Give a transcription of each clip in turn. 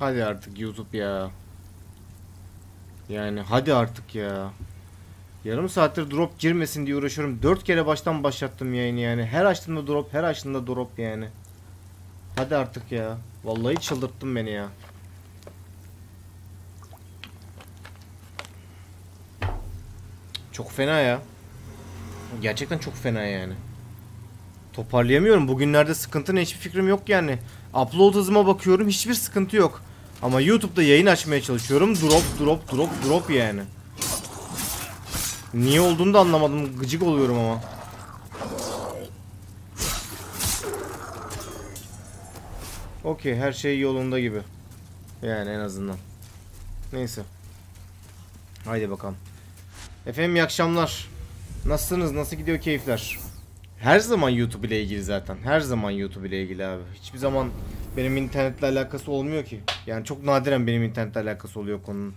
Hadi artık YouTube ya. Yani hadi artık ya. Yarım saattir drop girmesin diye uğraşıyorum. Dört kere baştan başlattım yayını yani. Her açtığımda drop, her açtığımda drop yani. Hadi artık ya. Vallahi çıldırttın beni ya. Çok fena ya. Gerçekten çok fena yani. Toparlayamıyorum. Bugünlerde sıkıntı ne hiçbir fikrim yok yani. Upload hızıma bakıyorum hiçbir sıkıntı yok. Ama YouTube'da yayın açmaya çalışıyorum. Drop drop drop drop yani. Niye olduğunu da anlamadım. Gıcık oluyorum ama. Okey her şey yolunda gibi. Yani en azından. Neyse. Haydi bakalım. Efendim iyi akşamlar. Nasılsınız? Nasıl gidiyor keyifler? Her zaman YouTube ile ilgili zaten. Her zaman YouTube ile ilgili abi. Hiçbir zaman benim internetle alakası olmuyor ki. Yani çok nadiren benim internetle alakası oluyor konunun.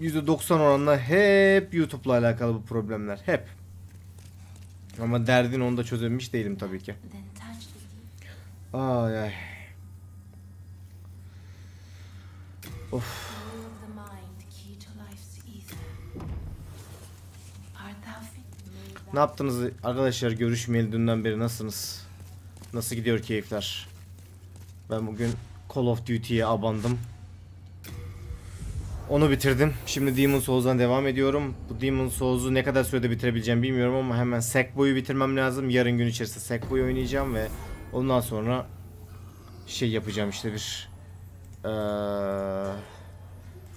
%90 oranla hep YouTube'la alakalı bu problemler. Hep. Ama derdin onu da çözemiş değilim tabii ki. Ay ay. Of? Ne yaptınız arkadaşlar görüşmeyeli dünden beri nasılsınız? Nasıl gidiyor keyifler? Ben bugün Call of Duty'ye abandım. Onu bitirdim. Şimdi Demon Souls'dan devam ediyorum. Bu Demon Souls'u ne kadar sürede bitirebileceğim bilmiyorum ama hemen Sackboy'u bitirmem lazım. Yarın gün içerisinde Sackboy oynayacağım ve ondan sonra şey yapacağım işte bir eee,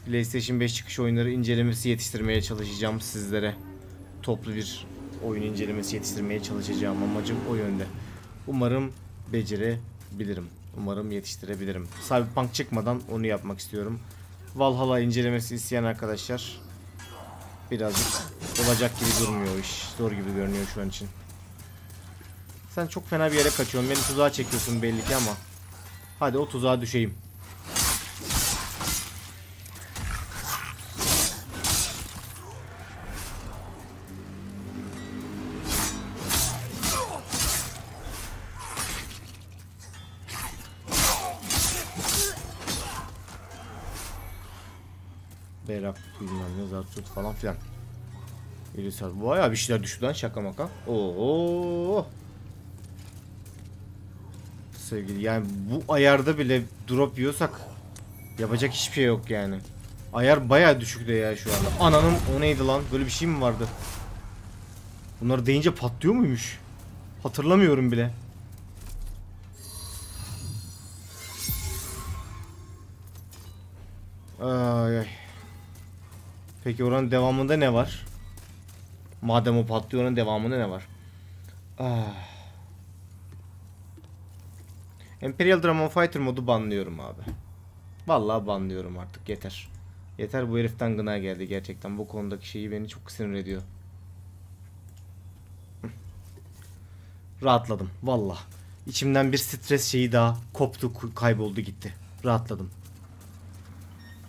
PlayStation 5 çıkış oyunları incelemesi yetiştirmeye çalışacağım sizlere toplu bir oyun incelemesi yetiştirmeye çalışacağım. Amacım o yönde. Umarım becerebilirim. Umarım yetiştirebilirim. Cyberpunk çıkmadan onu yapmak istiyorum. Valhalla incelemesi isteyen arkadaşlar birazcık olacak gibi durmuyor iş. Zor gibi görünüyor şu an için. Sen çok fena bir yere kaçıyorsun. Beni tuzağa çekiyorsun belli ki ama. Hadi o tuzağa düşeyim. Bilmem ne Zartut falan filan. Birisar. Bu bayağı bir şeyler düştü lan şaka maka. Oo. Sevgili yani bu ayarda bile drop yiyorsak yapacak hiçbir şey yok yani. Ayar bayağı düşükte ya şu anda. Ananın o neydi lan? Böyle bir şey mi vardı? Bunları deyince patlıyor muymuş? Hatırlamıyorum bile. Ay ay. Peki oranın devamında ne var? Madem o patlıyor oranın devamında ne var? Ah. Imperial Dramon Fighter modu banlıyorum abi. Vallahi banlıyorum artık yeter. Yeter bu heriften gına geldi gerçekten. Bu konudaki şeyi beni çok sinir ediyor. Rahatladım valla. İçimden bir stres şeyi daha koptu, kayboldu gitti. Rahatladım.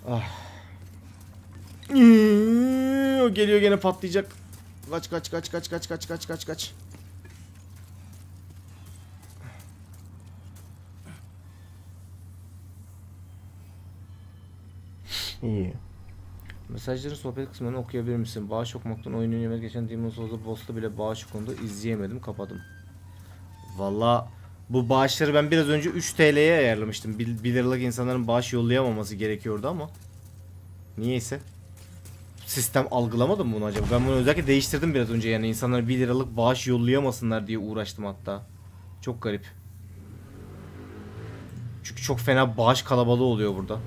Ah. Hmm, O geliyor gene patlayacak. Kaç kaç kaç kaç kaç kaç kaç kaç kaç. İyi. Mesajların sohbet kısmını okuyabilir misin? Bağış okumaktan oyun oynamak geçen Demon Souls'da boss'ta bile bağış okundu. İzleyemedim kapadım. Valla bu bağışları ben biraz önce 3 TL'ye ayarlamıştım. 1 liralık insanların bağış yollayamaması gerekiyordu ama. Niyeyse. Sistem algılamadı mı bunu acaba? Ben bunu özellikle değiştirdim biraz önce yani insanlar 1 liralık bağış yollayamasınlar diye uğraştım hatta. Çok garip. Çünkü çok fena bağış kalabalığı oluyor burada.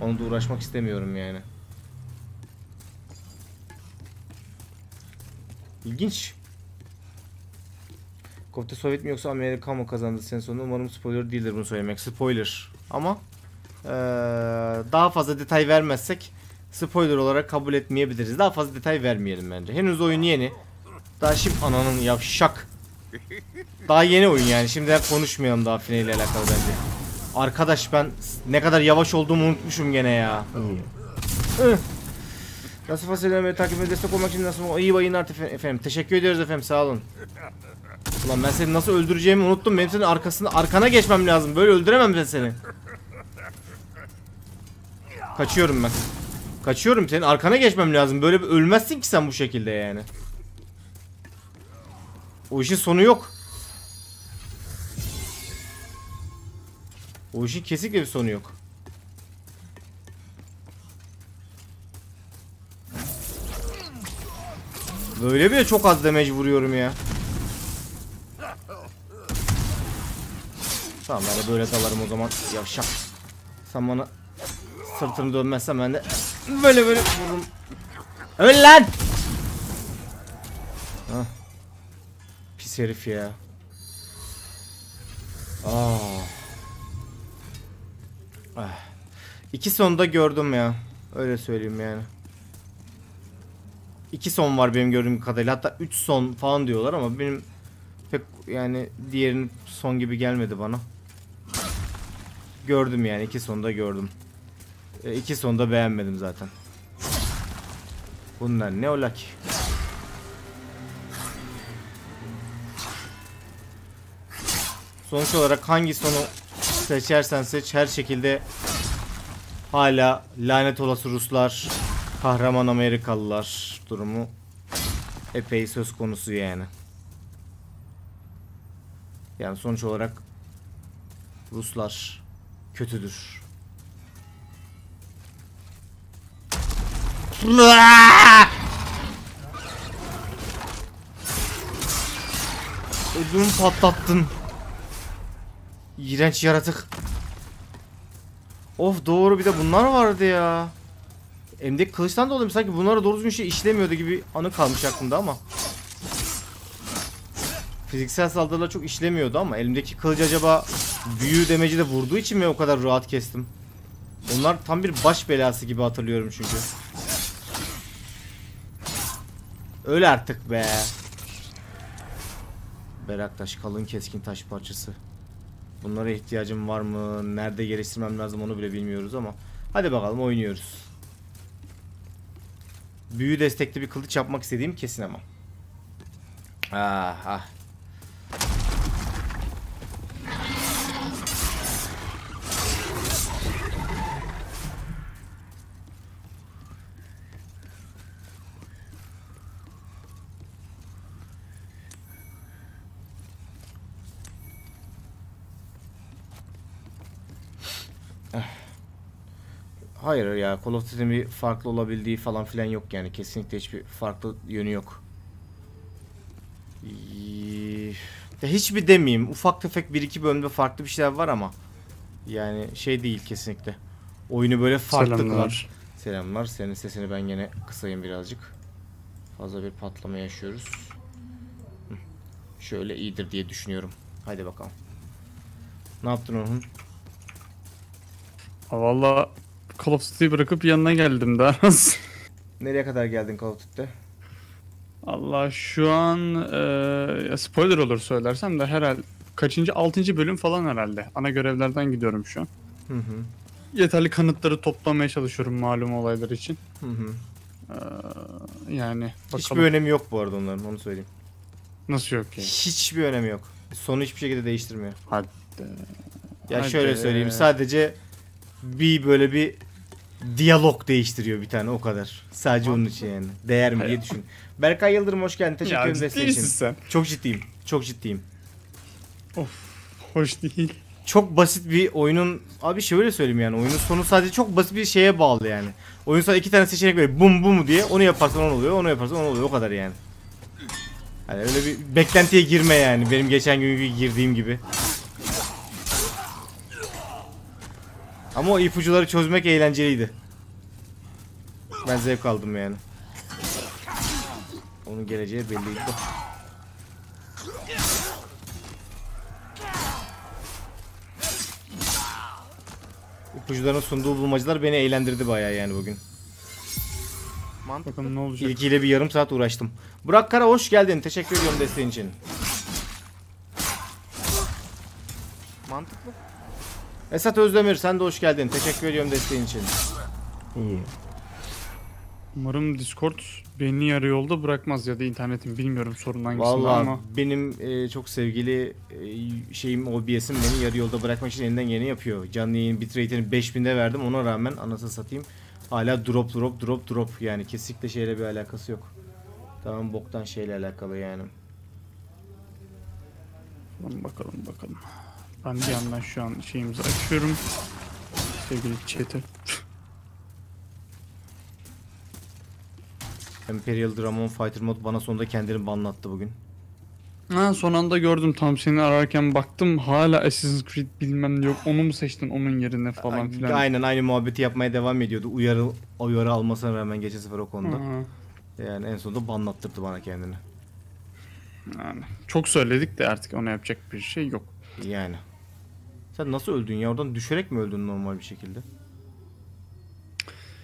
Onu da uğraşmak istemiyorum yani. İlginç. Kofte Sovyet mi yoksa Amerika mı kazandı senin sonunda? Umarım spoiler değildir bunu söylemek. Spoiler. Ama eee, daha fazla detay vermezsek spoiler olarak kabul etmeyebiliriz. Daha fazla detay vermeyelim bence. Henüz oyun yeni. Daha şimdi ananın yavşak. Daha yeni oyun yani. Şimdiden konuşmayalım daha finaliyle alakalı bence. Arkadaş ben ne kadar yavaş olduğumu unutmuşum gene ya. Nasıl fasulyeleri takip destek olmak için nasıl iyi yayınlar efe- efendim. Teşekkür ediyoruz efendim sağ olun. Ulan ben seni nasıl öldüreceğimi unuttum. Benim senin arkasında arkana geçmem lazım. Böyle öldüremem ben seni. Kaçıyorum ben. Kaçıyorum senin arkana geçmem lazım. Böyle ölmezsin ki sen bu şekilde yani. O işin sonu yok. O işin kesinlikle bir sonu yok. Böyle bile çok az damage vuruyorum ya. Tamam ben böyle dalarım o zaman. Yavşak. Sen bana sırtını dönmezsen ben de böyle böyle vururum. Öl lan! Hah. Pis herif ya. Aa. Ah. İki sonda gördüm ya. Öyle söyleyeyim yani. İki son var benim gördüğüm kadarıyla. Hatta üç son falan diyorlar ama benim pek yani diğerinin son gibi gelmedi bana. Gördüm yani iki sonda gördüm. E, iki sonda beğenmedim zaten. Bunlar ne ola ki? Sonuç olarak hangi sonu seçersen seç her şekilde hala lanet olası Ruslar, kahraman Amerikalılar durumu epey söz konusu yani. Yani sonuç olarak Ruslar kötüdür. Ödümü patlattın. İğrenç yaratık. Of doğru bir de bunlar vardı ya. Elimdeki kılıçtan dolayı sanki bunlara doğru düzgün şey işlemiyordu gibi anı kalmış aklımda ama. Fiziksel saldırılar çok işlemiyordu ama elimdeki kılıç acaba büyü demeci de vurduğu için mi o kadar rahat kestim? Onlar tam bir baş belası gibi hatırlıyorum çünkü. Öyle artık be. Beraktaş kalın keskin taş parçası. Bunlara ihtiyacım var mı? Nerede geliştirmem lazım onu bile bilmiyoruz ama. Hadi bakalım oynuyoruz. Büyü destekli bir kılıç yapmak istediğim kesin ama. Ah ah. Hayır ya Call of Duty'nin bir farklı olabildiği falan filan yok yani kesinlikle hiçbir farklı yönü yok. Ya hiçbir demeyeyim ufak tefek bir iki bölümde farklı bir şeyler var ama yani şey değil kesinlikle. Oyunu böyle farklı Selamlar. Selamlar. Senin sesini ben gene kısayım birazcık. Fazla bir patlama yaşıyoruz. Şöyle iyidir diye düşünüyorum. Haydi bakalım. Ne yaptın Orhun? Valla Call of Duty'yi bırakıp yanına geldim daha az. Nereye kadar geldin Call of Duty'de? Allah şu an e, spoiler olur söylersem de herhal kaçıncı 6. bölüm falan herhalde. Ana görevlerden gidiyorum şu an. Hı hı. Yeterli kanıtları toplamaya çalışıyorum malum olaylar için. Hı hı. Yani bakalım Hiçbir önemi yok bu arada onların onu söyleyeyim. nasıl yok ki? Hiçbir önemi yok. Sonu hiçbir şekilde değiştirmiyor. Hadi. Ya Hadi. şöyle söyleyeyim sadece bir böyle bir diyalog değiştiriyor bir tane o kadar. Sadece onun için yani. Değer mi diye düşün. Berkay Yıldırım hoş geldin. Teşekkür ederim desteğin için. sen? Çok ciddiyim. Çok ciddiyim. Hoş değil. Çok basit bir oyunun abi şöyle söyleyeyim yani oyunun sonu sadece çok basit bir şeye bağlı yani. Oyun sana iki tane seçenek veriyor. Bum bum diye onu yaparsan on oluyor, onu yaparsan on oluyor o kadar yani. Hani öyle bir beklentiye girme yani benim geçen günkü girdiğim gibi. Ama o ipuçları çözmek eğlenceliydi. Ben zevk aldım yani. Onun geleceği belliydi. de. İpuçlarının sunduğu bulmacalar beni eğlendirdi bayağı yani bugün. Mantıklı. Bakalım ne olacak. İlkiyle bir yarım saat uğraştım. Burak Kara hoş geldin. Teşekkür ediyorum desteğin için. Mantıklı. Esat Özdemir sen de hoş geldin. Teşekkür ediyorum desteğin için. İyi. Umarım Discord beni yarı yolda bırakmaz ya da internetim bilmiyorum sorun hangisinde Vallahi ama. benim e, çok sevgili e, şeyim OBS'im beni yarı yolda bırakmak için elinden geleni yapıyor. Canlı yayın bitrate'ini 5000'de verdim ona rağmen anasını satayım. Hala drop drop drop drop yani kesinlikle şeyle bir alakası yok. Tamam boktan şeyle alakalı yani. Bakalım bakalım bakalım. Ben bir yandan şu an şeyimizi açıyorum. Sevgili chat'e. Imperial Dramon Fighter Mod bana sonunda kendini banlattı bugün. Ha son anda gördüm tam seni ararken baktım hala Assassin's Creed bilmem ne yok onu mu seçtin onun yerine falan filan. Aynen aynı muhabbeti yapmaya devam ediyordu. Uyarı uyarı almasına rağmen geçen sefer o konuda. Aha. Yani en sonunda banlattırdı bana kendini. Yani çok söyledik de artık ona yapacak bir şey yok. Yani. Sen nasıl öldün ya? Oradan düşerek mi öldün normal bir şekilde?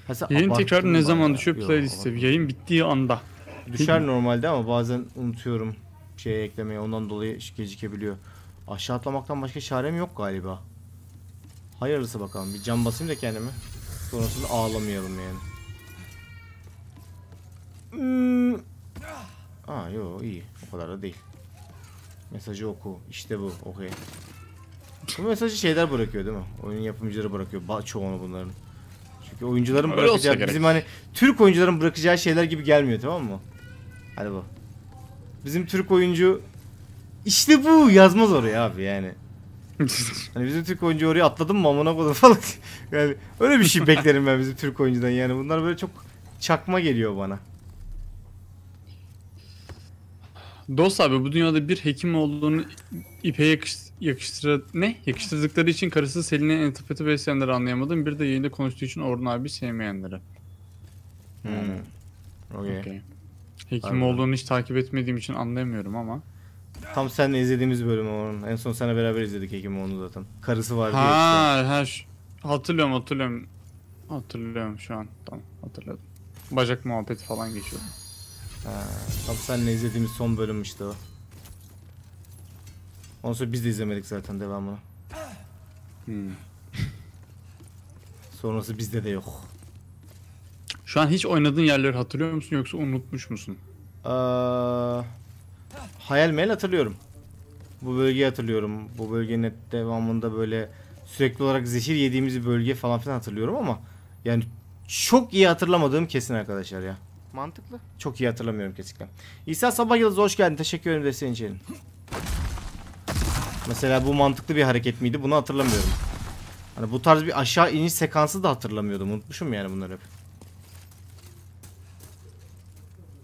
Ha sen Yayın tekrar ne zaman düşüyor playlist'e? Yayın bittiği anda. Düşer normalde ama bazen unutuyorum şeye eklemeyi. Ondan dolayı gecikebiliyor. Aşağı atlamaktan başka çarem yok galiba. Hayırlısı bakalım. Bir cam basayım da kendime. Sonrasında ağlamayalım yani. Hmm. Aa yo iyi. O kadar da değil. Mesajı oku. İşte bu. Okey. Bu mesajı şeyler bırakıyor değil mi? Oyun yapımcıları bırakıyor. Ba çoğunu bunların. Çünkü oyuncuların Öyle bırakacağı gerek. bizim hani Türk oyuncuların bırakacağı şeyler gibi gelmiyor tamam mı? Hadi bu. Bizim Türk oyuncu işte bu yazmaz oraya abi yani. Hani bizim Türk oyuncu oraya atladım mı amına koydum falan. yani öyle bir şey beklerim ben bizim Türk oyuncudan yani. Bunlar böyle çok çakma geliyor bana. Dost abi bu dünyada bir hekim olduğunu ipe yakış, yakıştır ne yakıştırdıkları için karısı Selin'e antipati besleyenleri anlayamadım. Bir de yayında konuştuğu için Orhun abi sevmeyenleri. Hmm. Okey. Okey. Hekim Anladım. olduğunu hiç takip etmediğim için anlayamıyorum ama. Tam seninle izlediğimiz bölüm onun. En son seninle beraber izledik Hekim onu zaten. Karısı var diye işte. Ha, ha ş- hatırlıyorum hatırlıyorum. Hatırlıyorum şu an. Tamam hatırladım. Bacak muhabbeti falan geçiyor. Ha, tam seninle izlediğimiz son bölüm işte o. Ondan sonra biz de izlemedik zaten devamını. Hmm. Sonrası bizde de yok. Şu an hiç oynadığın yerleri hatırlıyor musun yoksa unutmuş musun? Aa, hayal meyal hatırlıyorum. Bu bölgeyi hatırlıyorum. Bu bölgenin devamında böyle sürekli olarak zehir yediğimiz bir bölge falan filan hatırlıyorum ama yani çok iyi hatırlamadığım kesin arkadaşlar ya. Mantıklı. Çok iyi hatırlamıyorum kesinlikle. İsa Sabah Yıldız hoş geldin. Teşekkür ederim desteğin için. Mesela bu mantıklı bir hareket miydi? Bunu hatırlamıyorum. Hani bu tarz bir aşağı iniş sekansı da hatırlamıyordum. Unutmuşum yani bunları hep.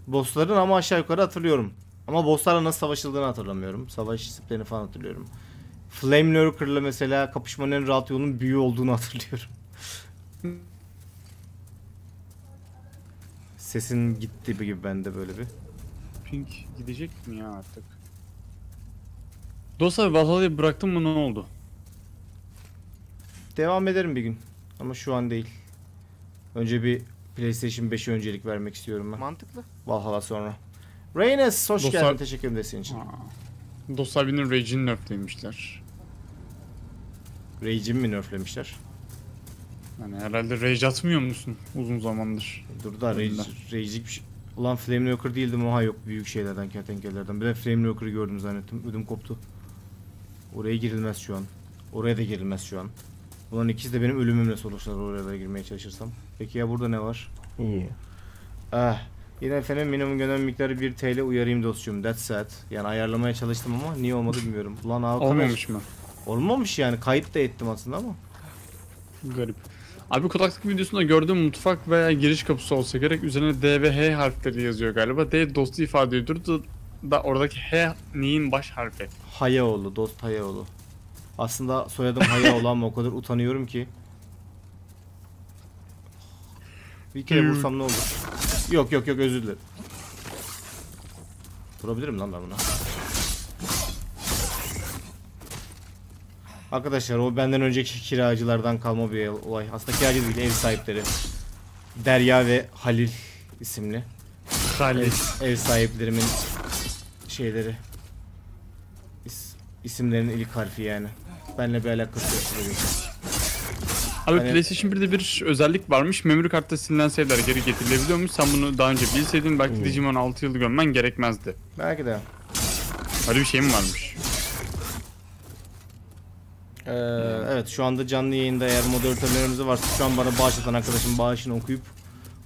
Bossların ama aşağı yukarı hatırlıyorum. Ama bosslarla nasıl savaşıldığını hatırlamıyorum. Savaş disiplerini falan hatırlıyorum. Flame Lurker'la mesela kapışmanın en rahat yolunun büyü olduğunu hatırlıyorum. Sesin gitti gibi bende böyle bir. Pink gidecek mi ya artık? Dost abi Valhalla'yı bıraktın mı ne oldu? Devam ederim bir gün. Ama şu an değil. Önce bir PlayStation 5'e öncelik vermek istiyorum ben. Mantıklı. Valhalla sonra. Reynes hoş Dostlar- geldin. Teşekkür ederim desteğin için. Aa. Dost abinin Rage'ini nerflemişler. Rage'imi mi nerflemişler? Yani herhalde Rage atmıyor musun uzun zamandır? Dur da Rage. Rage'lik bir şey. Ulan Flame Lurker değildim oha yok büyük şeylerden kertenkelelerden. Bir de Flame Lurker'ı gördüm zannettim. Ödüm koptu. Oraya girilmez şu an. Oraya da girilmez şu an. Bunların ikisi de benim ölümümle sonuçlar oraya da girmeye çalışırsam. Peki ya burada ne var? İyi. Ah. Yine efendim minimum gönderme miktarı 1 TL uyarayım dostum. That's sad. Yani ayarlamaya çalıştım ama niye olmadı bilmiyorum. Ulan arkadaş. Olmamış mı? Olmamış yani. Kayıt da ettim aslında ama. Garip. Abi kulaklık videosunda gördüğüm mutfak veya giriş kapısı olsa gerek üzerine D ve H harfleri yazıyor galiba. D dostu ifade ediyordu da oradaki H neyin baş harfi? Hayaoğlu, dost Hayaoğlu. Aslında soyadım Hayaoğlu ama o kadar utanıyorum ki. Bir kere vursam ne olur? Yok yok yok özür dilerim. Vurabilirim lan ben buna. Arkadaşlar o benden önceki kiracılardan kalma bir olay. Aslında kiracı değil ev sahipleri. Derya ve Halil isimli. Salih. Ev, ev sahiplerimin şeyleri. İs, isimlerinin ilk harfi yani. Benle bir alakası yok. Abi Hani- PlayStation 1'de bir özellik varmış. Memory kartta silinen save'ler geri getirilebiliyormuş. Sen bunu daha önce bilseydin belki Hmm. Digimon 6 yıl gömmen gerekmezdi. Belki de. Öyle bir şey mi varmış? Ee, evet şu anda canlı yayında eğer moderatörlerimiz varsa şu an bana bağışlatan arkadaşım bağışını okuyup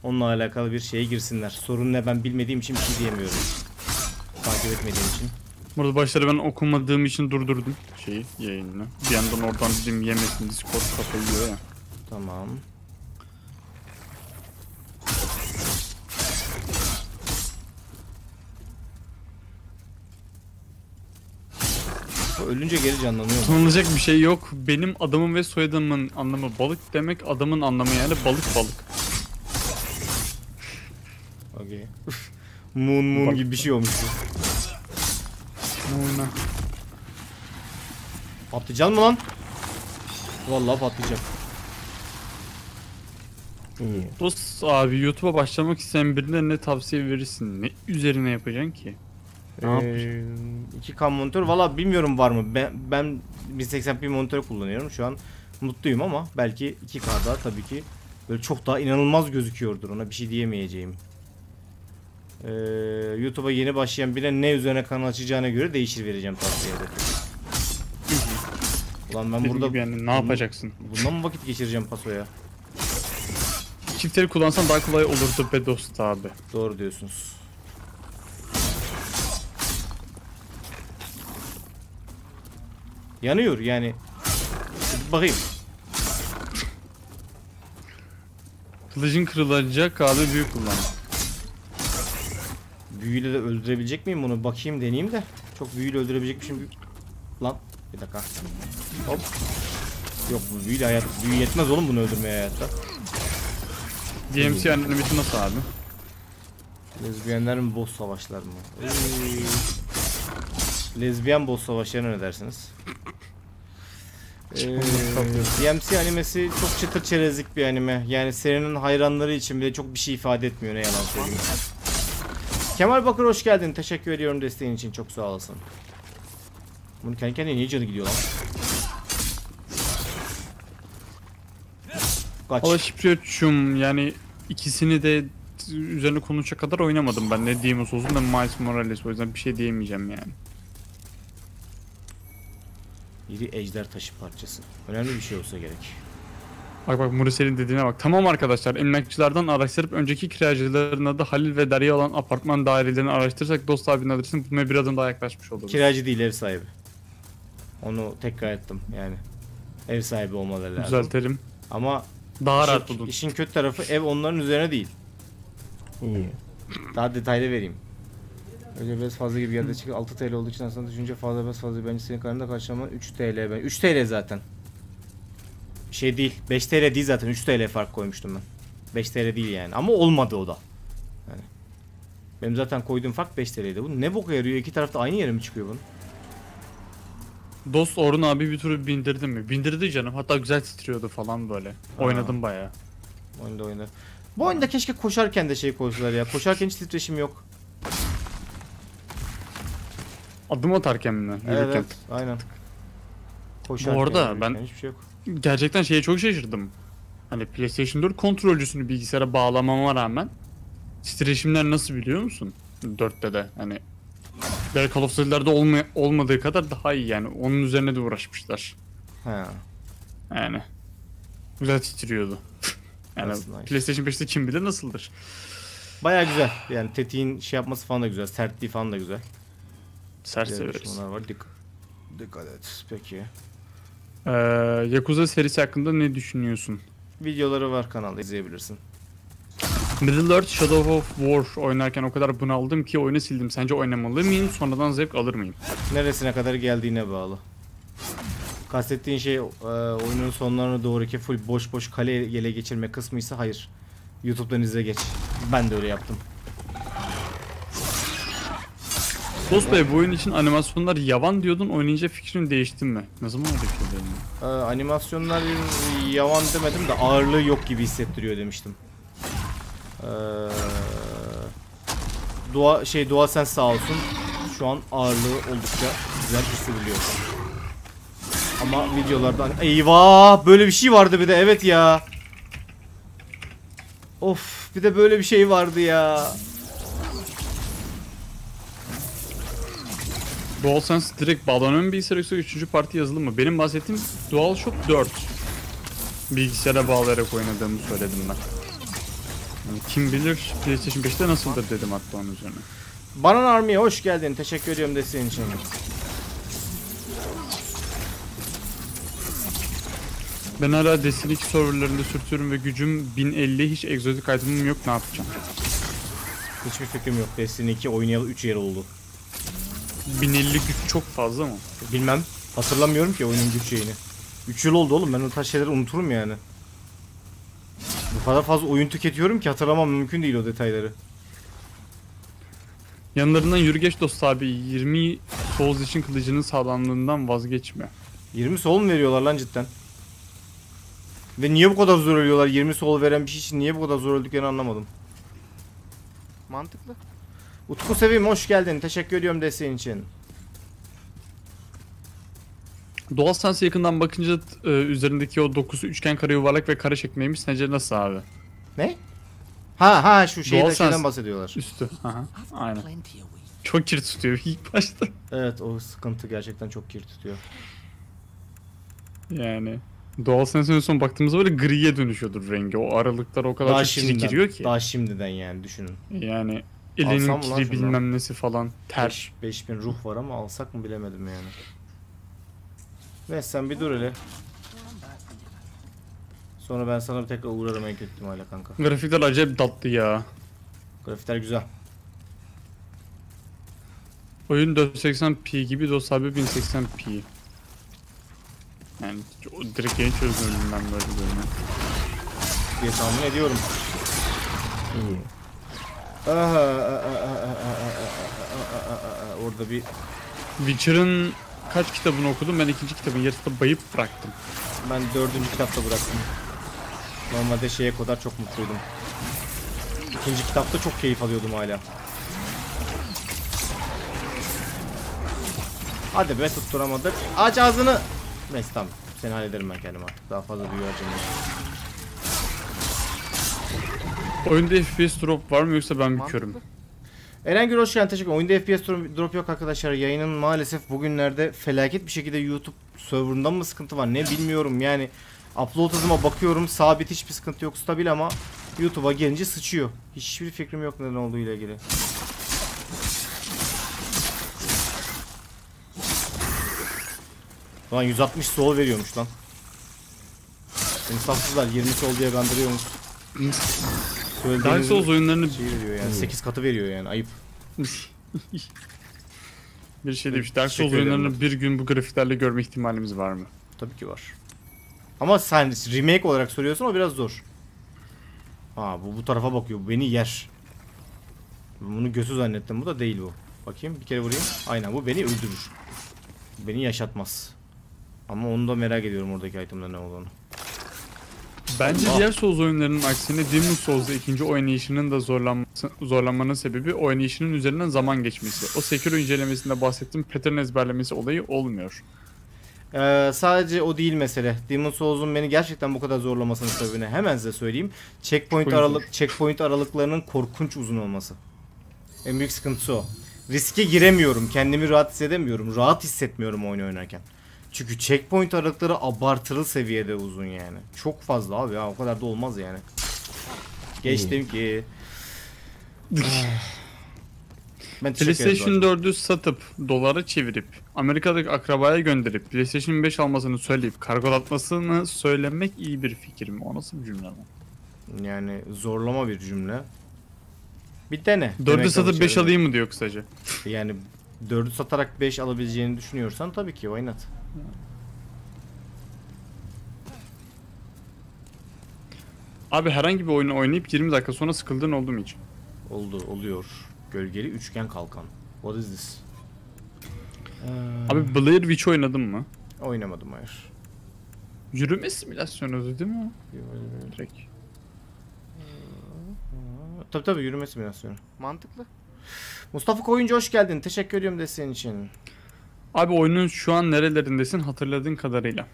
onunla alakalı bir şeye girsinler. Sorun ne ben bilmediğim için bir şey diyemiyorum. Takip etmediğim için. Burada başları ben okumadığım için durdurdum şeyi yayınını. Bir yandan oradan dedim yemesin Discord kafayı yiyor ya. Tamam. Ölünce geri canlanıyor? Tanınacak bir şey yok. Benim adamım ve soyadımın anlamı balık demek. Adamın anlamı yani balık balık. Okey. moon moon Bak- gibi bir şey olmuş Muğna. Patlayacak mı lan? Vallahi patlayacak. İyi. Dost abi YouTube'a başlamak isteyen birine ne tavsiye verirsin? Ne üzerine yapacaksın ki? Ne Ee, 2K monitör valla bilmiyorum var mı. Ben, ben 1080p monitör kullanıyorum. Şu an mutluyum ama belki 2K'da tabii ki böyle çok daha inanılmaz gözüküyordur. Ona bir şey diyemeyeceğim. Ee, YouTube'a yeni başlayan birine ne üzerine kanal açacağına göre değişir vereceğim tavsiyeleri. Ulan ben Dediğim burada gibi yani ne yapacaksın? bundan mı vakit geçireceğim pasoya? Çiftleri kullansan daha kolay olurdu be dost abi. Doğru diyorsunuz. Yanıyor yani. Bakayım. Kılıcın kırılacak abi büyük kullan. Büyüyle de öldürebilecek miyim bunu? Bakayım deneyeyim de. Çok büyüyle öldürebilecekmişim. Lan bir dakika. Hop. Yok bu büyüyle hayat büyü yetmez oğlum bunu öldürmeye hayatta. DMC animesi nasıl abi? Lezbiyenler mi boss savaşlar mı? Ey. Lezbiyen boss savaşlarına ne dersiniz? Ee, DMC animesi çok çıtır çerezlik bir anime. Yani serinin hayranları için bile çok bir şey ifade etmiyor ne yalan söyleyeyim. Kemal Bakır hoş geldin. Teşekkür ediyorum desteğin için. Çok sağ olasın. Bunun kendi kendine niye canı gidiyor lan? Kaç. Şipriyoç'um yani ikisini de üzerine konuşacak kadar oynamadım ben. Ne Demon's olsun ne Miles Morales o yüzden bir şey diyemeyeceğim yani. Biri ejder taşı parçası. Önemli bir şey olsa gerek. Bak bak Murisel'in dediğine bak. Tamam arkadaşlar emlakçılardan araştırıp önceki kiracıların adı Halil ve Derya olan apartman dairelerini araştırırsak dost abinin adresini bulmaya bir adım daha yaklaşmış oluruz. Kiracı değil ev sahibi. Onu tekrar ettim yani. Ev sahibi olmaları lazım. Düzeltelim. Ama Daha işin, rahat bulun. işin kötü tarafı ev onların üzerine değil. İyi. Daha detaylı vereyim. Önce biraz fazla gibi geldi çıkıyor. 6 TL olduğu için aslında düşünce fazla biraz fazla. Bence senin karnında karşılaman 3 TL. Ben 3 TL zaten. Şey değil. 5 TL değil zaten. 3 TL fark koymuştum ben. 5 TL değil yani. Ama olmadı o da. Yani. Benim zaten koyduğum fark 5 TL'ydi. Bu ne boka yarıyor? İki tarafta aynı yere mi çıkıyor bunun? Dost Orhun abi bir türlü bindirdi mi? Bindirdi canım. Hatta güzel titriyordu falan böyle. Oynadım bayağı. Oyunda oyunda. Bu oyunda keşke koşarken de şey koysalar ya. Koşarken hiç titreşim yok. Adım atarken mi? Yürürken. Evet, aynen. Koşarken, Bu arada ben- hiçbir şey yok. Gerçekten şeye çok şaşırdım. Hani PlayStation 4 kontrolcüsünü bilgisayara bağlamama rağmen titreşimler nasıl biliyor musun? 4'te de hani Diğer Call of Duty'lerde olma, olmadığı kadar daha iyi yani. Onun üzerine de uğraşmışlar. Ha. Yani. Güzel titriyordu. yani nice. PlayStation 5'te kim bilir nasıldır. Baya güzel. Yani tetiğin şey yapması falan da güzel. Sertliği falan da güzel. Sert severiz. düşünmeler var. Dikkat. Dikkat et. Peki. Ee, Yakuza serisi hakkında ne düşünüyorsun? Videoları var kanalda izleyebilirsin. Middle Earth Shadow of War oynarken o kadar bunaldım ki oyunu sildim. Sence oynamalı mıyım? Sonradan zevk alır mıyım? Neresine kadar geldiğine bağlı. Kastettiğin şey e, oyunun sonlarına doğruki full boş boş kale ele geçirme kısmıysa hayır. YouTube'dan izle geç. Ben de öyle yaptım. Dost Bey bu oyun için animasyonlar yavan diyordun oynayınca fikrin değişti mi? Ne zaman öyle şey? Ee, animasyonlar yavan demedim de ağırlığı yok gibi hissettiriyor demiştim. Ee, Dua şey DualSense sağ olsun. Şu an ağırlığı oldukça güzel hissediliyor. Ama videolardan eyvah böyle bir şey vardı bir de evet ya. Of bir de böyle bir şey vardı ya. DualSense direkt bağlanıyor mu bilgisayara yoksa 3. parti yazılı mı? Benim bahsettiğim DualShock 4. Bilgisayara bağlayarak oynadığımı söyledim ben. Yani kim bilir PlayStation 5'te nasıldır dedim hatta onun üzerine. Banan Army'ye hoş geldin. Teşekkür ediyorum desteğin için. Ben hala Destiny 2 serverlarında sürtüyorum ve gücüm 1050 hiç egzotik itemim yok ne yapacağım? Hiçbir fikrim yok. Destiny 2 oynayalı 3 yer oldu. 1050 güç çok fazla mı? Bilmem. Hatırlamıyorum ki oyunun güç şeyini. 3 yıl oldu oğlum ben o tarz şeyleri unuturum yani. Bu kadar fazla oyun tüketiyorum ki hatırlamam mümkün değil o detayları. Yanlarından yürü geç dost abi 20 Souls için kılıcının sağlamlığından vazgeçme. 20 sol mu veriyorlar lan cidden? Ve niye bu kadar zor ölüyorlar? 20 sol veren bir şey için niye bu kadar zor öldüklerini anlamadım. Mantıklı. Utku Sevim hoş geldin. Teşekkür ediyorum desteğin için. DualSense yakından bakınca e, üzerindeki o dokusu üçgen kare yuvarlak ve kare şeklindeymiş. Sence nasıl abi? Ne? Ha ha şu şeyden, DualSense. şeyden bahsediyorlar. Üstü. Aha. Aynen. Çok kirt tutuyor ilk başta. Evet o sıkıntı gerçekten çok kir tutuyor. Yani DualSense'in en son baktığımızda böyle griye dönüşüyordur rengi. O aralıklar o kadar Daha çok kiri şimdiden, giriyor ki. daha şimdiden yani düşünün. Yani elinin kiri bilmem nesi falan ter. 5000 ruh var ama alsak mı bilemedim yani. Neyse sen bir dur hele. Sonra ben sana bir tekrar uğrarım en kötü ihtimalle kanka. Grafikler acayip tatlı ya. Grafikler güzel. Oyun 480p gibi DOS abi 1080p. Yani direkt yeni çözünürlüğünden böyle görünüyor. diye tahmin ediyorum. İyi. Orada bir Witcher'ın kaç kitabını okudum ben ikinci kitabın yarısında bayıp bıraktım. ben dördüncü kitapta bıraktım. Normalde şeye kadar çok mutluydum. İkinci kitapta çok keyif alıyordum hala. Hadi be tutturamadık. Aç ağzını. Neyse tamam. Seni hallederim ben kendim artık. Daha fazla büyü harcamayayım. Oyunda FPS drop var mı yoksa ben mi körüm? Eren Gül hoş geldin. Teşekkür ederim. Oyunda FPS drop- drop yok arkadaşlar. Yayının maalesef bugünlerde felaket bir şekilde YouTube serverından mı sıkıntı var ne bilmiyorum. Yani upload hızıma bakıyorum. Sabit hiçbir sıkıntı yok. Stabil ama YouTube'a gelince sıçıyor. Hiçbir fikrim yok neden olduğu ile ilgili. Lan 160 sol veriyormuş lan. İnsafsızlar 20 sol diye kandırıyormuş. Dark Söylediğiniz Souls oyunlarını şey veriyor yani 8 katı veriyor yani ayıp. bir şey demiş. Dark Souls oyunlarını bir gün bu grafiklerle görme ihtimalimiz var mı? Tabii ki var. Ama sen remake olarak soruyorsun o biraz zor. Ha bu bu tarafa bakıyor. Bu beni yer. Bunu göğsü zannettim. Bu da değil bu. Bakayım bir kere vurayım. Aynen bu beni öldürür. Beni yaşatmaz. Ama onu da merak ediyorum oradaki itemde ne olduğunu. Bence Allah. diğer Souls oyunlarının aksine Demon Souls'da ikinci oynayışının da zorlanması, zorlanmanın sebebi oynayışının üzerinden zaman geçmesi. O Sekiro incelemesinde bahsettiğim pattern ezberlemesi olayı olmuyor. Ee, sadece o değil mesele. Demon Souls'un beni gerçekten bu kadar zorlamasının sebebini hemen size söyleyeyim. Checkpoint Checkpoint aralık checkpoint aralıklarının korkunç uzun olması. En büyük sıkıntısı o. Riske giremiyorum. Kendimi rahat hissedemiyorum. Rahat hissetmiyorum oyunu oynarken. Çünkü checkpoint aralıkları abartılı seviyede uzun yani. Çok fazla abi ya o kadar da olmaz yani. Geçtim ki. ben PlayStation zaten. 4'ü satıp dolara çevirip Amerika'daki akrabaya gönderip PlayStation 5 almasını söyleyip kargolatmasını söylemek iyi bir fikir mi? O nasıl bir cümle lan? Yani zorlama bir cümle. Bir dene. 4'ü Demek satıp 5 çalışıyor. alayım mı diyor kısaca. Yani 4'ü satarak 5 alabileceğini düşünüyorsan tabii ki why not? Abi herhangi bir oyunu oynayıp 20 dakika sonra sıkıldığın oldu mu hiç? Oldu, oluyor. Gölgeli üçgen kalkan. What is this? Abi Blair Witch oynadın mı? Oynamadım hayır. Yürüme simülasyonu değil mi? o? Direkt. Tabii tabii yürüme simülasyonu. Mantıklı. Mustafa Koyuncu hoş geldin. Teşekkür ediyorum desteğin için. Abi oyunun şu an nerelerindesin hatırladığın kadarıyla.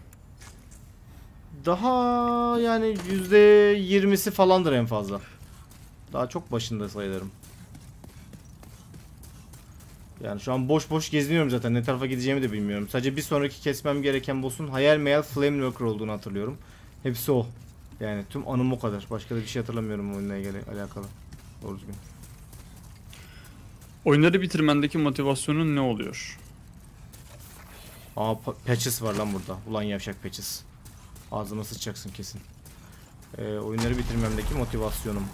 Daha yani yüzde yirmisi falandır en fazla. Daha çok başında sayılırım. Yani şu an boş boş geziniyorum zaten. Ne tarafa gideceğimi de bilmiyorum. Sadece bir sonraki kesmem gereken boss'un hayal meyal Flamelurker olduğunu hatırlıyorum. Hepsi o. Yani tüm anım o kadar. Başka da bir şey hatırlamıyorum oyunla ilgili alakalı. Doğru düzgün. Oyunları bitirmendeki motivasyonun ne oluyor? Aa pa- patches var lan burada. Ulan yavşak patches. Ağzıma sıçacaksın kesin. Ee, oyunları bitirmemdeki motivasyonum.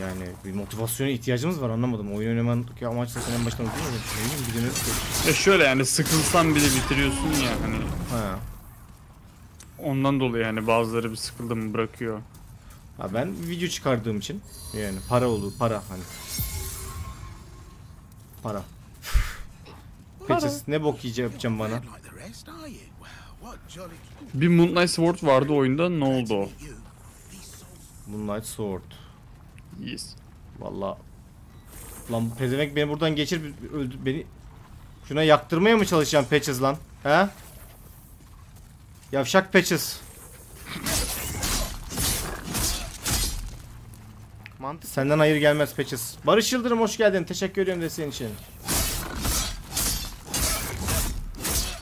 Yani bir motivasyona ihtiyacımız var anlamadım. Oyun oynamadaki amaç zaten en baştan mi? Ne bileyim Ya şöyle yani sıkılsan bile bitiriyorsun ya hani Ha. ondan dolayı yani bazıları bir sıkıldı mı bırakıyor. ha ben video çıkardığım için yani para olur para hani. Para. Patches ne bok yiyeceğim yapacağım bana. Bir Moonlight Sword vardı oyunda ne oldu o? Moonlight Sword. Yes. Valla. Lan bu pezevenk beni buradan geçir öldü beni. Şuna yaktırmaya mı çalışacağım Patches lan? He? Yavşak Patches. Mantık. Senden hayır gelmez Patches. Barış Yıldırım hoş geldin. Teşekkür ediyorum desteğin için.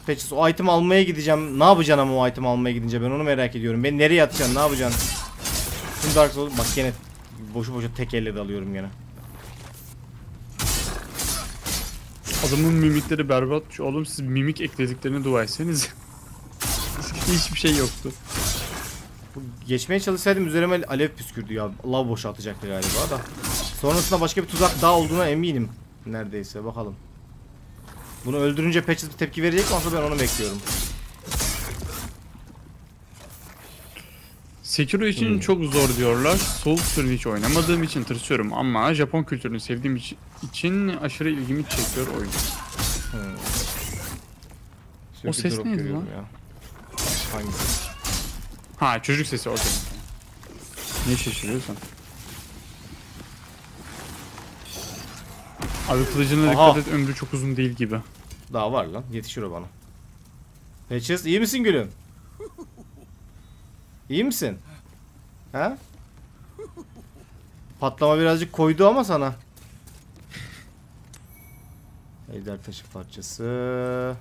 Patches o item almaya gideceğim. Ne yapacaksın ama o item almaya gidince ben onu merak ediyorum. Beni nereye atacaksın? Ne yapacaksın? Şimdi Dark Souls bak gene boşu boşu tek elle dalıyorum gene. Adamın mimikleri berbat. Oğlum siz mimik eklediklerini dua etseniz. Hiçbir şey yoktu. Geçmeye çalışsaydım üzerime alev püskürdü ya. Lav boşaltacaktı galiba da. Sonrasında başka bir tuzak daha olduğuna eminim. Neredeyse bakalım. Bunu öldürünce Patches bir tepki verecek mi? Aslında ben onu bekliyorum. Sekiro için Hmm. çok zor diyorlar. Souls türünü hiç oynamadığım için tırsıyorum ama Japon kültürünü sevdiğim için, aşırı ilgimi çekiyor oyun. Sürekli ses drop neydi lan? Ya. Hangisi? Ha çocuk sesi okey. Ne şaşırıyorsun? Abi kılıcına Aha. dikkat et ömrü çok uzun değil gibi. Daha var lan. Yetişir o bana. Patches iyi misin gülüm? İyi misin? Ha? Patlama birazcık koydu ama sana. Ejder taşı parçası.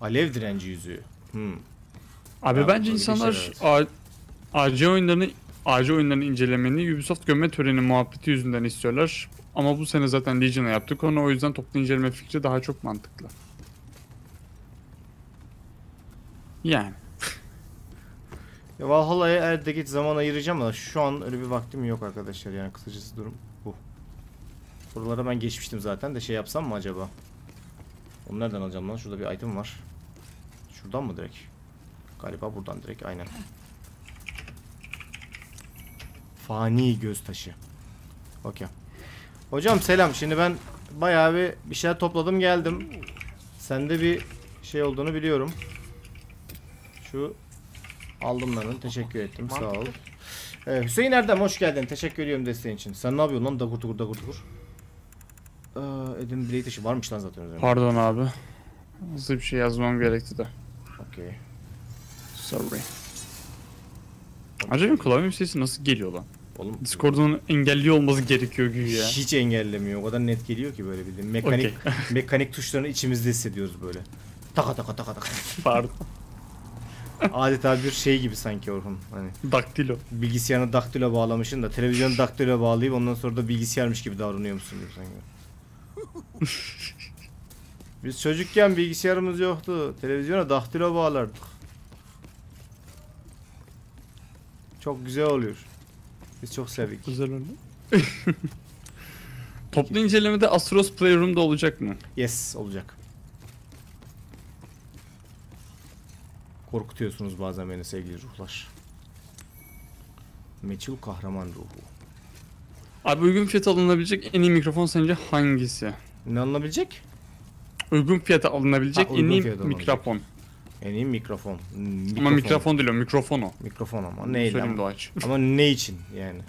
Alev direnci yüzüğü. Hmm. Abi Ya, bence insanlar geçer, A- AC oyunlarını AC oyunlarını incelemeni Ubisoft gömme töreni muhabbeti yüzünden istiyorlar. Ama bu sene zaten Legion'a yaptık onu o yüzden toplu inceleme fikri daha çok mantıklı. Yani. Ya Valhalla'ya elde git zaman ayıracağım da şu an öyle bir vaktim yok arkadaşlar yani kısacası durum bu. Buralara ben geçmiştim zaten de şey yapsam mı acaba? Onu nereden alacağım lan? Şurada bir item var. Şuradan mı direkt? Galiba buradan direkt aynen. Fani göz taşı. Okey. Hocam selam. Şimdi ben bayağı bir bir şeyler topladım geldim. Sende bir şey olduğunu biliyorum. Şu Aldım lan onu. Teşekkür ettim. Sağ ol. Ee, Hüseyin Erdem hoş geldin. Teşekkür ediyorum desteğin için. Sen ne yapıyorsun lan? Dagur dagur dagur dagur. Ee, Edim Blade işi varmış lan zaten. Pardon abi. Hızlı bir şey yazmam gerekti de. Okey. Sorry. Acaba klavye sesi nasıl geliyor lan? Oğlum Discord'un engelli olması gerekiyor güya. hiç engellemiyor. O kadar net geliyor ki böyle bildiğin. Mekanik mekanik tuşlarını içimizde hissediyoruz böyle. Taka taka taka taka. Pardon. Adeta bir şey gibi sanki Orhun. Hani Daktilo. bilgisayarına daktilo bağlamışsın da televizyonu daktilo bağlayıp ondan sonra da bilgisayarmış gibi davranıyor musun gibi sanki. Biz çocukken bilgisayarımız yoktu. Televizyona daktilo bağlardık. Çok güzel oluyor. Biz çok sevdik. Güzel oldu. Toplu incelemede Astros Playroom'da olacak mı? Yes olacak. Korkutuyorsunuz bazen beni sevgili ruhlar. Meçhul kahraman ruhu. Abi uygun fiyata alınabilecek en iyi mikrofon sence hangisi? Ne alınabilecek? Uygun fiyata alınabilecek Ha, en iyi fiyata alınabilecek. Mikrofon. En iyi mikrofon. Hmm, Ama mikrofon değil o mikrofon o. Mikrofon ama neyle Söyleyeyim ama. Doğaç. ama ne için yani?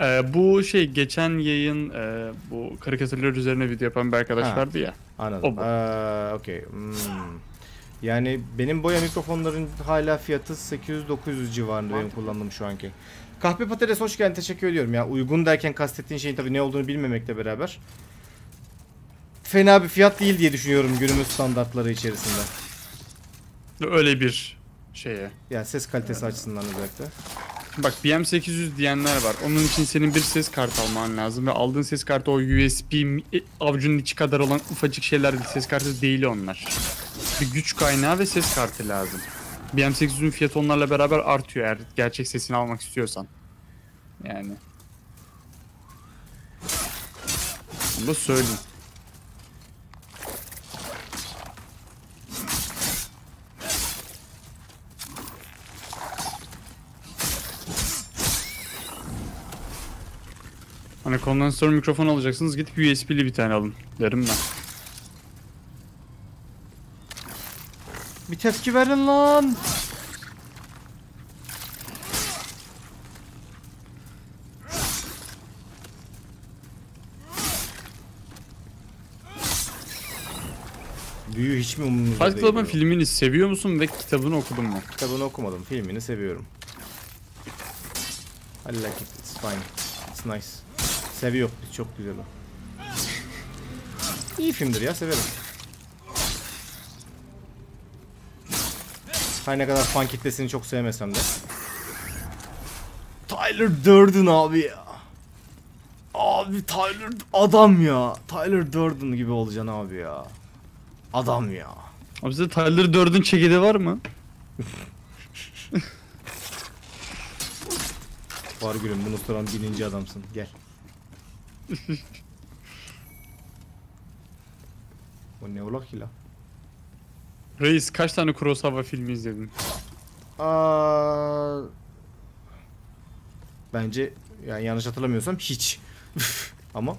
Ee, bu şey geçen yayın e, bu karikatürler üzerine video yapan bir arkadaş Ha. vardı ya. Anladım. O. Aa, okey. Hmm. Yani benim boya mikrofonların hala fiyatı 800-900 civarında benim kullandığım şu anki. Kahpe patates hoş geldin teşekkür ediyorum ya. Uygun derken kastettiğin şeyin tabii ne olduğunu bilmemekle beraber. Fena bir fiyat değil diye düşünüyorum günümüz standartları içerisinde. Öyle bir şeye. Yani ses kalitesi açısından özellikle. Bak BM800 diyenler var. Onun için senin bir ses kartı alman lazım ve aldığın ses kartı o USB avucunun içi kadar olan ufacık şeyler. Ses kartı değil onlar. Bir güç kaynağı ve ses kartı lazım. BM800'ün fiyatı onlarla beraber artıyor eğer gerçek sesini almak istiyorsan. Yani. Bunu söyleyeyim. Hani kondansatör mikrofon alacaksınız gidip USB'li bir tane alın derim ben. Bir tepki verin lan. Büyü hiç mi umurunuzda Fight değil? Club'ın filmini seviyor musun ve kitabını okudun mu? Kitabını okumadım. Filmini seviyorum. I like it. It's fine. It's nice. Seviyor. Çok güzel o. İyi filmdir ya. Severim. Her ne kadar fan kitlesini çok sevmesem de. Tyler Durden abi ya. Abi Tyler adam ya. Tyler Durden gibi olacaksın abi ya. Adam ya. Abi size Tyler 4'ün çekidi var mı? Var gülüm bunu soran birinci adamsın. Gel. O ne ola ki la? Reis kaç tane Kurosawa filmi izledin? Aa, bence yani yanlış hatırlamıyorsam hiç. Ama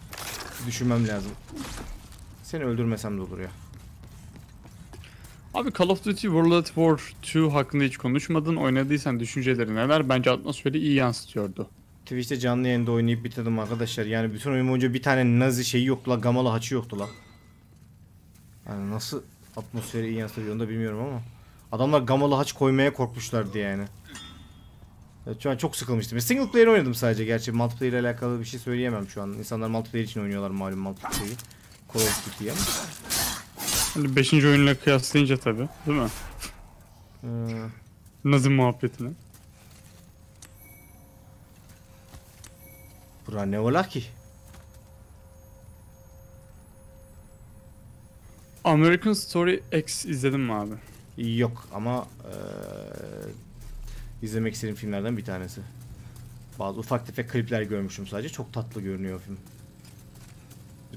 düşünmem lazım. Seni öldürmesem de olur ya. Abi Call of Duty World at War 2 hakkında hiç konuşmadın. Oynadıysan düşünceleri neler? Bence atmosferi iyi yansıtıyordu. Twitch'te canlı yayında oynayıp bitirdim arkadaşlar. Yani bütün oyun boyunca bir tane nazi şeyi yoktu la. Gamalı haçı yoktu la. Yani nasıl atmosferi iyi yansıtıyor onu da bilmiyorum ama. Adamlar gamalı haç koymaya korkmuşlardı yani. Evet, şu an çok sıkılmıştım. Single player oynadım sadece gerçi. Multiplayer ile alakalı bir şey söyleyemem şu an. İnsanlar multiplayer için oynuyorlar malum multiplayer'i. Call of Duty'yi ama. Hani 5. oyunla kıyaslayınca tabii değil mi? Ee, Nazım muhabbetini. Bura ne ola ki? American Story X izledin mi abi? Yok ama eee, izlemek istediğim filmlerden bir tanesi. Bazı ufak tefek klipler görmüşüm sadece. Çok tatlı görünüyor film.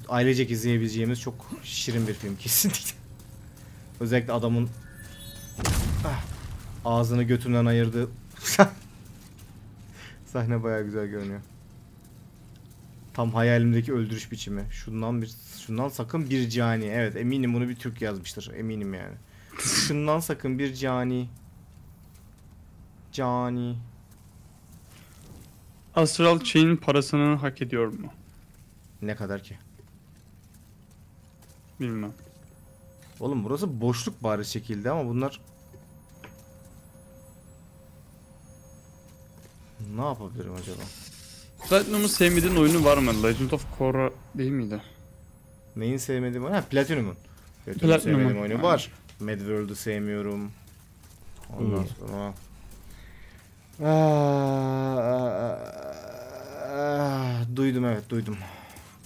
Ailecek izleyebileceğimiz çok şirin bir film kesinlikle. Özellikle adamın ah, ağzını götünden ayırdığı sahne bayağı güzel görünüyor. Tam hayalimdeki öldürüş biçimi. Şundan bir şundan sakın bir cani. Evet eminim bunu bir Türk yazmıştır. Eminim yani. Şundan sakın bir cani. Cani. Astral Chain parasını hak ediyor mu? Ne kadar ki? Bilmem. Oğlum burası boşluk bari şekilde ama bunlar... Ne yapabilirim acaba? Platinum'un sevmediğin oyunu var mı? Legend of Korra değil miydi? Neyin sevmediğim oyunu? Ha Platinum'un. Platinum'un sevmediğim oyunu var. Mad World'u sevmiyorum. Ondan Hmm. sonra... Ah, duydum evet duydum.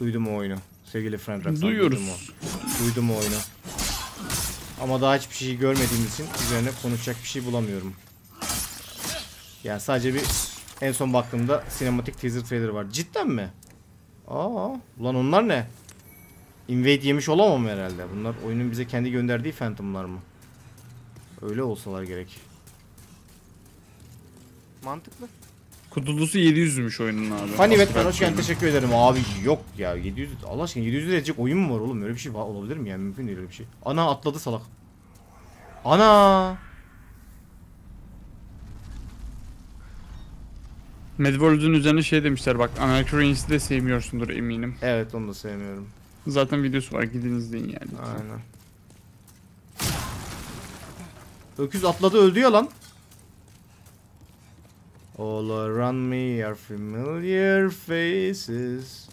Duydum o oyunu. Sevgili friend Rockstar, duydum Duyuyoruz. o. Duydum o oyunu. Ama daha hiçbir şey görmediğim için üzerine konuşacak bir şey bulamıyorum. Yani sadece bir en son baktığımda sinematik teaser trailer var. Cidden mi? Aa, ulan onlar ne? Invade yemiş olamam herhalde. Bunlar oyunun bize kendi gönderdiği Phantom'lar mı? Öyle olsalar gerek. Mantıklı. Kutulusu 700'müş oyunun abi. Funny Batman hoş geldin teşekkür ederim. Abi yok ya 700 Allah aşkına 700 lira edecek oyun mu var oğlum? Öyle bir şey var, olabilir mi yani? Mümkün değil öyle bir şey. Ana atladı salak. Ana! Medworld'un üzerine şey demişler bak Anarchy Reigns'i de sevmiyorsundur eminim. Evet onu da sevmiyorum. Zaten videosu var gidin izleyin yani. Aynen. Öküz atladı öldü ya lan. All around me are familiar faces.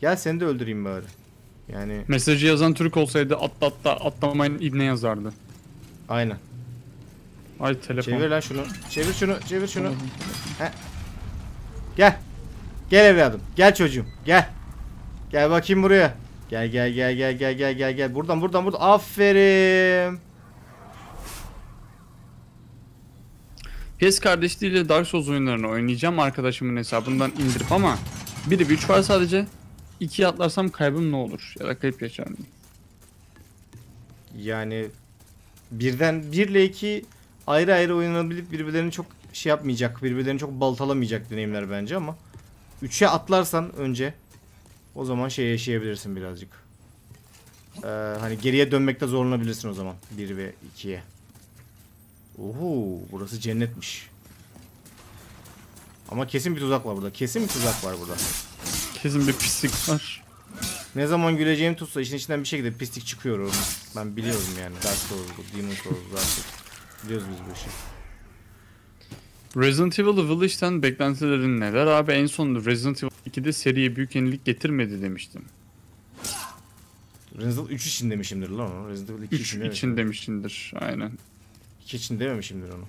Gel seni de öldüreyim bari. Yani Mesajı yazan Türk olsaydı atla atla atlamayın ibne yazardı. aynen. Ay telefon. Çevir lan şunu. Çevir şunu. Çevir şunu. Gel. Gel evladım. Gel çocuğum. Gel. Gel bakayım buraya. Gel gel gel gel gel gel gel gel. Buradan buradan buradan. Aferin. PS kardeşliğiyle Dark Souls oyunlarını oynayacağım arkadaşımın hesabından indirip ama biri bir 3 var sadece. 2'ye atlarsam kaybım ne olur? Ya da kayıp yaşarım. Yani birden 1 ile 2 ayrı ayrı oynanabilip birbirlerini çok şey yapmayacak, birbirlerini çok baltalamayacak deneyimler bence ama 3'e atlarsan önce o zaman şey yaşayabilirsin birazcık. Ee, hani geriye dönmekte zorlanabilirsin o zaman 1 ve 2'ye. Oho, burası cennetmiş. Ama kesin bir tuzak var burada. Kesin bir tuzak var burada. Kesin bir pislik var. Ne zaman güleceğim tutsa işin içinden bir şekilde pislik çıkıyor oğlum. Ben biliyorum yani. Dark Souls, Demon Souls, Dark Souls. Biliyoruz biz bu işi. Resident Evil Village'den beklentilerin neler abi? En son Resident Evil 2'de seriye büyük yenilik getirmedi demiştim. Resident Evil 3 için demişimdir lan onu. Resident Evil 2 3 için, için demişindir aynen. 2 için dememişimdir onu.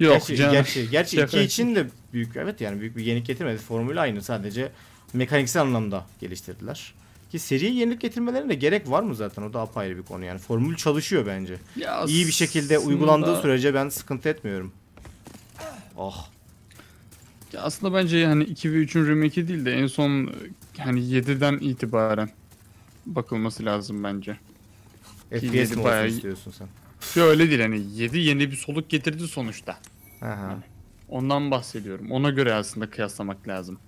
Yok gerçi, canım. gerçi, gerçi Şaka 2 için de büyük evet yani büyük bir yenilik getirmedi. Formül aynı sadece mekaniksel anlamda geliştirdiler. Ki seriye yenilik getirmelerine gerek var mı zaten o da apayrı bir konu yani. Formül çalışıyor bence. Ya İyi bir şekilde uygulandığı sürece ben sıkıntı etmiyorum. Oh. Ya aslında bence hani 2 ve 3'ün remake'i değil de en son hani 7'den itibaren bakılması lazım bence. FPS mi bayağı- istiyorsun sen? Şu öyle değil hani 7 yeni bir soluk getirdi sonuçta. Aha. Ondan bahsediyorum. Ona göre aslında kıyaslamak lazım.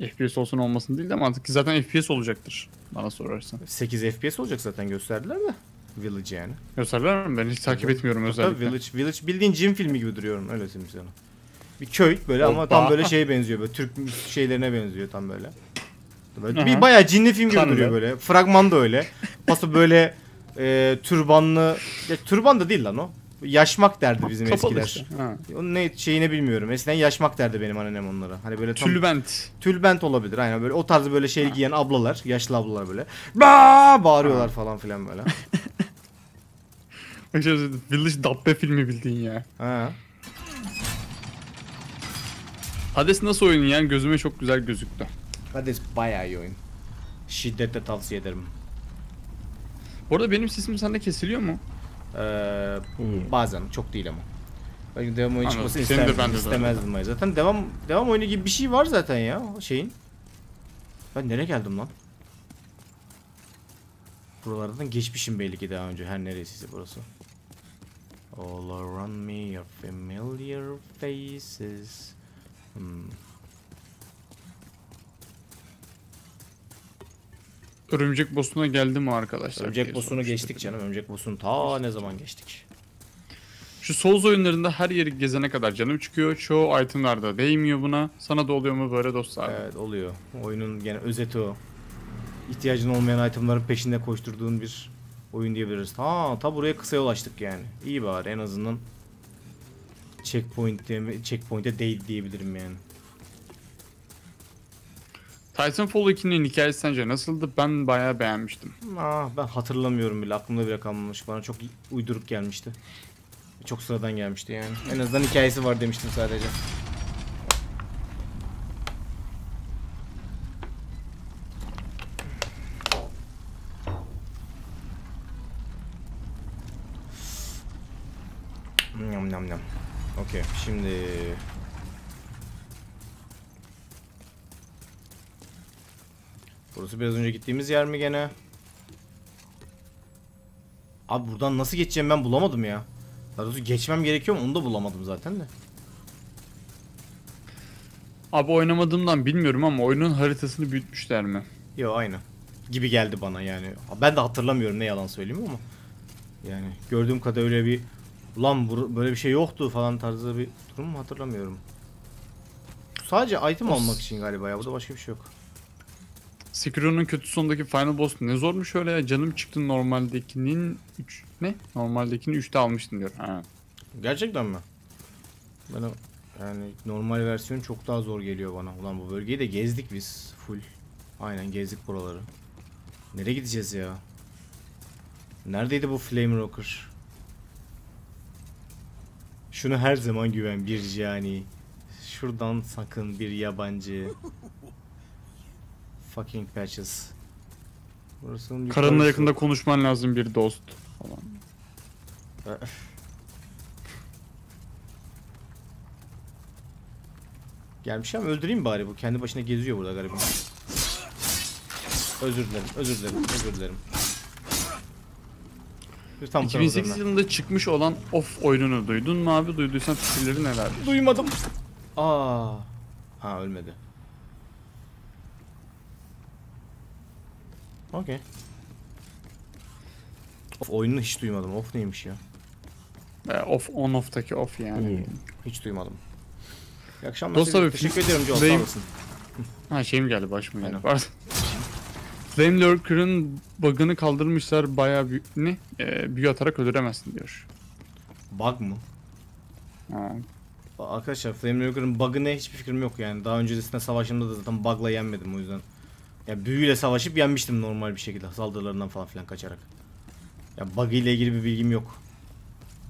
FPS olsun olmasın değil de mantıklı. Zaten FPS olacaktır bana sorarsan. 8 FPS olacak zaten gösterdiler de. Village yani. Gösterler mi? Ben hiç takip etmiyorum Tabii özellikle. Village, Village bildiğin cin filmi gibi duruyorum öyle söyleyeyim sana. Bir köy böyle ama Hoppa. tam böyle şeye benziyor böyle Türk şeylerine benziyor tam böyle. Böyle Aha. bir bayağı cinli film gibi Kanlı. duruyor böyle. Fragman da öyle. Pası böyle e, türbanlı ya, türban da değil lan o. Yaşmak derdi bizim Kapalı eskiler. işte. Ha. Onun ne şeyini bilmiyorum. Eskiden yaşmak derdi benim annem onlara. Hani böyle tam Tülbent. tülbent olabilir aynen böyle o tarz böyle şey giyen ablalar, yaşlı ablalar böyle. Ba bağırıyorlar falan filan böyle. Bak şey, Village Dabbe filmi bildiğin ya. Ha. Hades nasıl oyun yani gözüme çok güzel gözüktü. Hades bayağı iyi oyun. Şiddetle tavsiye ederim. Bu arada benim sesim sende kesiliyor mu? Ee, bazen çok değil ama. Belki devam oyunu Anladım. çıkmasını Senin de de istemezdim ben. Zaten devam devam oyunu gibi bir şey var zaten ya şeyin. Ben nereye geldim lan? Buralardan geçmişim belli ki daha önce her neresiyse burası. All around me are familiar faces. Hmm. Örümcek boss'una geldi mi arkadaşlar? Örümcek boss'unu geçtik canım. Örümcek boss'unu ta ne zaman geçtik? Şu Souls oyunlarında her yeri gezene kadar canım çıkıyor. Çoğu itemlarda değmiyor buna. Sana da oluyor mu böyle dostlar? Evet oluyor. Oyunun gene özeti o. İhtiyacın olmayan itemların peşinde koşturduğun bir oyun diyebiliriz. Ha ta buraya kısa yol açtık yani. İyi bari en azından checkpoint'e checkpoint'e değil diyebilirim yani. Titanfall 2'nin hikayesi sence nasıldı? Ben bayağı beğenmiştim. Ah ben hatırlamıyorum bile aklımda bile kalmamış. Bana çok uyduruk gelmişti. Çok sıradan gelmişti yani. En azından hikayesi var demiştim sadece. Nam nam nam. Okey şimdi Burası biraz önce gittiğimiz yer mi gene? Abi buradan nasıl geçeceğim ben bulamadım ya. Daha doğrusu geçmem gerekiyor mu onu da bulamadım zaten de. Abi oynamadığımdan bilmiyorum ama oyunun haritasını büyütmüşler mi? Yo aynı. Gibi geldi bana yani. Ben de hatırlamıyorum ne yalan söyleyeyim ama. Yani gördüğüm kadar öyle bir Ulan böyle bir şey yoktu falan tarzı bir durum mu hatırlamıyorum. Sadece item almak için galiba ya. Bu da başka bir şey yok. Sekiro'nun kötü sondaki final boss ne zormuş öyle ya. Canım çıktı normaldekinin 3 ne? Normaldekini 3'te almıştın diyor. Ha. Gerçekten mi? Bana yani normal versiyon çok daha zor geliyor bana. Ulan bu bölgeyi de gezdik biz full. Aynen gezdik buraları. Nereye gideceğiz ya? Neredeydi bu Flame Rocker? Şunu her zaman güven bir cani. Şuradan sakın bir yabancı. Fucking patches. Burasının Karınla yukarısı. yakında konuşman lazım bir dost falan. Gelmiş ama öldüreyim bari bu. Kendi başına geziyor burada garibim. Özür dilerim, özür dilerim, özür dilerim. Lütfen bu tarafa 2008 dönme. yılında çıkmış olan Off oyununu duydun mu abi? Duyduysan fikirleri neler? Duymadım. Aa. Ha ölmedi. Okey. Of oyununu hiç duymadım. Of neymiş ya? E, off on off'taki off yani. Hiç duymadım. İyi akşamlar. Dost sevgili. abi, Teşekkür ediyorum Joel. Sağ Flame- olasın. Ha şey mi geldi baş mı geldi? Pardon. Flame Lurker'ın bug'ını kaldırmışlar bayağı büyük ne? E, büyü atarak öldüremezsin diyor. Bug mı? Ha. Arkadaşlar Flame Lurker'ın bug'ı ne hiçbir fikrim yok yani. Daha öncesinde savaşımda da zaten bug'la yenmedim o yüzden. Ya büyüyle savaşıp yenmiştim normal bir şekilde saldırılarından falan filan kaçarak. Ya bug ile ilgili bir bilgim yok.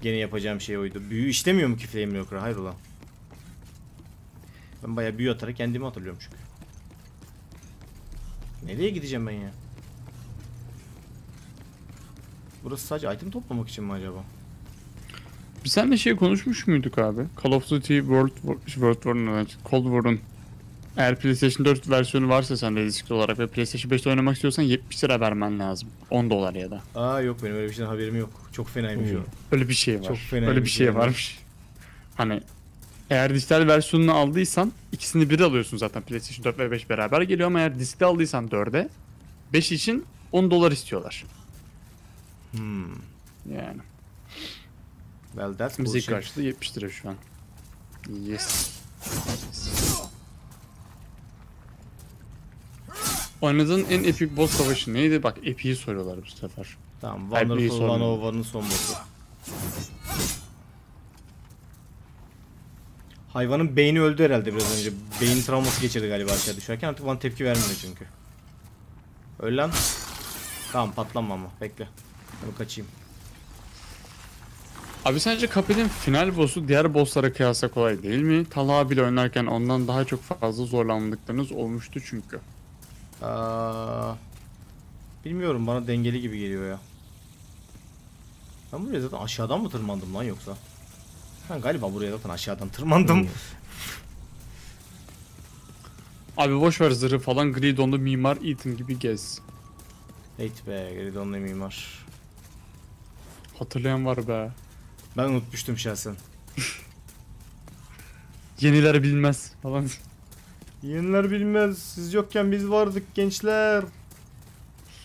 Gene yapacağım şey oydu. Büyü işlemiyor mu ki Flame Lurker? Hayır ulan. Ben bayağı büyü atarak kendimi hatırlıyorum çünkü. Nereye gideceğim ben ya? Burası sadece item toplamak için mi acaba? Biz seninle şey konuşmuş muyduk abi? Call of Duty World War, World War ne? Cold War'un eğer PlayStation 4 versiyonu varsa sende diskli olarak ve PlayStation 5'te oynamak istiyorsan 70 lira vermen lazım. 10 dolar ya da. Aa yok benim öyle bir şeyden haberim yok. Çok fenaymış o. Öyle bir şey var. Çok fena Öyle bir şey var. varmış. Hani eğer dijital versiyonunu aldıysan ikisini bir alıyorsun zaten PlayStation 4 ve 5 beraber geliyor ama eğer diskli aldıysan 4'e 5 için 10 dolar istiyorlar. Hmm. Yani Well that's müzik bullshit. karşılığı 70 lira şu an. Yes. Oynadığın en epik boss savaşı neydi? Bak epic'i soruyorlar bu sefer. Tamam, Wonderful sorun yok. 101'ın son boss'u. Hayvanın beyni öldü herhalde biraz önce. Beyin travması geçirdi galiba aşağı düşerken artık bana tepki vermiyor çünkü. Öl lan. Tamam patlamam ama bekle. Ben kaçayım. Abi sence Kapel'in final boss'u diğer boss'lara kıyasla kolay değil mi? Talha abiyle oynarken ondan daha çok fazla zorlandıklarınız olmuştu çünkü. Aa, bilmiyorum bana dengeli gibi geliyor ya. Ben buraya zaten aşağıdan mı tırmandım lan yoksa? Ben galiba buraya zaten aşağıdan tırmandım. Abi boş ver zırhı falan Gridon'da mimar Ethan gibi gez. Hate be, Gridon'la mimar. Hatırlayan var be. Ben unutmuştum şahsen. Yeniler bilmez falan. Yeniler bilmez. Siz yokken biz vardık gençler.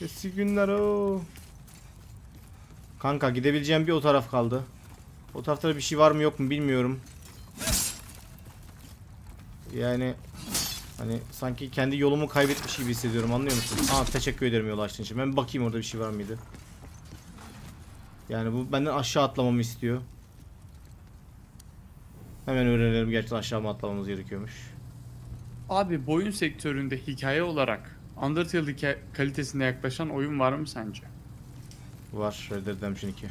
Eski günler o. Kanka gidebileceğim bir o taraf kaldı. O tarafta bir şey var mı yok mu bilmiyorum. Yani hani sanki kendi yolumu kaybetmiş gibi hissediyorum anlıyor musun? Aa teşekkür ederim yol açtığın için. Ben bakayım orada bir şey var mıydı? Yani bu benden aşağı atlamamı istiyor. Hemen öğrenelim gerçekten aşağı mı atlamamız gerekiyormuş. Abi bu oyun sektöründe hikaye olarak Undertale hikaye kalitesine yaklaşan oyun var mı sence? Var Red Dead Redemption 2.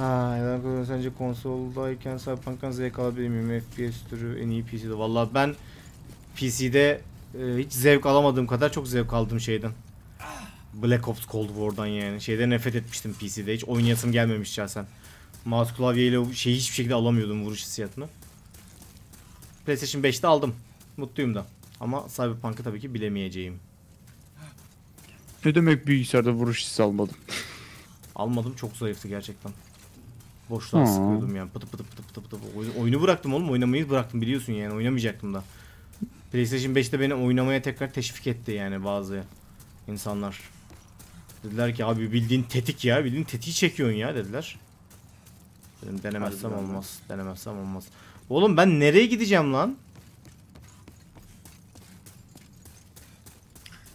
Aa, neden sence konsoldayken Cyberpunk'tan zevk alabilir miyim? FPS türü en iyi PC'de. Vallahi ben PC'de e, hiç zevk alamadığım kadar çok zevk aldım şeyden. Black Ops Cold War'dan yani. Şeyden nefret etmiştim PC'de. Hiç oynayasım gelmemiş şahsen. Mouse klavyeyle o şeyi hiçbir şekilde alamıyordum vuruş hissiyatını. PlayStation 5'te aldım. Mutluyum da. Ama Cyberpunk'ı tabii ki bilemeyeceğim. Ne demek bilgisayarda vuruş hissi almadım? Almadım çok zayıftı gerçekten. Boşluğa Aa. sıkıyordum yani pıtı pıtı pıtı pıtı pıtı. Oyunu, oyunu bıraktım oğlum oynamayı bıraktım biliyorsun yani oynamayacaktım da. PlayStation 5'te beni oynamaya tekrar teşvik etti yani bazı insanlar. Dediler ki abi bildiğin tetik ya. Bildiğin tetiği çekiyorsun ya dediler. Dedim denemezsem olmaz. Denemezsem olmaz. Oğlum ben nereye gideceğim lan?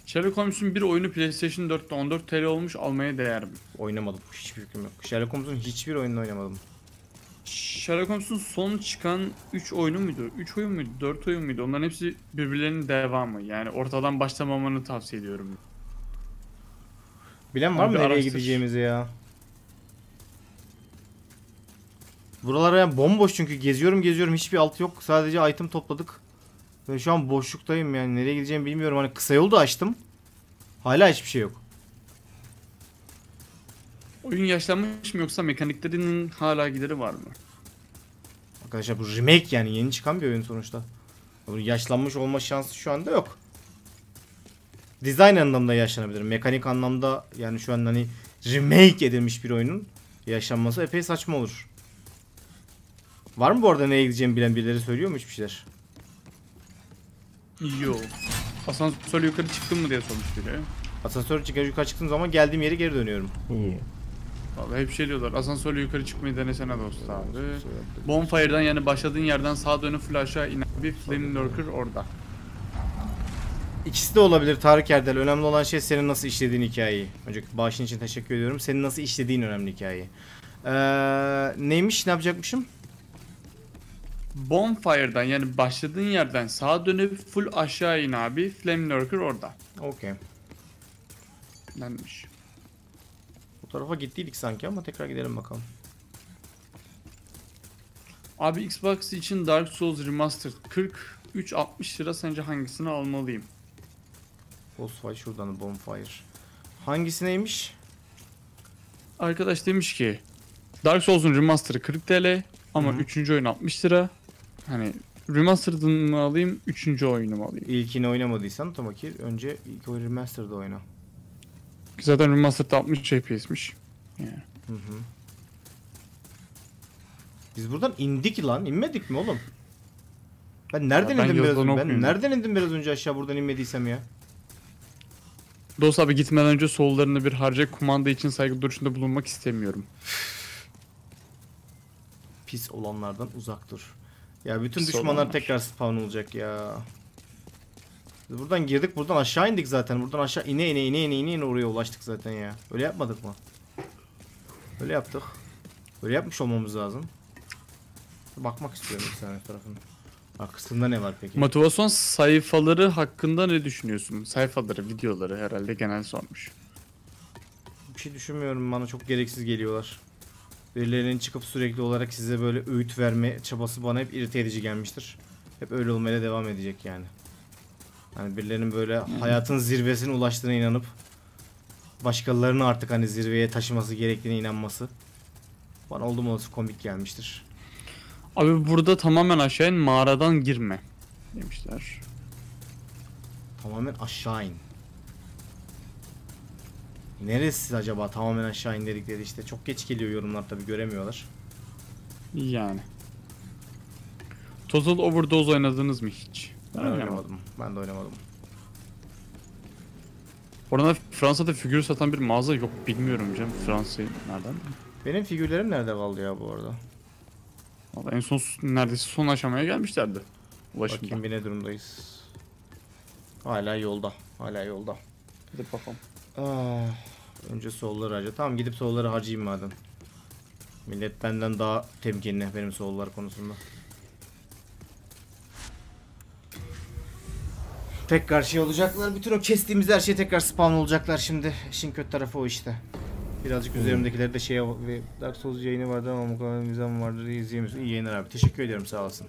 Sherlock Holmes'un bir oyunu PlayStation 4'te 14 TL olmuş almaya değer mi? Oynamadım. Hiçbir fikrim yok. Sherlock Holmes'un hiçbir oyununu oynamadım. Sherlock Holmes'un son çıkan 3 oyunu muydu? 3 oyun muydu? 4 oyun muydu? Onların hepsi birbirlerinin devamı. Yani ortadan başlamamanı tavsiye ediyorum. Bilen var Abi mı nereye araştır. gideceğimizi ya? Buralar yani bomboş çünkü geziyorum geziyorum hiçbir altı yok. Sadece item topladık. Ve şu an boşluktayım yani nereye gideceğimi bilmiyorum. Hani kısa yolu da açtım. Hala hiçbir şey yok. Oyun yaşlanmış mı yoksa mekaniklerinin hala gideri var mı? Arkadaşlar bu remake yani yeni çıkan bir oyun sonuçta. Yaşlanmış olma şansı şu anda yok. Design anlamda yaşlanabilir. Mekanik anlamda yani şu an hani remake edilmiş bir oyunun yaşlanması epey saçma olur. Var mı bu arada nereye gideceğimi bilen birileri söylüyor mu hiçbir şeyler? Yo. Asansör yukarı çıktın mı diye sormuş biri. Asansör çıkar yukarı çıktığım zaman geldiğim yere geri dönüyorum. İyi. Vallahi hep şey diyorlar. Asansörle yukarı çıkmayı denesene dost abi. Bonfire'dan yani başladığın yerden sağa dönüp aşağı inen bir Flame Lurker orada. İkisi de olabilir Tarık Erdel. Önemli olan şey senin nasıl işlediğin hikayeyi. Önceki bağışın için teşekkür ediyorum. Senin nasıl işlediğin önemli hikayeyi. Ee, neymiş ne yapacakmışım? Bonfire'dan yani başladığın yerden sağa dönüp full aşağı in abi. Flame Lurker orada. Okey. Denmiş. Bu tarafa gittiydik sanki ama tekrar gidelim bakalım. Abi Xbox için Dark Souls Remastered 40 3.60 lira sence hangisini almalıyım? Boss fight şuradan bonfire. Hangisi neymiş? Arkadaş demiş ki Dark Souls'un Remaster'ı 40 TL ama Hı hı. 3. oyun 60 lira. Hani Remastered'ını mı alayım, 3. oyunu mu alayım? İlkini oynamadıysan tamam ki önce ilk oyun remaster'da oyna. Zaten Remastered 60 FPS'miş. Yani. Hı hı. Biz buradan indik lan. inmedik mi oğlum? Ben nereden ben indim biraz önce? Ben nereden indim biraz önce aşağı buradan inmediysem ya? Dost abi gitmeden önce sollarını bir harca kumanda için saygı duruşunda bulunmak istemiyorum. Pis olanlardan uzak dur. Ya bütün Pis düşmanlar olanlar. tekrar spawn olacak ya. Biz buradan girdik buradan aşağı indik zaten. Buradan aşağı ine ine ine ine ine ine oraya ulaştık zaten ya. Öyle yapmadık mı? Öyle yaptık. Öyle yapmış olmamız lazım. Bakmak istiyorum bir saniye tarafına. Arkasında ne var peki? Motivasyon sayfaları hakkında ne düşünüyorsun? Sayfaları, videoları herhalde genel sormuş. Bir şey düşünmüyorum bana çok gereksiz geliyorlar. Birilerinin çıkıp sürekli olarak size böyle öğüt verme çabası bana hep irite edici gelmiştir. Hep öyle olmaya devam edecek yani. Hani birilerinin böyle hayatın zirvesine ulaştığına inanıp başkalarını artık hani zirveye taşıması gerektiğine inanması bana oldum olası komik gelmiştir. Abi burada tamamen aşağı in mağaradan girme demişler. Tamamen aşağı in. Neresi acaba tamamen aşağı in dedikleri işte çok geç geliyor yorumlar tabi göremiyorlar. Yani. Total Overdose oynadınız mı hiç? Ben oynamadım. Ben de oynamadım. Orada Fransa'da figür satan bir mağaza yok bilmiyorum canım. Fransa'yı nereden? Benim figürlerim nerede kaldı ya bu arada? Vallahi en son neredeyse son aşamaya gelmişlerdi. Ulaşımda. Bakayım bir ne durumdayız. Hala yolda. Hala yolda. Hadi bakalım. Ah, önce solları harca. Tamam gidip solları harcayayım madem. Millet benden daha temkinli benim sollar konusunda. Tekrar şey olacaklar. Bütün o kestiğimiz her şey tekrar spawn olacaklar şimdi. İşin kötü tarafı o işte. Birazcık üzerimdekileri de şeye ve Dark Souls yayını vardı ama bu kadar nizam vardır izleyemiyorsun. İyi yayınlar abi. Teşekkür ediyorum sağ olasın.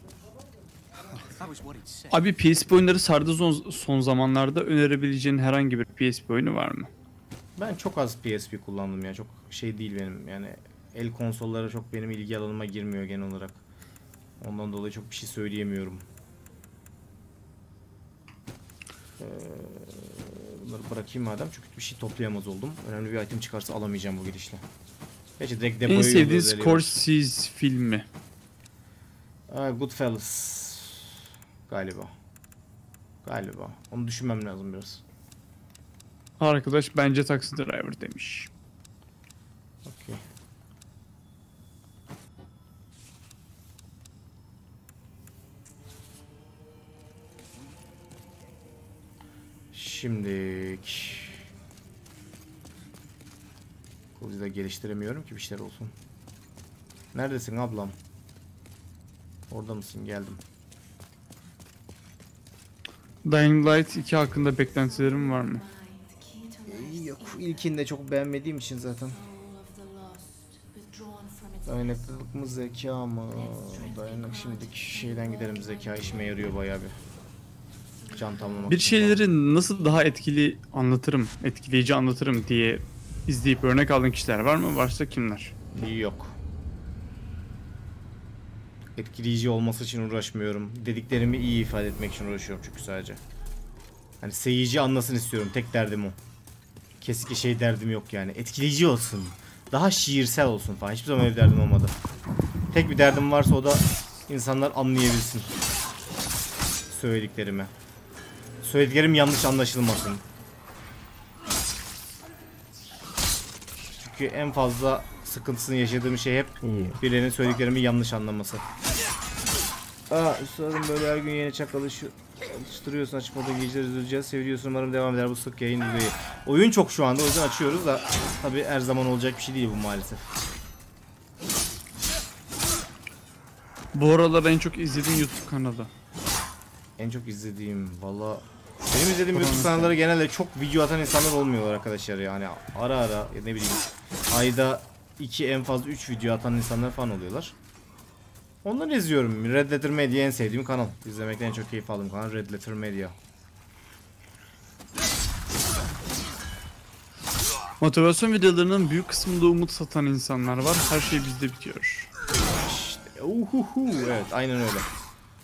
Abi PSP oyunları sardı son, son zamanlarda önerebileceğin herhangi bir PSP oyunu var mı? Ben çok az PSP kullandım ya. Çok şey değil benim. Yani el konsolları çok benim ilgi alanıma girmiyor genel olarak. Ondan dolayı çok bir şey söyleyemiyorum. Ee, bunları bırakayım madem çünkü bir şey toplayamaz oldum. Önemli bir item çıkarsa alamayacağım bu gidişle. Gerçi direkt depoyu en sevdiğiniz. Scorsese filmi. Aa, Goodfellas. Galiba. Galiba. Onu düşünmem lazım biraz. Arkadaş bence taksi driver demiş. Okey. Şimdilik Kılıcı da geliştiremiyorum ki bir şeyler olsun. Neredesin ablam? Orada mısın? Geldim. Dying Light 2 hakkında beklentilerim var mı? Yok ilkinde çok beğenmediğim için zaten. Dayanıklılık mı zeka mı? Dayanık şimdiki şeyden gidelim zeka işime yarıyor bayağı bir. Can tamlamak Bir için falan. şeyleri nasıl daha etkili anlatırım, etkileyici anlatırım diye izleyip örnek aldığın kişiler var mı? Varsa kimler? Yok. Etkileyici olması için uğraşmıyorum. Dediklerimi iyi ifade etmek için uğraşıyorum çünkü sadece. Hani seyirci anlasın istiyorum. Tek derdim o. Kesinlikle şey derdim yok yani. Etkileyici olsun. Daha şiirsel olsun falan. Hiçbir zaman öyle derdim olmadı. Tek bir derdim varsa o da insanlar anlayabilsin. Söylediklerimi. Söylediklerim yanlış anlaşılmasın. Çünkü en fazla sıkıntısını yaşadığım şey hep birilerinin söylediklerimi yanlış anlaması. Aa üstadım böyle her gün yeni çakalı şu alıştırıyorsun açmadığı geceler üzüleceğiz. Seviyorsun umarım devam eder bu sık yayın düzeyi. Oyun çok şu anda o yüzden açıyoruz da tabi her zaman olacak bir şey değil bu maalesef. Bu aralar en çok izlediğin YouTube kanalı. En çok izlediğim valla benim izlediğim YouTube kanalları genelde çok video atan insanlar olmuyorlar arkadaşlar yani ara ara ya ne bileyim ayda 2 en fazla 3 video atan insanlar falan oluyorlar. Onları izliyorum. Red Letter Media en sevdiğim kanal. İzlemekten en çok keyif aldığım kanal Red Letter Media. Motivasyon videolarının büyük kısmında umut satan insanlar var. Her şey bizde bitiyor. Uhuhu. Evet aynen öyle.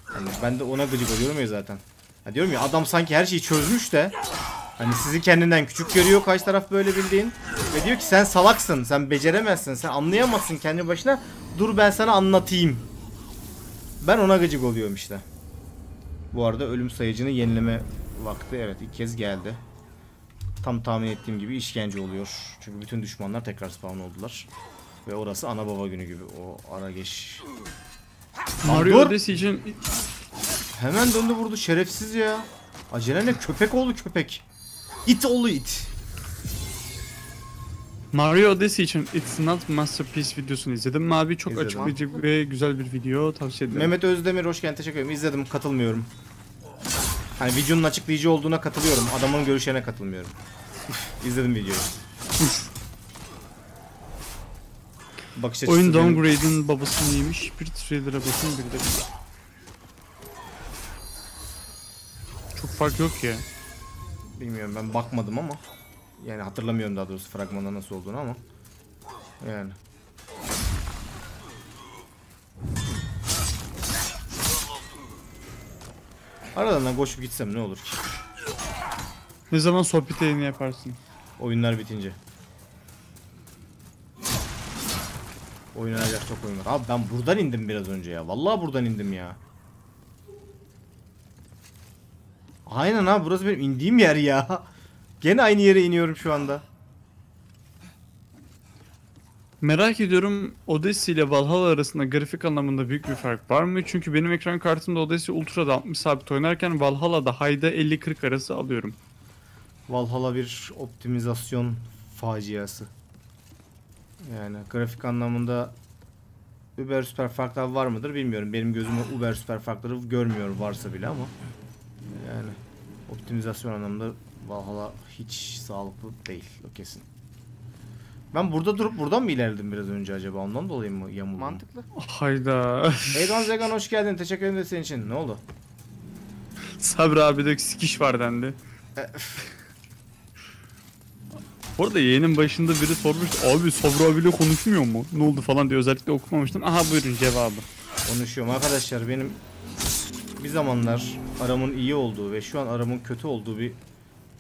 Hani ben de ona gıcık oluyorum ya zaten. Ha diyorum ya adam sanki her şeyi çözmüş de hani sizi kendinden küçük görüyor kaç taraf böyle bildiğin ve diyor ki sen salaksın sen beceremezsin sen anlayamazsın kendi başına dur ben sana anlatayım. Ben ona gıcık oluyorum işte. Bu arada ölüm sayıcını yenileme vakti evet ilk kez geldi. Tam tahmin ettiğim gibi işkence oluyor. Çünkü bütün düşmanlar tekrar spawn oldular. Ve orası ana baba günü gibi o ara geç Mario dur! Odyssey için Hemen döndü vurdu şerefsiz ya. Acele ne köpek oğlu köpek. İt oğlu it. Mario Odyssey için It's Not Masterpiece videosunu izledim. Abi çok İzledim. açıklayıcı ve güzel bir video tavsiye ederim. Mehmet Özdemir hoş geldin teşekkür ederim. İzledim katılmıyorum. Hani videonun açıklayıcı olduğuna katılıyorum. Adamın görüşlerine katılmıyorum. İzledim videoyu. Bakış açısı Oyun benim- Downgrade'in babasını yemiş. Bir trailer'a bakın bir de. Çok fark yok ya. Bilmiyorum ben bakmadım ama. Yani hatırlamıyorum daha doğrusu fragmanda nasıl olduğunu ama. Yani. Aradan da koşup gitsem ne olur ki? Ne zaman sohbet yayını yaparsın? Oyunlar bitince. Oynanacak çok oyun var. Abi ben buradan indim biraz önce ya. Vallahi buradan indim ya. Aynen abi burası benim indiğim yer ya. Gene aynı yere iniyorum şu anda. Merak ediyorum Odyssey ile Valhalla arasında grafik anlamında büyük bir fark var mı? Çünkü benim ekran kartımda Odyssey Ultra'da 60 sabit oynarken Valhalla'da High'da 50-40 arası alıyorum. Valhalla bir optimizasyon faciası. Yani grafik anlamında Uber süper farklar var mıdır bilmiyorum. Benim gözüme Uber süper farkları görmüyor varsa bile ama yani optimizasyon anlamında Valhalla hiç sağlıklı değil o kesin. Ben burada durup buradan mı ilerledim biraz önce acaba? Ondan dolayı mı yamuldum? Mantıklı. Hayda. Egon Zegan hoş geldin. Teşekkür ederim de senin için. Ne oldu? Sabri abi de sikiş var dendi. Bu arada yayının başında biri sormuş abi Sabri abiyle konuşmuyor mu? Ne oldu falan diye özellikle okumamıştım. Aha buyurun cevabı. Konuşuyorum arkadaşlar benim bir zamanlar aramın iyi olduğu ve şu an aramın kötü olduğu bir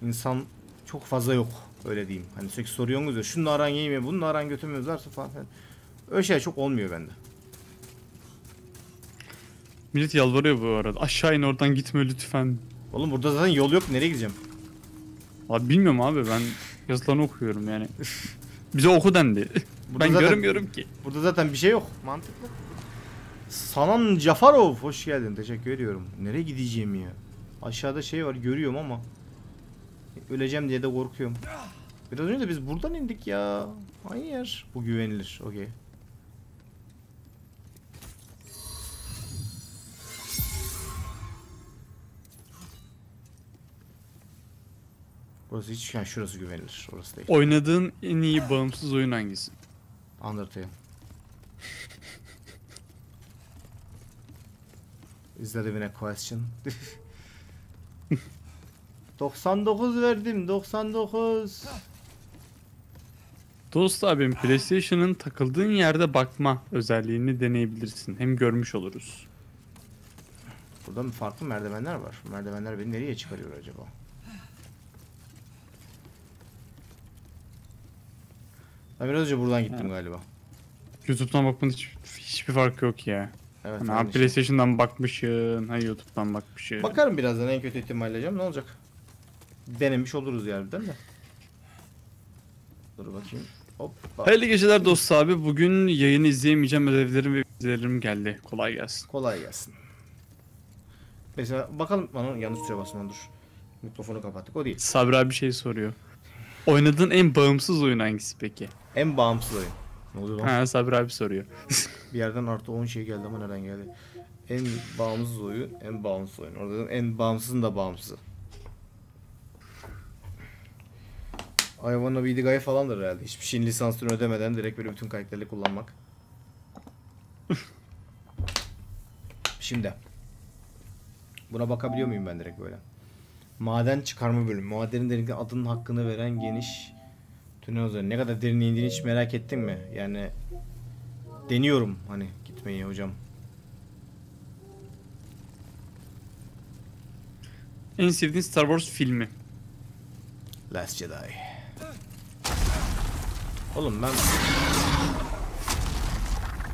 insan çok fazla yok öyle diyeyim. Hani sürekli soruyorsunuz ya şununla aran iyi mi bununla aran mü varsa falan filan. Öyle şey çok olmuyor bende. Millet yalvarıyor bu arada. Aşağı in oradan gitme lütfen. Oğlum burada zaten yol yok nereye gideceğim? Abi bilmiyorum abi ben yazılarını okuyorum yani. Bize oku dendi. Burada ben zaten- göremiyorum ki. Burada zaten bir şey yok. Mantıklı. Sanan Cafarov hoş geldin. Teşekkür ediyorum. Nereye gideceğim ya? Aşağıda şey var görüyorum ama öleceğim diye de korkuyorum. Biraz önce de biz buradan indik ya. Yer. Bu güvenilir. Okey. Burası hiç yani şurası güvenilir. Orası değil. Oynadığın en iyi bağımsız oyun hangisi? Undertale. Is that even a question? 99 verdim 99. Dost abim PlayStation'ın takıldığın yerde bakma özelliğini deneyebilirsin. Hem görmüş oluruz. Burada mı farklı merdivenler var? Merdivenler beni nereye çıkarıyor acaba? Ben biraz önce buradan gittim Evet. galiba. YouTube'dan bakmanın hiç, hiçbir farkı yok ya. Evet. Hani şey. PlayStation'dan bakmışsın, ha YouTube'dan bakmışsın. Bakarım birazdan en kötü ihtimalle canım ne olacak? Denemiş oluruz yerden de. Dur bakayım. Hoppa. Hayırlı geceler dost abi. Bugün yayını izleyemeyeceğim ödevlerim ve vizelerim geldi. Kolay gelsin. Kolay gelsin. Mesela bakalım bana yanlış süre basma dur. Mikrofonu kapattık o değil. Sabri abi şey soruyor. Oynadığın en bağımsız oyun hangisi peki? En bağımsız oyun. Ne oluyor lan? Ha Sabri abi soruyor. Bir yerden artı 10 şey geldi ama nereden geldi? En bağımsız oyun, en bağımsız oyun. Orada en bağımsızın da bağımsızı. I wanna be the guy falandır herhalde. Hiçbir şeyin lisansını ödemeden direkt böyle bütün karakterleri kullanmak. Şimdi. Buna bakabiliyor muyum ben direkt böyle? Maden çıkarma bölümü. Madenin derinlikte adının hakkını veren geniş tünel üzerine. Ne kadar derine indiğini hiç merak ettin mi? Yani deniyorum hani gitmeyi hocam. en sevdiğin Star Wars filmi? Last Jedi. Oğlum ben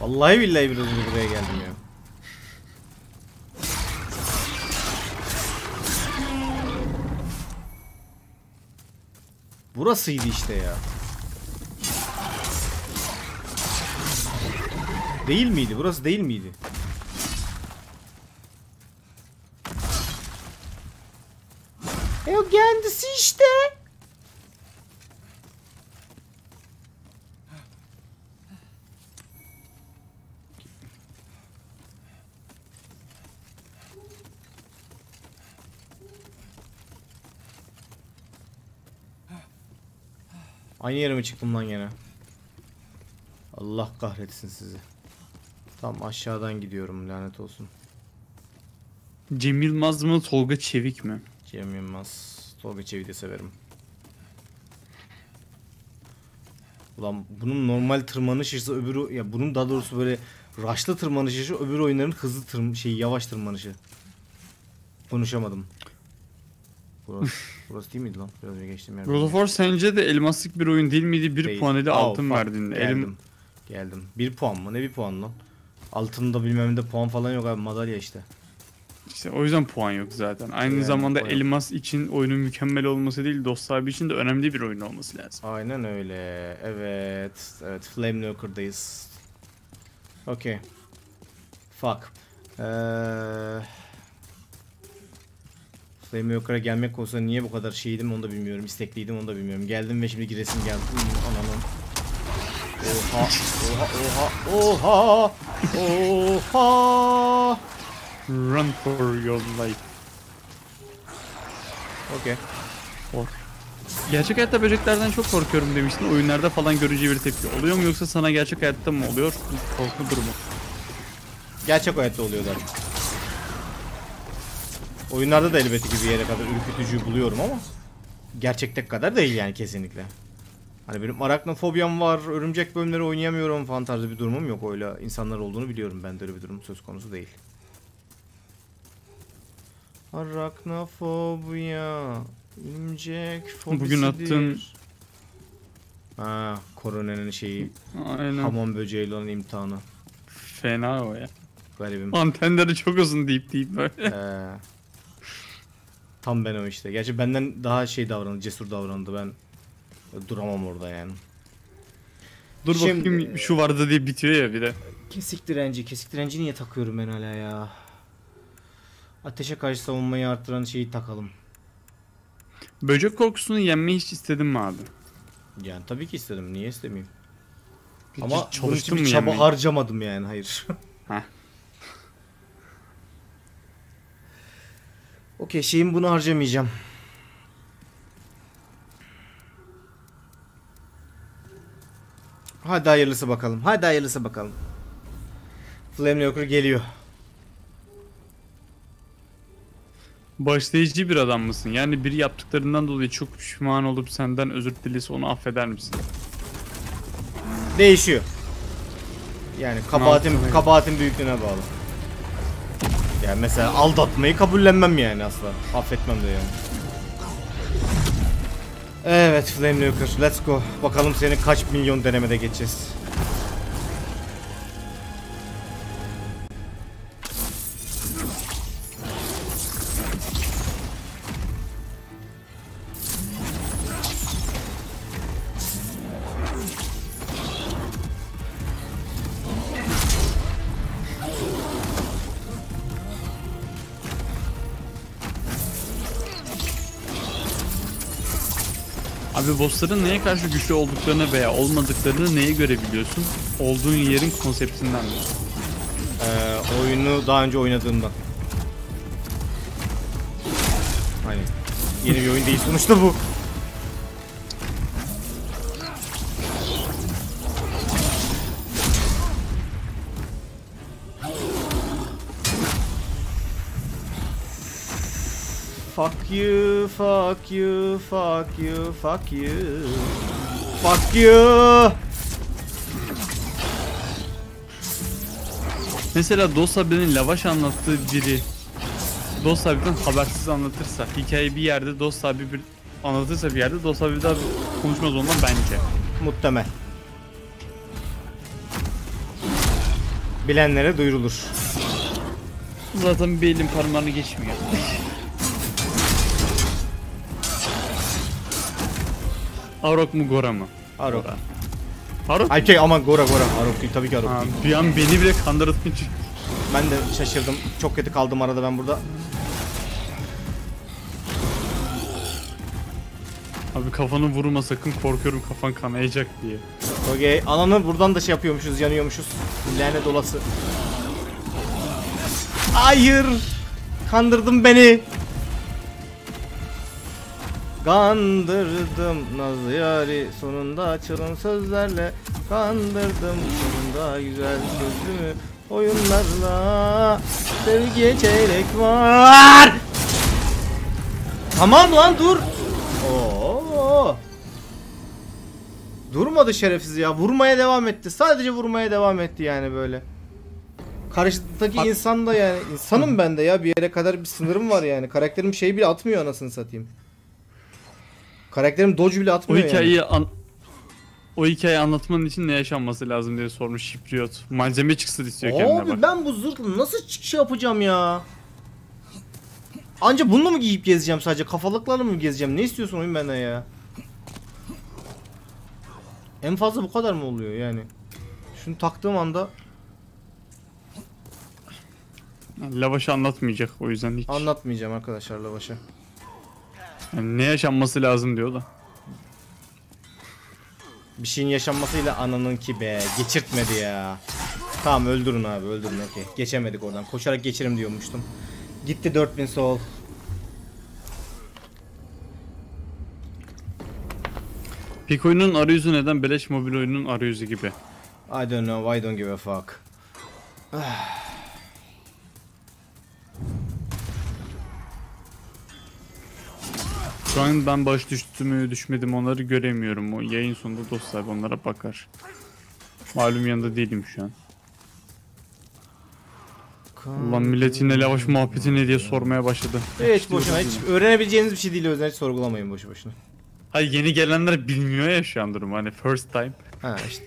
Vallahi billahi biraz buraya geldim ya. Burasıydı işte ya. Değil miydi? Burası değil miydi? E o kendisi işte. Aynı yere mi çıktım lan gene? Allah kahretsin sizi. Tam aşağıdan gidiyorum lanet olsun. Cem Yılmaz mı Tolga Çevik mi? Cem Yılmaz. Tolga Çevik'i de severim. Ulan bunun normal tırmanış hızı öbürü ya bunun daha doğrusu böyle rush'lı tırmanış hızı öbür oyunların hızlı tırm şey yavaş tırmanışı. Konuşamadım. Burası, değil miydi lan? Biraz önce geçtim yer. World of War sence de elmaslık bir oyun değil miydi? Bir Değil. puan ile altın fuck. verdin. Geldim. Elim, Geldim. Bir puan mı? Ne bir puan lan? Altında bilmem de puan falan yok abi madalya işte. işte o yüzden puan yok zaten. Aynı Yani zamanda puan yok. elmas için oyunun mükemmel olması değil, dost sahibi için de önemli bir oyun olması lazım. Aynen öyle. Evet. Evet. Flame Lurker'dayız. Okey. Fuck. Ee, Flame Lurker'a gelmek olsa niye bu kadar şeydim onu da bilmiyorum. İstekliydim onu da bilmiyorum. Geldim ve şimdi giresim geldi. Ananın. Oha. Oha. Oha. Oha. Oha. Run for your life. Okey. Gerçek hayatta böceklerden çok korkuyorum demiştin. Oyunlarda falan görünce bir tepki oluyor mu yoksa sana gerçek hayatta mı oluyor? Korku durumu. Gerçek hayatta oluyorlar. Oyunlarda da elbette ki bir yere kadar ürkütücü buluyorum ama gerçekte kadar değil yani kesinlikle. Hani benim araknofobiyam var, örümcek bölümleri oynayamıyorum falan tarzı bir durumum yok. Öyle insanlar olduğunu biliyorum. Bende öyle bir durum söz konusu değil. Araknofobiya, örümcek fobisidir. Bugün attığın- Ha, koronanın şeyi, Aynen. hamam böceğiyle olan imtihanı. Fena o ya. Garibim. Antenleri çok uzun deyip deyip böyle. Ee, Tam ben o işte. Gerçi benden daha şey davrandı, cesur davrandı. Ben duramam orada yani. Dur Şimdi- bakayım şu vardı diye bitiyor ya bir de. Kesik direnci. Kesik direnci niye takıyorum ben hala ya? Ateşe karşı savunmayı arttıran şeyi takalım. Böcek korkusunu yenmeyi hiç istedin mi abi? Yani tabii ki istedim. Niye istemeyeyim? Peki Ama hiç bunun için bir çaba harcamadım yani. Hayır. Heh. Okey şeyim bunu harcamayacağım. Hadi hayırlısı bakalım. Hadi hayırlısı bakalım. Flame Lurker geliyor. Başlayıcı bir adam mısın? Yani biri yaptıklarından dolayı çok pişman olup senden özür dilese onu affeder misin? Değişiyor. Yani kabahatin kabahatin büyüklüğüne bağlı. Yani mesela aldatmayı kabullenmem yani asla. Affetmem de yani. Evet Flame Lurker let's go. Bakalım seni kaç milyon denemede geçeceğiz. Bossların neye karşı güçlü olduklarını veya olmadıklarını neye göre biliyorsun? Olduğun yerin konseptinden mi? Ee, oyunu daha önce oynadığımdan. Hani yeni bir oyun değil sonuçta bu. You, fuck you, fuck you, fuck you. Fuck you. Mesela Dost abinin lavaş anlattığı biri Dost abiden habersiz anlatırsa hikayeyi bir yerde Dost abi bir anlatırsa bir yerde Dost abi bir daha konuşmaz ondan bence. Muhtemel. Bilenlere duyurulur. Zaten bir elin parmağını geçmiyor. Arok mu Gora mı? Arok. Gora. Arok. Ay şey aman Gora Gora. Arok değil tabii ki Arok Ha, değil. bir an beni bile kandırdın çünkü. Ben de şaşırdım. Çok kötü kaldım arada ben burada. Abi kafanı vurma sakın korkuyorum kafan kanayacak diye. Okey. Ananı buradan da şey yapıyormuşuz, yanıyormuşuz. Lanet olası. Hayır. Kandırdın beni. Kandırdım Nazlı yari sonunda açılın sözlerle Kandırdım sonunda güzel sözlü oyunlarla Sevgiye çeyrek var Tamam lan dur Oo. Durmadı şerefsiz ya. Vurmaya devam etti. Sadece vurmaya devam etti yani böyle. Karşıdaki Bak- insan da yani insanım ben de ya bir yere kadar bir sınırım var yani. Karakterim şey bile atmıyor anasını satayım. Karakterim dodge bile O atmıyor yani. hikayeyi an o hikayeyi anlatmanın için ne yaşanması lazım diye sormuş Şipriot. Malzeme çıksın istiyor kendine bak. ben bu zırhla nasıl çıkış yapacağım ya? Anca bununla mı giyip gezeceğim sadece? Kafalıklarla mı gezeceğim? Ne istiyorsun oyun benden ya? En fazla bu kadar mı oluyor yani? Şunu taktığım anda Lavaşı anlatmayacak o yüzden hiç. anlatmayacağım arkadaşlar Lavaş'a. Yani ne yaşanması lazım diyor da. Bir şeyin yaşanmasıyla ananın ki be geçirtmedi ya. Tamam öldürün abi öldürün okey. Geçemedik oradan. Koşarak geçerim diyormuştum. Gitti 4000 soul. Pik oyunun arayüzü neden beleş mobil oyunun arayüzü gibi? I don't know, I don't give a fuck. Şu an ben baş düştü mü düşmedim onları göremiyorum. O yayın sonunda dost sahibi onlara bakar. Malum yanında değilim şu an. Ulan millet yine lavaş muhabbeti ne diye sormaya başladı. Hiç boşuna hiç öğrenebileceğiniz bir şey değil o yüzden hiç sorgulamayın boşu boşuna. Hayır yeni gelenler bilmiyor ya şu an durumu hani first time. Ha işte.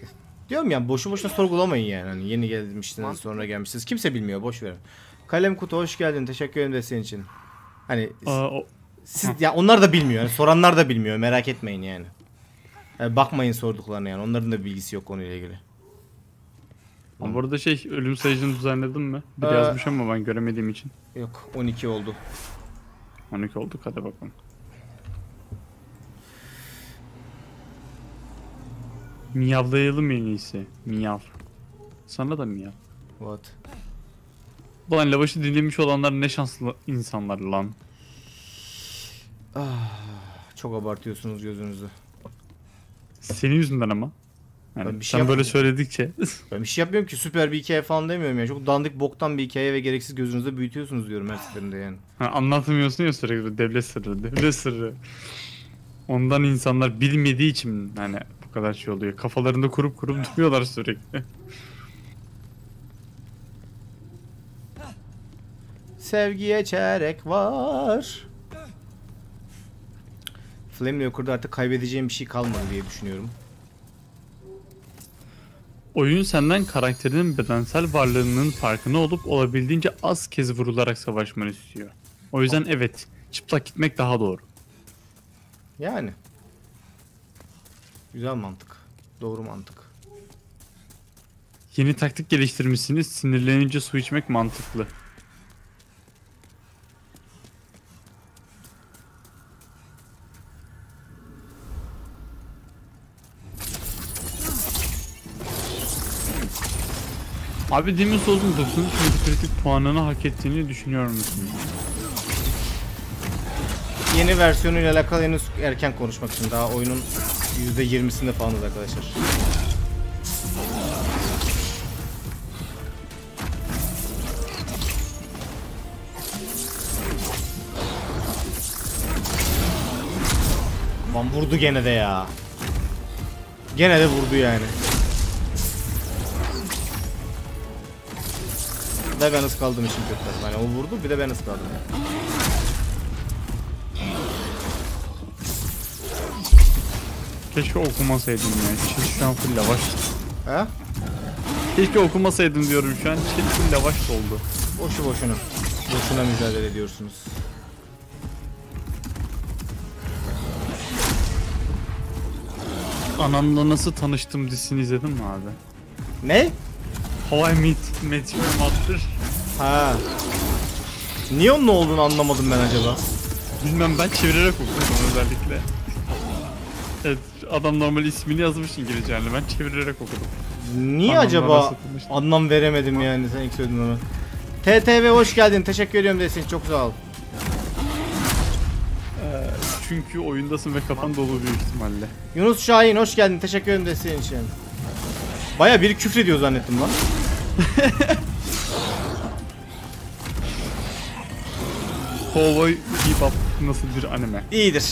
Diyorum ya boşu boşuna sorgulamayın yani. Hani yeni gelmişsiniz sonra gelmişsiniz. Kimse bilmiyor boş verin. Kalem kutu hoş geldin. Teşekkür ederim desteğin için. Hani Aa, o, Siz ya onlar da bilmiyor. Yani soranlar da bilmiyor. Merak etmeyin yani. Yani bakmayın sorduklarına yani. Onların da bilgisi yok konuyla ilgili. Ama bu arada şey ölüm sayıcını düzenledin mi? Bir Ee, yazmış ama ben göremediğim için. Yok 12 oldu. 12 olduk hadi bakalım. Miyavlayalım en iyisi. Miyav. Sana da miyav. What? Ulan lavaşı dinlemiş olanlar ne şanslı insanlar lan. Çok abartıyorsunuz gözünüzü. Senin yüzünden ama. Yani Ben bir şey sen böyle söyledikçe. Ben bir şey yapmıyorum ki süper bir hikaye falan demiyorum ya. Çok dandik boktan bir hikaye ve gereksiz gözünüzde büyütüyorsunuz diyorum her seferinde yani. Ha, anlatmıyorsun ya sürekli devlet sırrı, devlet sırrı. Ondan insanlar bilmediği için hani bu kadar şey oluyor. Kafalarında kurup kurup duruyorlar sürekli. Sevgiye çeyrek var. Flame'le yukarıda artık kaybedeceğim bir şey kalmadı diye düşünüyorum. Oyun senden karakterinin bedensel varlığının farkına olup olabildiğince az kez vurularak savaşmanı istiyor. O yüzden evet, çıplak gitmek daha doğru. Yani. Güzel mantık. Doğru mantık. Yeni taktik geliştirmişsiniz, sinirlenince su içmek mantıklı. Abi Demon Souls'un 93 Metacritic puanını hak ettiğini düşünüyor musun? Yeni versiyonuyla alakalı henüz erken konuşmak için. Daha oyunun %20'sinde falanız arkadaşlar. Lan vurdu gene de ya. Gene de vurdu yani. De ben ıskaldığım için kötü. Hani o vurdu bir de ben ıskaldım. Yani. Keşke okumasaydım ya. Çil şu an full lavaş. Ha? Keşke okumasaydım diyorum şu an. Çil full lavaş oldu. Boşu boşuna. Boşuna mücadele ediyorsunuz. Anamla nasıl tanıştım dizisini izledin mi abi? Ne? How I Met, Met Your Mother. Ha. Niye onun ne olduğunu anlamadım ben acaba. Bilmem ben çevirerek okudum özellikle. Evet adam normal ismini yazmış İngilizce yani ben çevirerek okudum. Niye Anlamlar acaba anlam veremedim yani sen ilk söyledin onu. TTV hoş geldin. Teşekkür ediyorum desin. Çok sağ ol. Çünkü oyundasın ve kafan dolu büyük ihtimalle. Yunus Şahin hoş geldin. Teşekkür ederim desin için. Baya biri küfür ediyor zannettim lan. Cowboy Bebop nasıl bir anime? İyidir.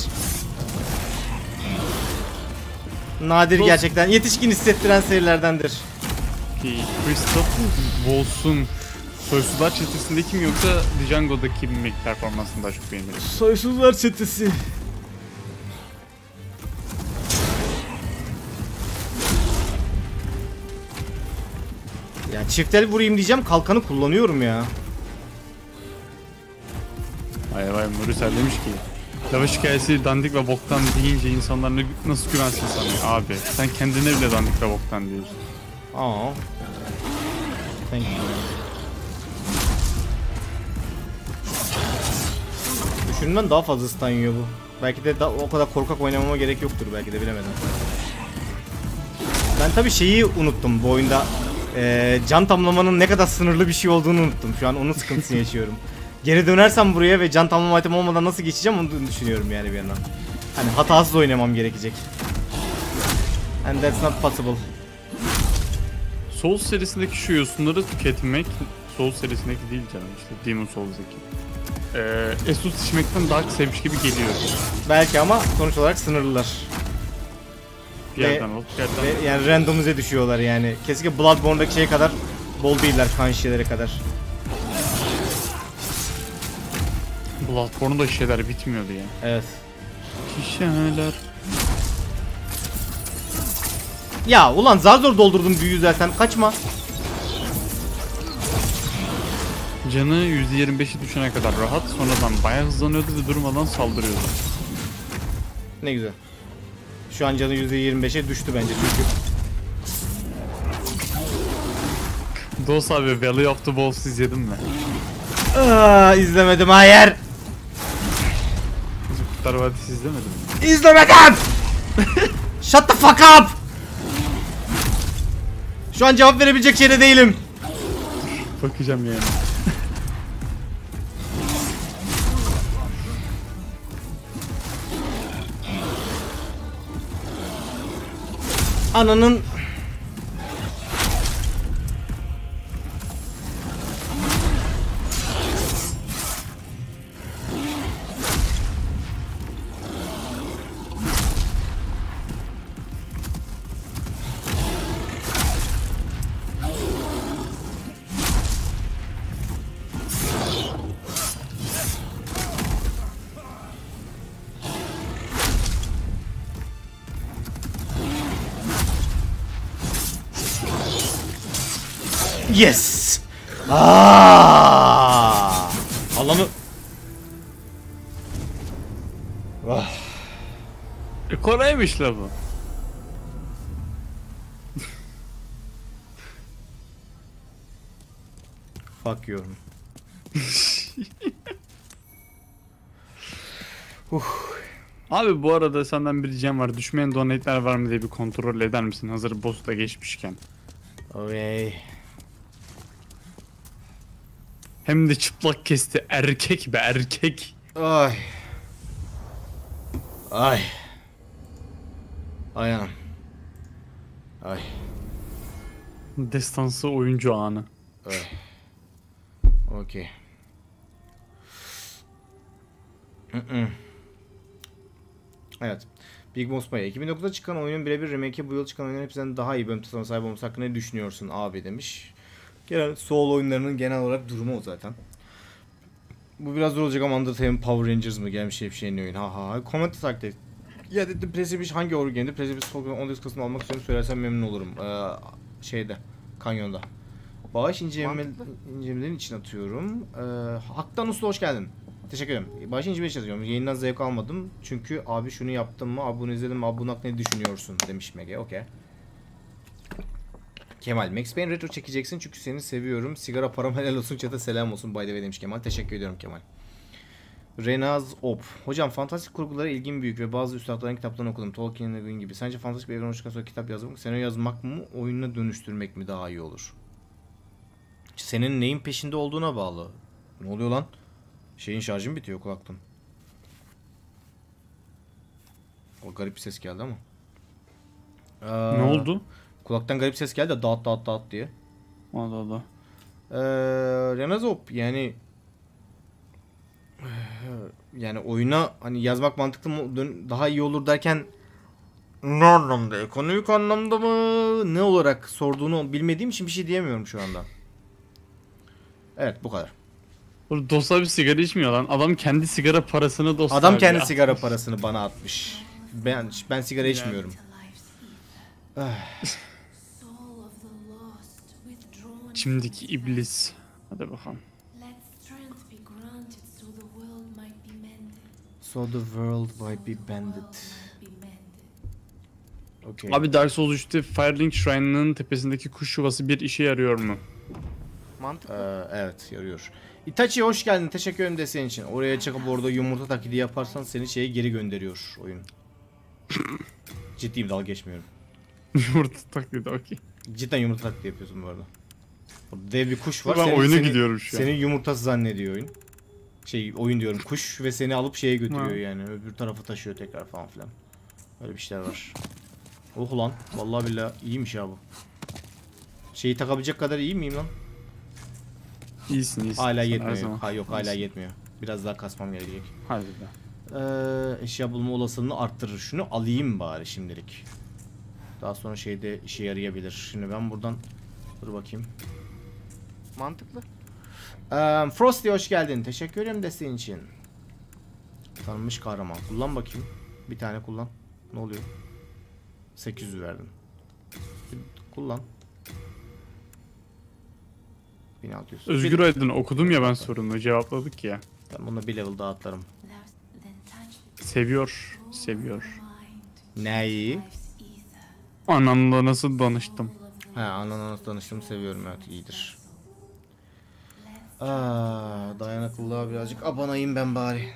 Nadir Bu- gerçekten. Yetişkin hissettiren serilerdendir. Ki Christopher Waltz'un Soysuzlar çetesindeki mi yoksa Django'daki mi performansını daha çok beğenirim? Soysuzlar çetesi. Ya çift el vurayım diyeceğim kalkanı kullanıyorum ya. Vay vay Murisel demiş ki Lavaş hikayesi dandik ve boktan deyince insanlar ne- nasıl güvensin sana abi sen kendine bile dandik ve boktan diyorsun. Aa. Thank you. Düşündüğümden daha fazla stun yiyor bu. Belki de da, o kadar korkak oynamama gerek yoktur belki de bilemedim. Ben tabi şeyi unuttum bu oyunda. Ee, can tamlamanın ne kadar sınırlı bir şey olduğunu unuttum. Şu an onun sıkıntısını yaşıyorum. Geri dönersem buraya ve can tamlama item olmadan nasıl geçeceğim onu düşünüyorum yani bir yandan. Hani hatasız oynamam gerekecek. And that's not possible. Souls serisindeki şu yosunları tüketmek Souls serisindeki değil canım işte Demon Souls'daki. Ee, Esus içmekten daha sevmiş gibi geliyor. Belki ama sonuç olarak sınırlılar. Bir Ve- yerden Ve yani randomize düşüyorlar yani. Kesinlikle Bloodborne'daki şey kadar bol değiller kan şişeleri kadar. Bloodborne'da şeyler bitmiyordu ya. Evet. Şişeler. Ya ulan zar zor doldurdum büyüyü zaten kaçma. Canı %25'i düşene kadar rahat. Sonradan bayağı hızlanıyordu ve durmadan saldırıyordu. Ne güzel. Şu an canı %25'e düştü bence çünkü. Dos abi Valley of the Wolves izledin mi? Aa, izlemedim hayır. Kurtlar Vadisi izlemedin mi? İzlemedim. Shut the fuck up. Şu an cevap verebilecek şeyde değilim. Bakacağım yani. Ananın Yes. Aa! Allah'ını E, Koray'mış la bu. fuck you. Abi bu arada senden bir ricam var. Düşmeyen donate'ler var mı diye bir kontrol eder misin? Hazır boss'u da geçmişken. Okay. Hem de çıplak kesti. Erkek be erkek. Ay. Ay. Ay anam. Ay. Destansı oyuncu anı. Ay. Okey. Evet. Big Boss Maya. 2009'da çıkan oyunun birebir remake'i bu yıl çıkan oyunların hepsinden daha iyi bölüm tasarımı sahip olması hakkında ne düşünüyorsun abi demiş. Genel Soul oyunlarının genel olarak durumu o zaten. Bu biraz zor olacak ama Undertale'in Power Rangers mı gelmiş hep şeyin oyun. Ha ha. Comment taktik. Ya dedim PlayStation hangi oyun geldi? PlayStation Soul 19 Kasım almak istiyorum söylersen memnun olurum. Ee, şeyde. Kanyonda. Bağış inceleme, incelemelerin için atıyorum. Ee, Haktan Usta hoş geldin. Teşekkür ederim. Bağış incelemesi için atıyorum. Yayından zevk almadım. Çünkü abi şunu yaptım mı? Abi bunu izledim mi? Abi bunun hakkında ne düşünüyorsun? Demiş Mege. Okey. Kemal, Max Payne retro çekeceksin çünkü seni seviyorum. Sigara param helal olsun çete selam olsun by the demiş Kemal. Teşekkür ediyorum Kemal. Renaz Op. Hocam fantastik kurgulara ilgim büyük ve bazı üstadların kitaplarını okudum. Tolkien'in Egwin gibi. Sence fantastik bir evren oluştuktan sonra kitap yazmak, senaryo yazmak mı, oyununa dönüştürmek mi daha iyi olur? Senin neyin peşinde olduğuna bağlı. Ne oluyor lan? Şeyin şarjı mı bitiyor kulaklığın? O garip bir ses geldi ama. Aa, Ne oldu? Kulaktan garip ses geldi de dağıt dağıt dağıt diye. Allah Allah. Ee, Renazop yani yani oyuna hani yazmak mantıklı mı daha iyi olur derken ne anlamda ekonomik anlamda mı ne olarak sorduğunu bilmediğim için bir şey diyemiyorum şu anda. Evet bu kadar. Burada Dosa bir sigara içmiyor lan. Adam kendi sigara parasını dost Adam kendi ya. sigara parasını bana atmış. Ben ben sigara içmiyorum. İçimdeki iblis. Hadi bakalım. So the world might be mended. So the world might be The bended. Okay. Abi Dark Souls 3'te Firelink Shrine'ının tepesindeki kuş yuvası bir işe yarıyor mu? Mantıklı. Ee, evet yarıyor. Itachi hoş geldin. Teşekkür ederim desteğin için. Oraya çıkıp orada yumurta taklidi yaparsan seni şeye geri gönderiyor oyun. Ciddiyim dalga geçmiyorum. Yumurta taklidi okey. Cidden yumurta taklidi yapıyorsun bu arada. Dev bir kuş var. Ben seni- oyuna seni- gidiyorum şu an. Seni yumurtası zannediyor oyun. Şey oyun diyorum kuş ve seni alıp şeye götürüyor Ha. yani. Öbür tarafı taşıyor tekrar falan filan. Öyle bir şeyler var. Oh lan. Vallahi billahi iyiymiş ya bu. Şeyi takabilecek kadar iyi miyim lan? İyisin iyisin. Hala yetmiyor. Ha yok hala yetmiyor. Biraz daha kasmam gerekecek. Hadi be. Ee, eşya bulma olasılığını arttırır. Şunu alayım bari şimdilik. Daha sonra şeyde işe yarayabilir. Şimdi ben buradan dur bakayım. Mantıklı. Ee, Frosty hoş geldin. Teşekkür ederim desteğin için. Tanınmış kahraman. Kullan bakayım. Bir tane kullan. Ne oluyor? 800 verdim. Kullan. 1600. Özgür Aydın okudum ya ben sorunu cevapladık ya. Ben bunu bir level daha atlarım. Seviyor, seviyor. Neyi? Anamla nasıl danıştım. Ha ananı tanıştım seviyorum evet iyidir. Aa, dayanıklılığa birazcık abanayım ben bari.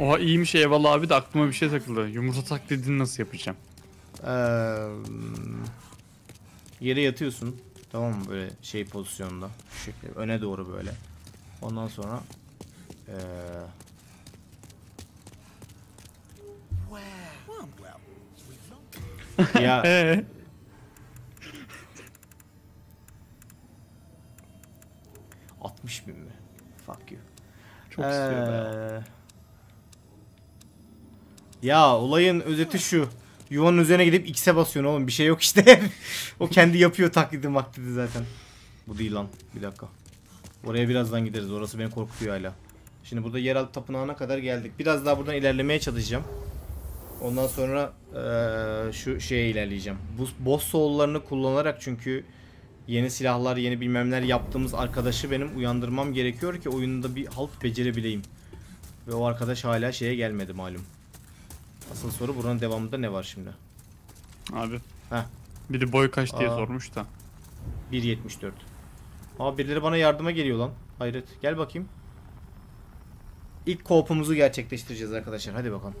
Oha iyiymiş eyvallah abi de aklıma bir şey takıldı. Yumurta taklidini nasıl yapacağım? Ee, yere yatıyorsun. Tamam mı böyle şey pozisyonda. Şu şekilde öne doğru böyle. Ondan sonra ee, ya 60 bin mi? Fuck you. Çok istiyor ya. Ee, Ya olayın özeti şu. Yuvanın üzerine gidip X'e basıyorsun oğlum. Bir şey yok işte. o kendi yapıyor taklidi maklidi zaten. Bu değil lan. Bir dakika. Oraya birazdan gideriz. Orası beni korkutuyor hala. Şimdi burada yeraltı tapınağına kadar geldik. Biraz daha buradan ilerlemeye çalışacağım. Ondan sonra eee, şu şeye ilerleyeceğim. Bu boss soul'larını kullanarak çünkü yeni silahlar, yeni bilmemler yaptığımız arkadaşı benim uyandırmam gerekiyor ki oyunda bir halt becerebileyim. Ve o arkadaş hala şeye gelmedi malum. Asıl soru buranın devamında ne var şimdi? Abi. Heh. Biri boy kaç diye Aa. sormuş da. 1.74. Aa birileri bana yardıma geliyor lan. Hayret. Gel bakayım. İlk koopumuzu gerçekleştireceğiz arkadaşlar. Hadi bakalım.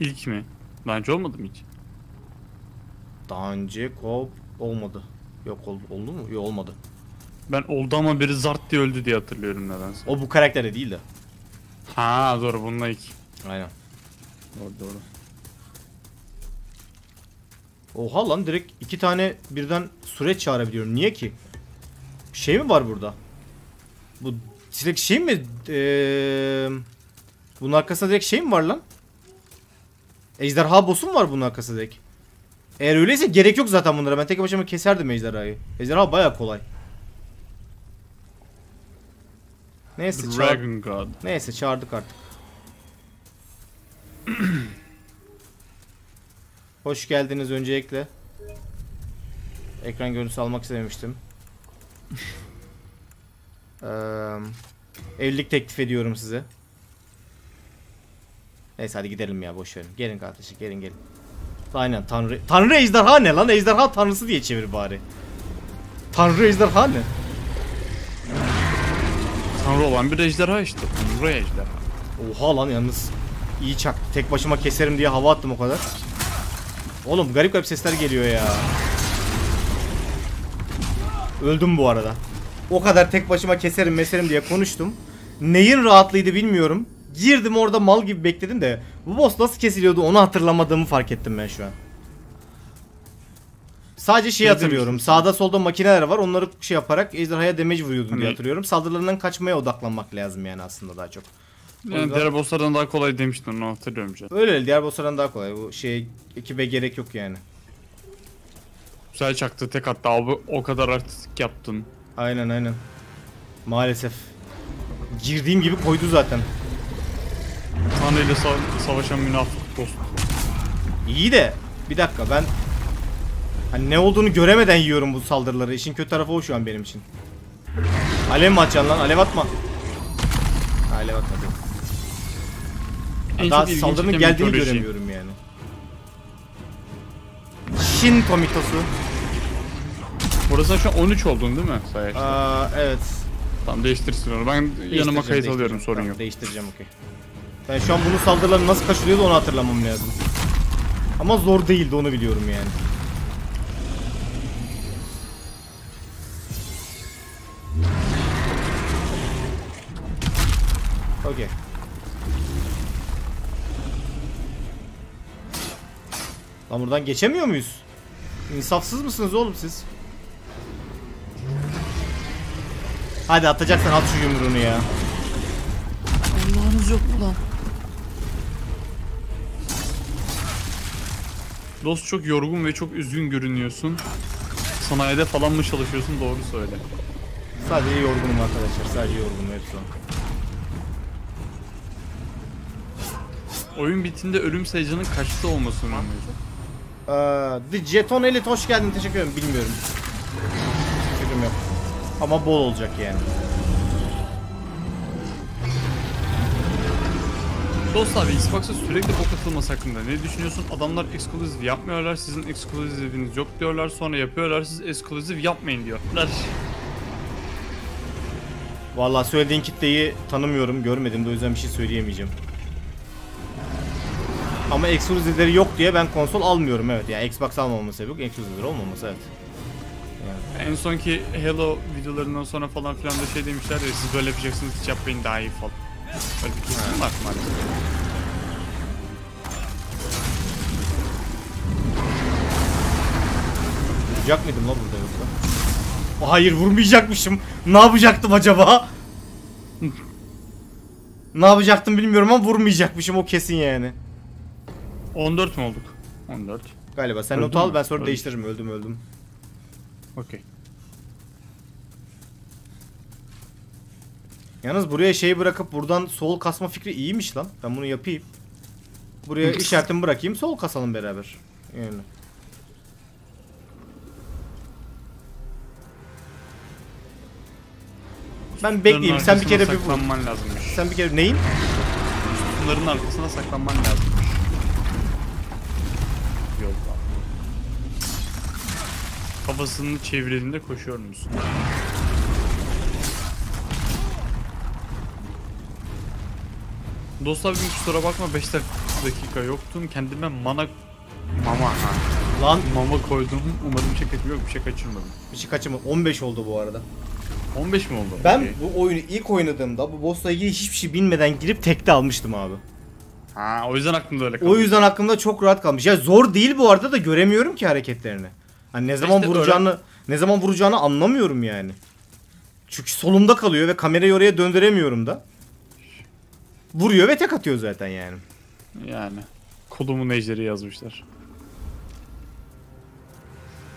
İlk mi? Önce olmadı mı hiç? Daha önce koop olmadı. Yok oldu, oldu mu? Yok olmadı. Ben oldu ama biri zart diye öldü diye hatırlıyorum nedense. O bu karakterde değil de. Ha doğru bununla ilk. Aynen. Doğru doğru. Oha lan direkt iki tane birden süreç çağırabiliyorum. Niye ki? Bir şey mi var burada? Bu direkt şey mi? Eee bunun arkasında direkt şey mi var lan? Ejderha boss'u mu var bunun direkt? Eğer öyleyse gerek yok zaten bunlara. Ben tek başıma keserdim ejderhayı. Ejderha baya kolay. Neyse çağır... Dragon God. Neyse çağırdık artık. Hoş geldiniz öncelikle. Ekran görüntüsü almak istememiştim. Eee, evlilik teklif ediyorum size. Neyse hadi gidelim ya boş verin. Gelin kardeşim gelin gelin. Aynen tanrı. Tanrı ejderha ne lan? Ejderha tanrısı diye çevir bari. Tanrı ejderha ne? Tanrı olan bir ejderha işte. Tanrı ejderha. Oha lan yalnız iyi çak. Tek başıma keserim diye hava attım o kadar. Oğlum garip garip sesler geliyor ya. Öldüm bu arada. O kadar tek başıma keserim meserim diye konuştum. Neyin rahatlığıydı bilmiyorum. Girdim orada mal gibi bekledim de bu boss nasıl kesiliyordu onu hatırlamadığımı fark ettim ben şu an. Sadece şey Ne hatırlıyorum. Sağda solda makineler var. Onları şey yaparak ejderhaya damage vuruyordum diye Hani- hatırlıyorum. Saldırılarından kaçmaya odaklanmak lazım yani aslında daha çok. Yani yüzden- diğer bosslardan daha kolay demiştin onu hatırlıyorum canım. Öyle öyle diğer bosslardan daha kolay. Bu şey ekibe gerek yok yani. Güzel çaktı tek attı abi o kadar artistik yaptın. Aynen aynen. Maalesef. Girdiğim gibi koydu zaten. Tanrı ile sa- savaşan münafık dost. İyi de bir dakika ben hani ne olduğunu göremeden yiyorum bu saldırıları. İşin kötü tarafı o şu an benim için. Alev mi atacaksın lan? Alev atma. Ha, alev atma. değil. En Daha çok saldırının geldiğini mitoloji. göremiyorum yani. Shin Tomitosu. Burası şu an 13 oldun değil mi? Sayaçta. Aa, evet. Tamam değiştirsin onu. Ben yanıma Değiştireceğim, kayıt alıyorum değiştireceğim. sorun Tamam, yok. Değiştireceğim okey. Ben şu an bunun saldırıları nasıl kaçırıyordu onu hatırlamam lazım. Ama zor değildi onu biliyorum yani. Okey. Lan buradan geçemiyor muyuz? İnsafsız mısınız oğlum siz? Hadi atacaksan at şu yumruğunu ya. Allah'ınız yok mu lan? Dost çok yorgun ve çok üzgün görünüyorsun. Sanayide falan mı çalışıyorsun doğru söyle. Sadece yorgunum arkadaşlar. Sadece yorgunum hepsi oyun bittiğinde ölüm sayıcının kaçta olmasını öneriyorsun? Ee, The Jeton Elite hoş geldin teşekkür ederim bilmiyorum. Fikrim yok. Ama bol olacak yani. Dostlar Xbox'a sürekli bok atılması hakkında ne düşünüyorsun? Adamlar exclusive yapmıyorlar, sizin exclusive'iniz yok diyorlar, sonra yapıyorlar, siz exclusive yapmayın diyorlar. Vallahi söylediğin kitleyi tanımıyorum, görmedim de o yüzden bir şey söyleyemeyeceğim. Ama exclusive'leri yok diye ben konsol almıyorum evet. Yani Xbox almamamın sebebi exclusive'leri olmaması evet. En sonki Halo videolarından sonra falan filan da şey demişler ya siz böyle yapacaksınız hiç yapmayın daha iyi falan. Böyle bir kesim var maalesef. Vuracak mıydım lan burada yoksa? Hayır vurmayacakmışım. Ne yapacaktım acaba? ne yapacaktım bilmiyorum ama vurmayacakmışım o kesin yani. 14 mu olduk? 14. Galiba sen Öldün not al ben sonra Öldüm. değiştiririm öldüm öldüm. Okey. Yalnız buraya şeyi bırakıp buradan sol kasma fikri iyiymiş lan. Ben bunu yapayım. Buraya işaretimi bırakayım sol kasalım beraber. Yani. Ben bekleyeyim. Sen bir kere bir saklanman lazımmış. Sen bir kere neyin? Bunların arkasına saklanman lazımmış. Yolda. Kafasını çevirdiğinde koşuyor musun? Dostlar bir kusura bakma 5 dakika yoktum. Kendime mana mama ha. Lan Mama koydum. Umarım bir şey. Yok bir şey kaçırmadım. bir şey kaçırma. 15 oldu bu arada. 15 mi oldu? Ben Okey. bu oyunu ilk oynadığımda bu boss'la ilgili hiçbir şey bilmeden girip tekte almıştım abi. Ha o yüzden aklımda öyle kaldı. O yüzden aklımda çok rahat kalmış. Ya zor değil bu arada da göremiyorum ki hareketlerini. Hani ne zaman İşte vuracağını ne zaman vuracağını anlamıyorum yani. Çünkü solumda kalıyor ve kamerayı oraya döndüremiyorum da. Vuruyor ve tek atıyor zaten yani. Yani. Kolumun ejderi yazmışlar.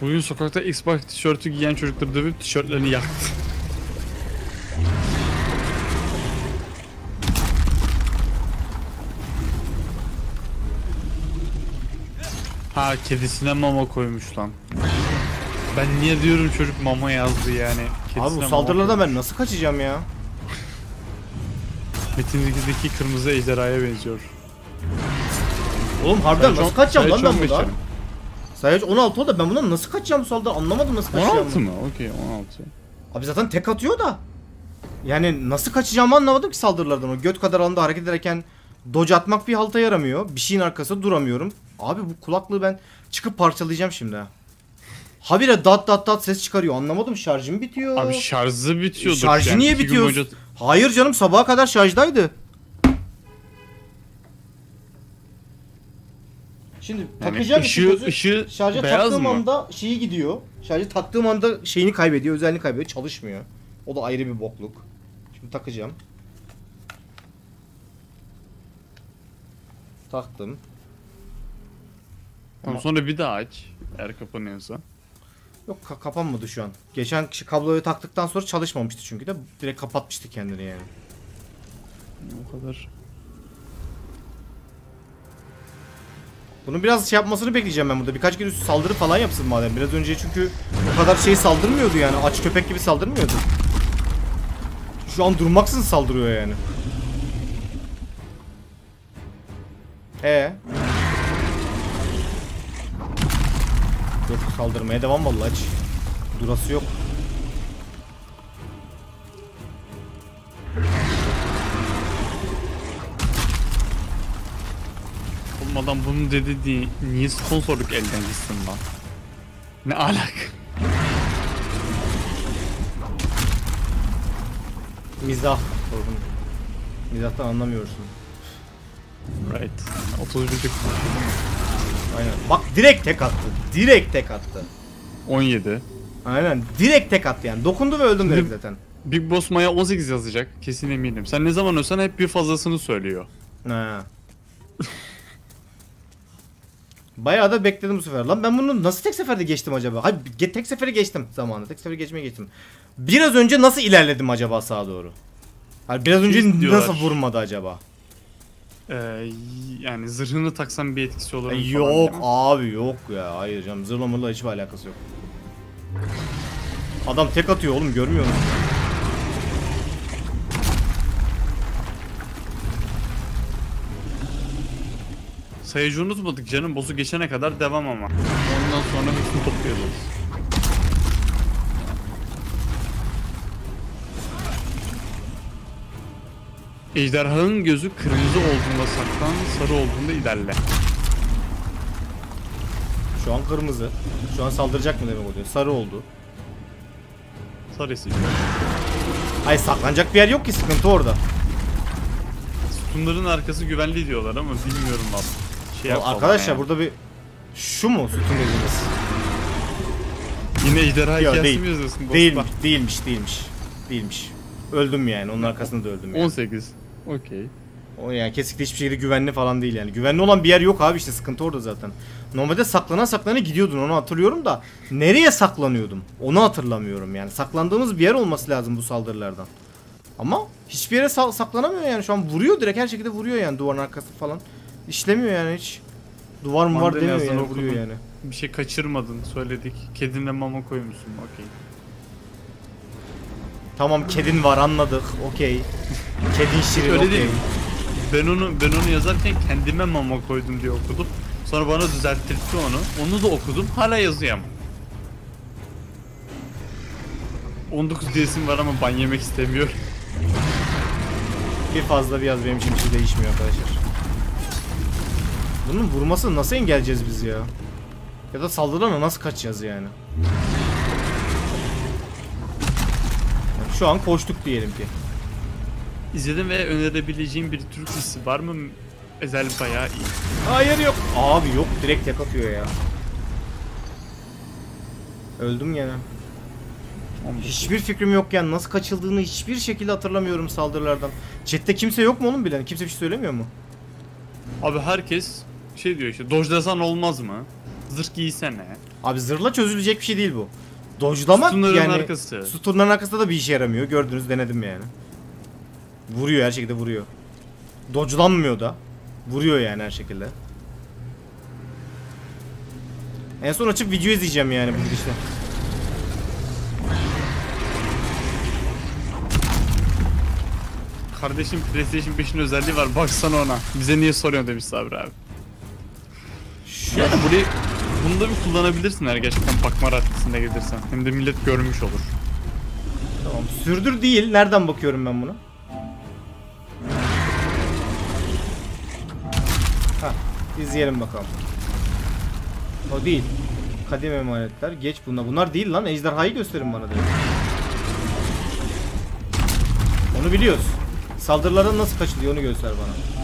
Bugün sokakta Xbox tişörtü giyen çocukları dövüp tişörtlerini yaktı. Ha kedisine mama koymuş lan. Ben niye diyorum çocuk mama yazdı yani. Kedisine Abi bu koymuş. ben nasıl kaçacağım ya? Metin 2'deki kırmızı ejderhaya benziyor. Oğlum harbiden Sayıç nasıl kaçacağım lan ben 15 buradan? canım. Sayıç 16 oldu da ben bundan nasıl kaçacağım bu saldırı anlamadım nasıl kaçacağım. 16 mı? Okey 16. Abi zaten tek atıyor da. Yani nasıl kaçacağımı anlamadım ki saldırılardan. O göt kadar alanda hareket ederken dodge atmak bir halta yaramıyor. Bir şeyin arkasında duramıyorum. Abi bu kulaklığı ben çıkıp parçalayacağım şimdi ha. Habire dat dat dat ses çıkarıyor. Anlamadım şarjım bitiyor. Abi şarjı bitiyordu. Şarjı niye bitiyor? Hayır canım sabaha kadar şarjdaydı. Şimdi takacağım ışığı, ışığı, ışığı şarja taktığım mı? anda şeyi gidiyor. Şarja taktığım anda şeyini kaybediyor, özelliğini kaybediyor, çalışmıyor. O da ayrı bir bokluk. Şimdi takacağım. Taktım. Tamam, sonra bir daha aç. Eğer kapanıyorsa. Yok ka- kapanmadı şu an. Geçen kişi kabloyu taktıktan sonra çalışmamıştı çünkü de direkt kapatmıştı kendini yani. O kadar. Bunun biraz şey yapmasını bekleyeceğim ben burada. Birkaç kere üstü saldırı falan yapsın madem. Biraz önce çünkü o kadar şey saldırmıyordu yani. Aç köpek gibi saldırmıyordu. Şu an durmaksızın saldırıyor yani. Ee. Yok saldırmaya devam vallahi hiç. Durası yok. Oğlum adam bunu dedi diye niye sponsorluk elden gitsin lan? Ne alak? Mizah. Sorun. Mizahtan anlamıyorsun. Right. 31 dakika. Aynen. Bak direkt tek attı. Direkt tek attı. 17. Aynen. Direkt tek attı yani. Dokundu ve öldüm direkt zaten. Big Boss Maya 18 yazacak. Kesin eminim. Sen ne zaman ölsen hep bir fazlasını söylüyor. Ha. Bayağı da bekledim bu sefer. Lan ben bunu nasıl tek seferde geçtim acaba? Hayır tek sefere geçtim zamanında. Tek sefere geçmeye geçtim. Biraz önce nasıl ilerledim acaba sağa doğru? Hayır biraz önce nasıl vurmadı acaba? Ee, yani zırhını taksan bir etkisi olur mu? falan Yok değil mi? abi yok ya. Hayır canım zırlamalı hiçbir alakası yok. Adam tek atıyor oğlum görmüyor musun? Sayıcı unutmadık canım. Boss'u geçene kadar devam ama. Ondan sonra hepsini topluyoruz. Ejderhanın gözü kırmızı olduğunda saklan, sarı olduğunda ilerle. Şu an kırmızı. Şu an saldıracak mı demek oluyor. Sarı oldu. Sarısı. Ay saklanacak bir yer yok ki sıkıntı orada. Sütunların arkası güvenli diyorlar ama bilmiyorum abi. Şey Ya arkadaşlar yani. burada bir şu mu sütun dediğiniz? Yine ejderha hikayesi değil. mi yazıyorsun? Değilmiş, değilmiş, değilmiş. Değilmiş. Öldüm yani. Onun arkasında da öldüm yani. 18. Okey. O yani kesinlikle hiçbir şekilde güvenli falan değil yani. Güvenli olan bir yer yok abi işte sıkıntı orada zaten. Normalde saklana saklana gidiyordun onu hatırlıyorum da nereye saklanıyordum? Onu hatırlamıyorum yani. Saklandığımız bir yer olması lazım bu saldırılardan. Ama hiçbir yere sa- saklanamıyor yani şu an vuruyor direkt her şekilde vuruyor yani duvarın arkası falan. İşlemiyor yani hiç. Duvar mı var demiyor yani vuruyor yani. Bir şey kaçırmadın söyledik. Kedinle mama koymuşsun. Okey. Tamam kedin var anladık okey. Kedin şirin okey. değil. Ben onu ben onu yazarken kendime mama koydum diye okudum. Sonra bana düzelttirdi onu. Onu da okudum. Hala yazıyorum. 19 diyesim var ama ban yemek istemiyor. Bir fazla biraz benim için bir şey değişmiyor arkadaşlar. Bunun vurmasını nasıl engelleyeceğiz biz ya? Ya da saldırılarına nasıl kaçacağız yani? Yani Şu an koştuk diyelim ki. İzledim ve önerebileceğim bir Türk dizisi var mı? Ezel bayağı iyi. Hayır yok. Abi yok direkt tek atıyor ya. Öldüm gene. Hiçbir fikrim yok yani nasıl kaçıldığını hiçbir şekilde hatırlamıyorum saldırılardan. Chat'te kimse yok mu oğlum bilen? Kimse bir şey söylemiyor mu? Abi herkes şey diyor işte dojlasan olmaz mı? Zırh giysene. Abi zırhla çözülecek bir şey değil bu. Dojlamak Sütunların yani arkası. sütunların arkasında da bir işe yaramıyor. Gördünüz denedim yani. Vuruyor her şekilde vuruyor. Dodge'lanmıyor da. Vuruyor yani her şekilde. En son açıp video izleyeceğim yani bu gidişle. Kardeşim PlayStation 5'in özelliği var baksana ona. Bize niye soruyorsun demiş Sabri abi. Şu Yani burayı bunu da bir kullanabilirsin eğer gerçekten bakma raddesinde gelirsen. Hem de millet görmüş olur. tamam. Sürdür değil. Nereden bakıyorum ben buna? Ha, izleyelim bakalım. O değil. Kadim emanetler. Geç bunlar. Bunlar değil lan. Ejderhayı gösterin bana direkt. Onu biliyoruz. Saldırılardan nasıl kaçılıyor onu göster bana.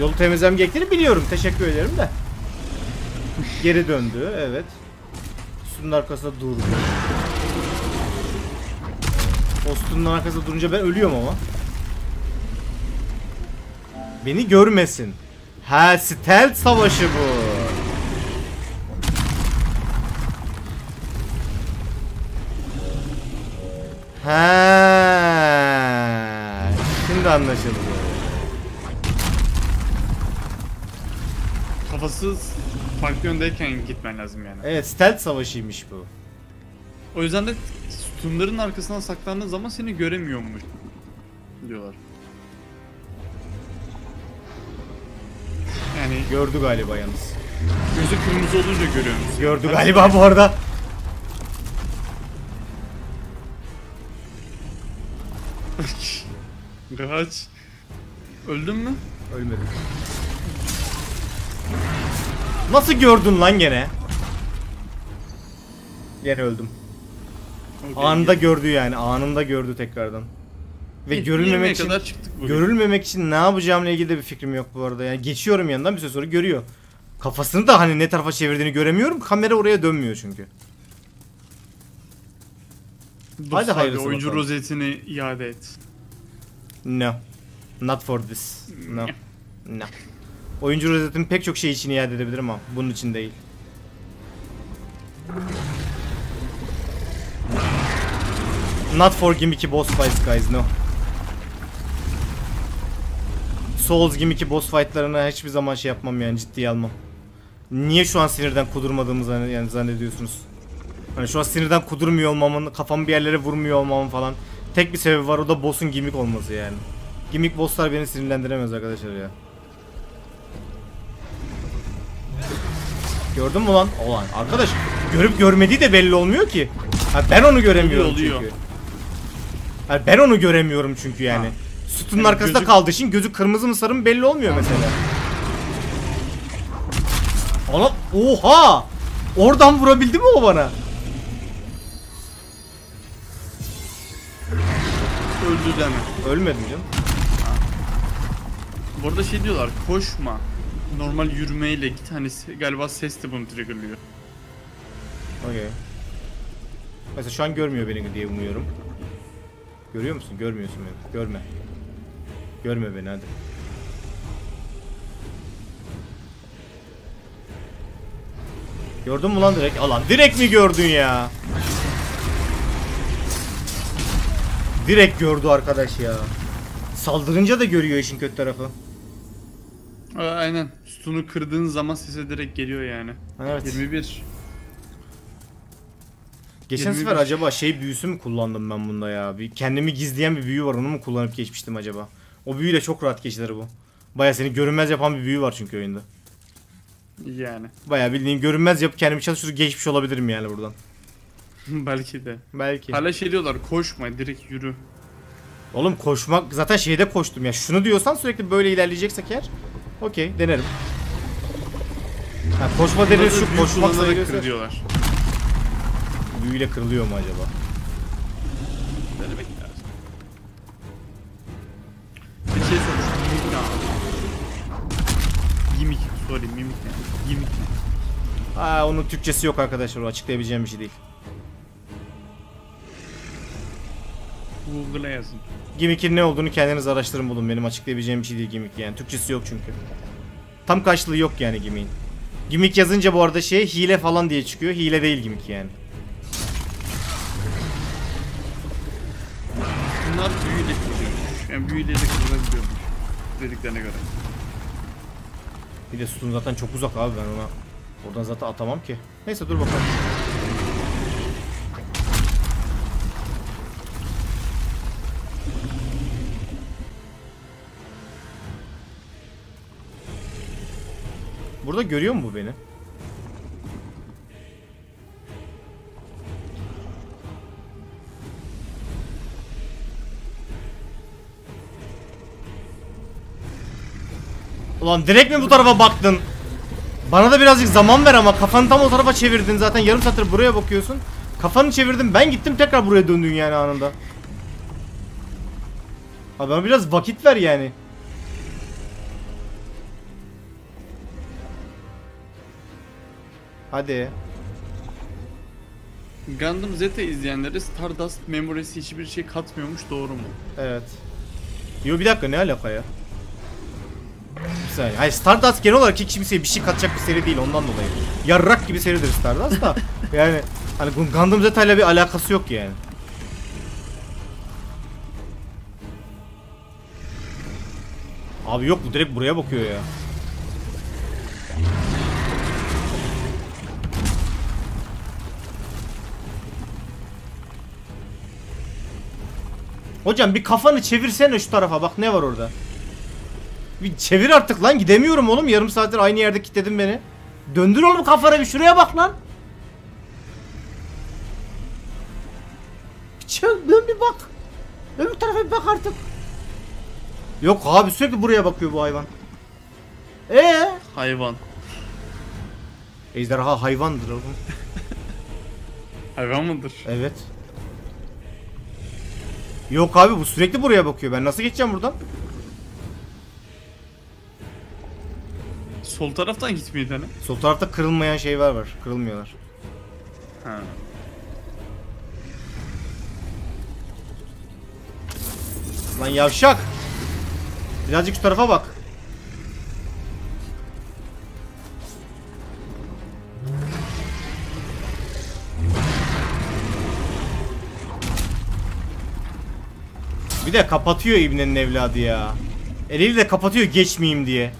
Yolu temizlemem gerektiğini biliyorum. Teşekkür ederim de. Geri döndü. Evet. Sütunun arkasında durdu. O sütunun arkasında durunca ben ölüyorum ama. Beni görmesin. Ha stealth savaşı bu. Ha. Şimdi anlaşıldı. Kafası farklı yöndeyken gitmen lazım yani. Evet stealth savaşıymış bu. O yüzden de sütunların arkasına saklandığın zaman seni göremiyormuş diyorlar. Yani Gördü galiba yalnız. gözü kırmızı olunca görüyor musun? Gördü galiba bu arada. Kaç. Öldün mü? Ölmedim. Nasıl gördün lan gene? Gene öldüm. Anında gördü yani. Anında gördü tekrardan. Ve Yirmiye görülmemek için kadar çıktık bugün. görülmemek için ne yapacağımla ilgili de bir fikrim yok bu arada. Yani geçiyorum yanından bir süre sonra görüyor. Kafasını da hani ne tarafa çevirdiğini göremiyorum. Kamera oraya dönmüyor çünkü. Dur Hadi hayırlısı oyuncu bakalım. rozetini iade et. No. Not for this. No. No. Oyuncu rozetimi pek çok şey için iade edebilirim ama bunun için değil. Not for gimmicky boss fights guys no. Souls gimmicky boss fightlarına hiçbir zaman şey yapmam yani ciddiye almam. Niye şu an sinirden kudurmadığımı zann- yani zannediyorsunuz? Hani şu an sinirden kudurmuyor olmamın, kafamı bir yerlere vurmuyor olmamın falan. Tek bir sebebi var o da boss'un gimmick olması yani. Gimmick bosslar beni sinirlendiremez arkadaşlar ya. Gördün mü lan? Olan arkadaş görüp görmediği de belli olmuyor ki. Ha, ben onu göremiyorum Oluyor, çünkü. Ha, ben onu göremiyorum çünkü yani. Ha. Sütunun Yani arkasında gözü- kaldığı için gözü kırmızı mı sarı mı belli olmuyor mesela. Oğlum oha! Oradan vurabildi mi o bana? Öldü deme. Ölmedim canım. Bu arada şey diyorlar koşma. Normal yürümeyle git hani galiba ses de bunu triggerlıyor. Okey. Mesela şu an görmüyor beni diye umuyorum. Görüyor musun? Görmüyorsun beni. Görme. Görme beni hadi. Gördün mü lan direkt? Alan direkt mi gördün ya? Direkt gördü arkadaş ya. Saldırınca da görüyor işin kötü tarafı. Aynen. Sütunu kırdığın zaman sese direkt geliyor yani. Evet. 21. Geçen 21. sefer acaba şey büyüsü mü kullandım ben bunda ya? Bir kendimi gizleyen bir büyü var onu mu kullanıp geçmiştim acaba? O büyüyle çok rahat geçilir bu. Baya seni görünmez yapan bir büyü var çünkü oyunda. Yani. Baya bildiğin görünmez yapıp kendimi çalıştırıp geçmiş olabilirim yani buradan. Belki de. Belki. Hala şey diyorlar koşma direkt yürü. Oğlum koşmak zaten şeyde koştum ya. Şunu diyorsan sürekli böyle ilerleyeceksek eğer. Okey denerim. Ha, koşma denir şu koşmak kullanarak sayılıyorsa. kır diyorlar. Büyüyle kırılıyor mu acaba? Denemek lazım. Bir şey sormuştum. Mimik ne abi? Yimik. Sorry mimik ne? Yimik ne? Aa onun Türkçesi yok arkadaşlar o açıklayabileceğim bir şey değil. Google'a yazın. Gimmick'in ne olduğunu kendiniz araştırın bulun. Benim açıklayabileceğim bir şey değil gimmick yani. Türkçesi yok çünkü. Tam karşılığı yok yani gimmick'in. Gimmick yazınca bu arada şey hile falan diye çıkıyor. Hile değil gimmick yani. Bunlar büyüyle kırılıyormuş. Yani büyüyle de kırılabiliyormuş. Dediklerine göre. Bir de sütun zaten çok uzak abi ben ona. Oradan zaten atamam ki. Neyse dur bakalım. Burada görüyor mu bu beni? Ulan direkt mi bu tarafa baktın? Bana da birazcık zaman ver ama kafanı tam o tarafa çevirdin zaten yarım saattir buraya bakıyorsun. Kafanı çevirdin ben gittim tekrar buraya döndün yani anında. Abi bana biraz vakit ver yani. Hadi. Gundam Zeta izleyenlere Stardust Memories'i hiçbir şey katmıyormuş doğru mu? Evet. Yo bir dakika ne alaka ya? Bir saniye. Hayır Stardust genel olarak hiç kimseye bir şey katacak bir seri değil ondan dolayı. Yarrak gibi seridir Stardust da. yani hani Gundam Zeta ile bir alakası yok yani. Abi yok bu direkt buraya bakıyor ya. Hocam bir kafanı çevirsene şu tarafa bak ne var orada. Bir çevir artık lan gidemiyorum oğlum yarım saattir aynı yerde kilitledin beni. Döndür oğlum kafanı bir şuraya bak lan. Bir çö- dön bir bak. Öbür tarafa bir bak artık. Yok abi sürekli buraya bakıyor bu hayvan. Ee? Hayvan. Ejderha hayvandır oğlum. Hayvan mıdır? Evet. Yok abi bu sürekli buraya bakıyor. Ben nasıl geçeceğim buradan? Sol taraftan gitmeyi dene. Sol tarafta kırılmayan şeyler var. Kırılmıyorlar. Ha. Lan yavşak. Birazcık şu tarafa bak. Bir de kapatıyor İbne'nin evladı ya. Eliyle de kapatıyor geçmeyeyim diye.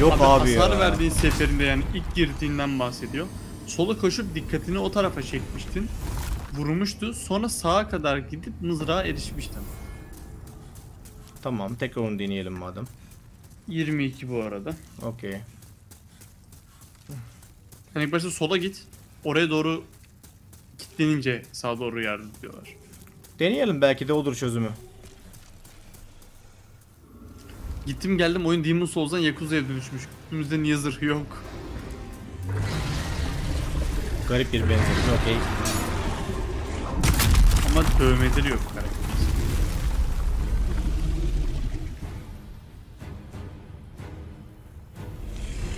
Yok abi, Abi, ya. hasar verdiğin seferinde yani ilk girdiğinden bahsediyor. Sola koşup dikkatini o tarafa çekmiştin. Vurmuştu. Sonra sağa kadar gidip mızrağa erişmiştin. Tamam tekrar onu deneyelim madem. 22 bu arada. Okey. İlk başta sola git. Oraya doğru kilitlenince sağa doğru yardım diyorlar. Deneyelim belki de olur çözümü. Gittim geldim oyun Demon Souls'dan Yakuza'ya dönüşmüş. Üstümüzde niye zırhı yok? Garip bir benzetme okey. Ama dövmeleri yok karakterin.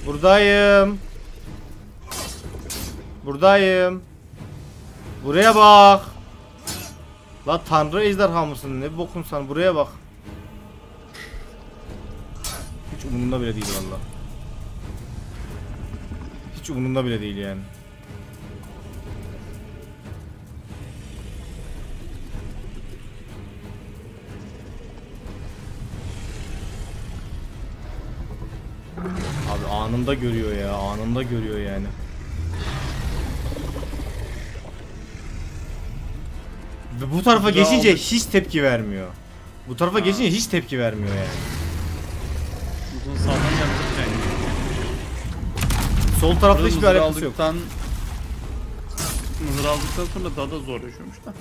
Buradayım. Buradayım. Buraya bak. La tanrı ejderha mısın? Ne bokun sen? Buraya bak. Hiç umurumda bile değil valla. Hiç umurumda bile değil yani. Abi anında görüyor ya, anında görüyor yani. Bu tarafa geçince aldık. hiç tepki vermiyor. Bu tarafa geçince hiç tepki vermiyor yani. Uzun sağdan yaptık yani. Sol tarafta hiçbir alakası yok. Mızrağı aldıktan sonra daha da zorlaşıyormuş da.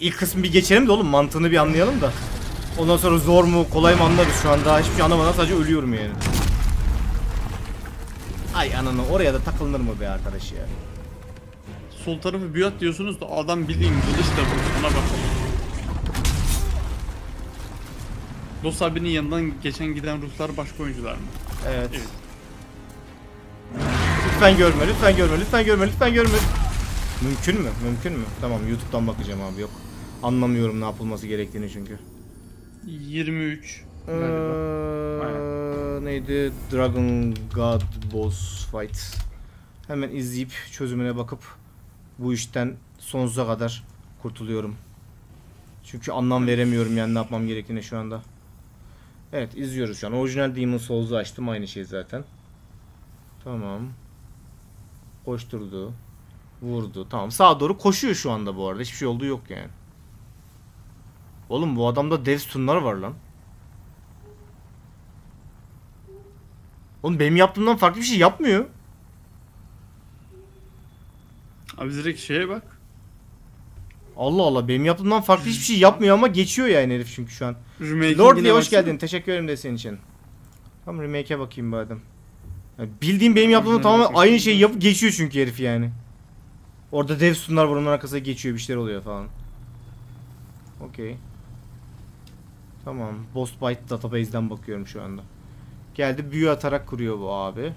İlk kısmı bir geçelim de oğlum mantığını bir anlayalım da. Ondan sonra zor mu kolay mı anlarız şu an daha hiçbir şey anlamadan sadece ölüyorum yani. Ay ananı oraya da takılır mı be arkadaş ya. Sol tarafı büyüt diyorsunuz da adam bildiğin kılıçla vurdu. Ona bak. Dost abinin yanından geçen giden ruhlar başka oyuncular mı? Evet. Evet. Lütfen görme, lütfen görme, lütfen görme, lütfen görme. Mümkün mü? Mümkün mü? Tamam YouTube'dan bakacağım abi yok. Anlamıyorum ne yapılması gerektiğini çünkü. 23 Ee, neydi? Dragon God Boss Fight. Hemen izleyip çözümüne bakıp bu işten sonsuza kadar kurtuluyorum. Çünkü anlam veremiyorum yani ne yapmam gerektiğini şu anda. Evet izliyoruz şu an. Orijinal Demon Souls'u açtım aynı şey zaten. Tamam. Koşturdu. Vurdu. Tamam sağa doğru koşuyor şu anda bu arada. Hiçbir şey olduğu yok yani. Oğlum bu adamda dev sütunlar var lan. Oğlum benim yaptığımdan farklı bir şey yapmıyor. Abi direkt şeye bak. Allah Allah benim yaptığımdan farklı hiçbir şey yapmıyor ama geçiyor yani herif çünkü şu an. Remake'ine Lord diye hoş baksana. geldin. Teşekkür ederim de senin için. Tamam remake'e bakayım madem. Ya bildiğim benim yaptığımda Orijinal tamamen aynı şeyi yapıp geçiyor çünkü herif yani. Orada dev sütunlar var onun arkasına geçiyor bir şeyler oluyor falan. Okey. Tamam. Boss Byte database'den bakıyorum şu anda. Geldi büyü atarak kuruyor bu abi.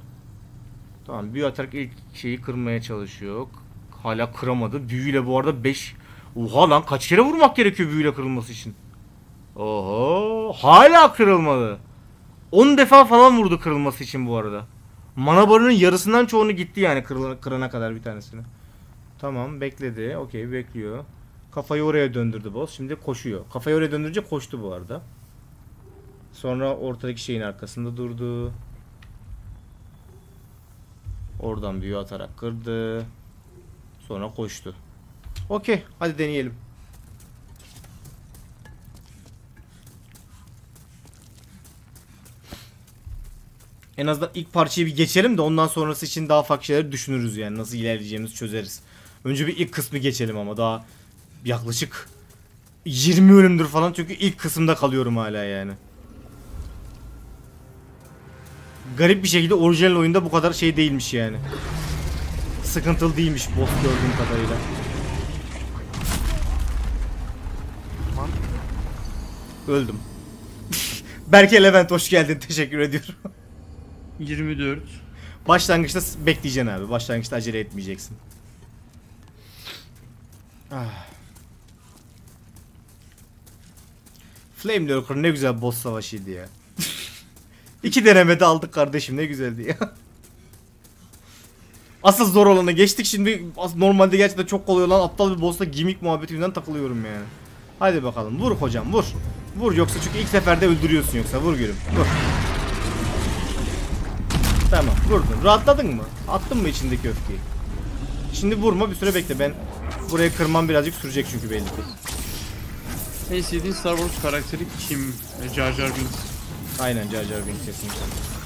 Tamam büyü atarak ilk şeyi kırmaya çalışıyor. Hala kıramadı. Büyüyle bu arada 5 Oha lan kaç kere vurmak gerekiyor büyüyle kırılması için? Oho hala kırılmadı. 10 defa falan vurdu kırılması için bu arada. Mana barının yarısından çoğunu gitti yani kırılana, kırana kadar bir tanesini. Tamam bekledi. Okey bekliyor. Kafayı oraya döndürdü boss. Şimdi koşuyor. Kafayı oraya döndürünce koştu bu arada. Sonra ortadaki şeyin arkasında durdu. Oradan büyü atarak kırdı. Sonra koştu. Okey hadi deneyelim. En azından ilk parçayı bir geçelim de ondan sonrası için daha farklı şeyler düşünürüz yani nasıl ilerleyeceğimizi çözeriz. Önce bir ilk kısmı geçelim ama daha yaklaşık 20 ölümdür falan çünkü ilk kısımda kalıyorum hala yani. Garip bir şekilde orijinal oyunda bu kadar şey değilmiş yani. Sıkıntılı değilmiş boss gördüğüm kadarıyla. Öldüm. Berke Levent hoş geldin. Teşekkür ediyorum. 24 Başlangıçta bekleyeceksin abi. Başlangıçta acele etmeyeceksin. Ah. Flame Lurker ne güzel boss savaşıydı ya. İki denemede aldık kardeşim ne güzeldi ya. Asıl zor olanı geçtik şimdi normalde gerçekten çok kolay olan aptal bir boss'ta gimmick muhabbeti yüzünden takılıyorum yani. Hadi bakalım vur hocam vur. Vur yoksa çünkü ilk seferde öldürüyorsun yoksa vur gülüm vur. Tamam vurdun. Rahatladın mı? Attın mı içindeki öfkeyi? Şimdi vurma bir süre bekle ben burayı kırmam birazcık sürecek çünkü belli ki. En sevdiğin Star Wars karakteri kim? Jar Jar Binks. Aynen Jar Jar Binks kesinlikle.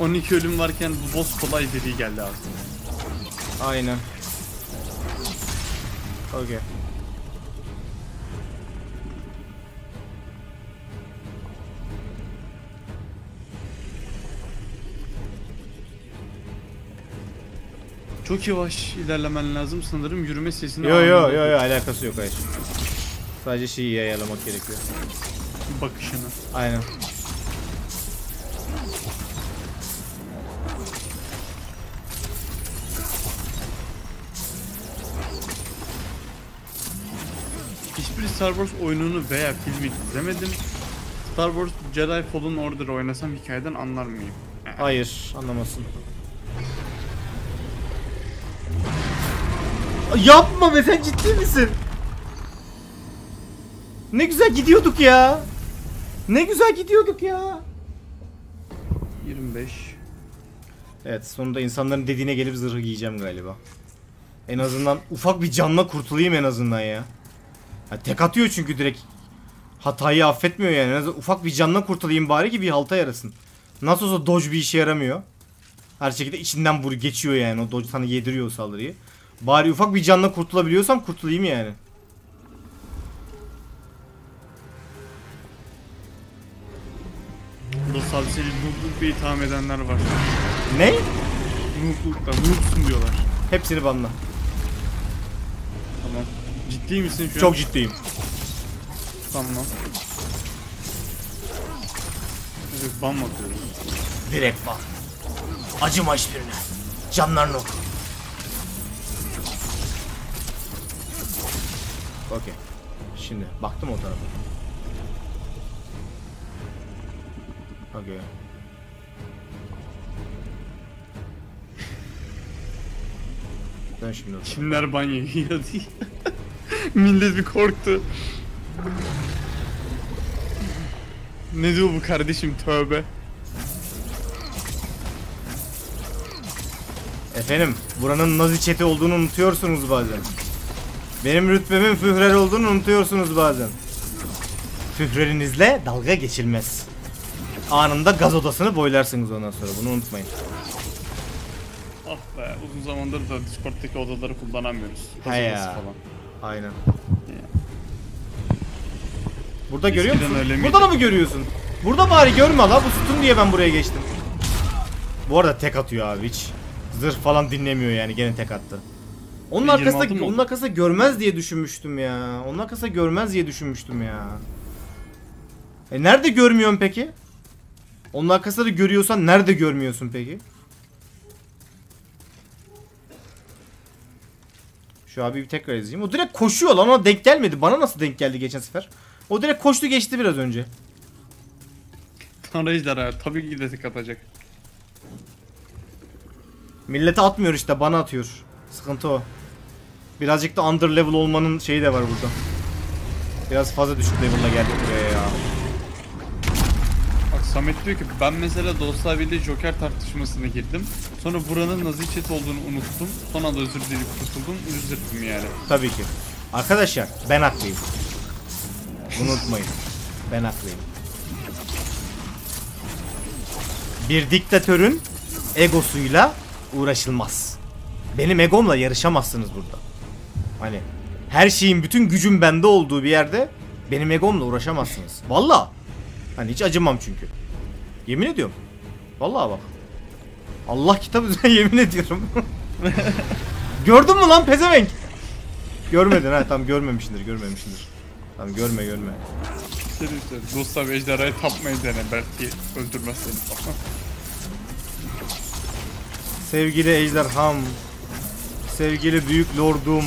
12 ölüm varken bu boss kolay dediği geldi aslında. Aynen. Okey. Çok yavaş ilerlemen lazım sanırım yürüme sesini Yo yo yo yo alakası yok hayır. Sadece şeyi iyi ayarlamak gerekiyor. bakışını. Aynen. Hiçbir Star Wars oyununu veya filmi izlemedim. Star Wars Jedi Fallen Order oynasam hikayeden anlar mıyım? Hayır anlamazsın. Yapma be sen ciddi misin? Ne güzel gidiyorduk ya. Ne güzel gidiyorduk ya. 25. Evet sonunda insanların dediğine gelip zırhı giyeceğim galiba. En azından ufak bir canla kurtulayım en azından ya. Ha, tek atıyor çünkü direkt. Hatayı affetmiyor yani. En azından ufak bir canla kurtulayım bari ki bir halta yarasın. Nasıl olsa dodge bir işe yaramıyor. Her şekilde içinden vur geçiyor yani. O dodge sana yediriyor o saldırıyı. Bari ufak bir canla kurtulabiliyorsam kurtulayım yani. Burada sadece noobluk bir itham edenler var. Ne? Nooblukla, noobsun diyorlar. Hepsini banla. Ciddi misin şu Çok an? ciddiyim. Tamam. Evet, ban mı atıyoruz? Direkt ban. Acıma hiçbirine. Canlarını oku. Okey. Şimdi baktım o tarafa. Okey. Dön şimdi o tarafa. Kimler ban yiyor diye. Millet bir korktu. Ne diyor bu kardeşim tövbe. Efendim, buranın Nazi çeti olduğunu unutuyorsunuz bazen. Benim rütbemin Führer olduğunu unutuyorsunuz bazen. Führerinizle dalga geçilmez. Anında gaz odasını boylarsınız ondan sonra bunu unutmayın. Ah be uzun zamandır da Discord'daki odaları kullanamıyoruz. Ya. falan. Aynen. Burada görüyor musun? Burada da mı görüyorsun? Burada bari görme la bu sütun diye ben buraya geçtim. Bu arada tek atıyor abi hiç. Zırh falan dinlemiyor yani gene tek attı. Onun arkasında 26 mı onun arkasında görmez diye düşünmüştüm ya. Onun arkasında görmez diye düşünmüştüm ya. E nerede görmüyorsun peki? Onun arkasında da görüyorsan nerede görmüyorsun peki? Şu abi bir tekrar izleyeyim. O direkt koşuyor lan ona denk gelmedi. Bana nasıl denk geldi geçen sefer? O direkt koştu geçti biraz önce. Tanrı ejderha tabii ki de tek atacak. Millete atmıyor işte bana atıyor. Sıkıntı o. Birazcık da under level olmanın şeyi de var burada. Biraz fazla düşük level'la geldik buraya ya. Samet diyor ki ben mesela Dostlar Birliği Joker tartışmasına girdim. Sonra buranın Nazi chat olduğunu unuttum. Son anda özür dileyip kurtuldum. Üzüldüm yani. Tabii ki. Arkadaşlar ben haklıyım. Unutmayın. Ben haklıyım. Bir diktatörün egosuyla uğraşılmaz. Benim egomla yarışamazsınız burada. Hani her şeyin bütün gücün bende olduğu bir yerde benim egomla uğraşamazsınız. Valla. Hani hiç acımam çünkü. Yemin ediyorum. Vallahi bak. Allah kitabı üzerine yemin ediyorum. Gördün mü lan pezevenk? Görmedin ha tamam görmemişsindir görmemişsindir. Tamam görme görme. Şey işte Dostlar ve ejderhayı tapmayı dene belki öldürmez seni falan. Sevgili ejderham. Sevgili büyük lordum.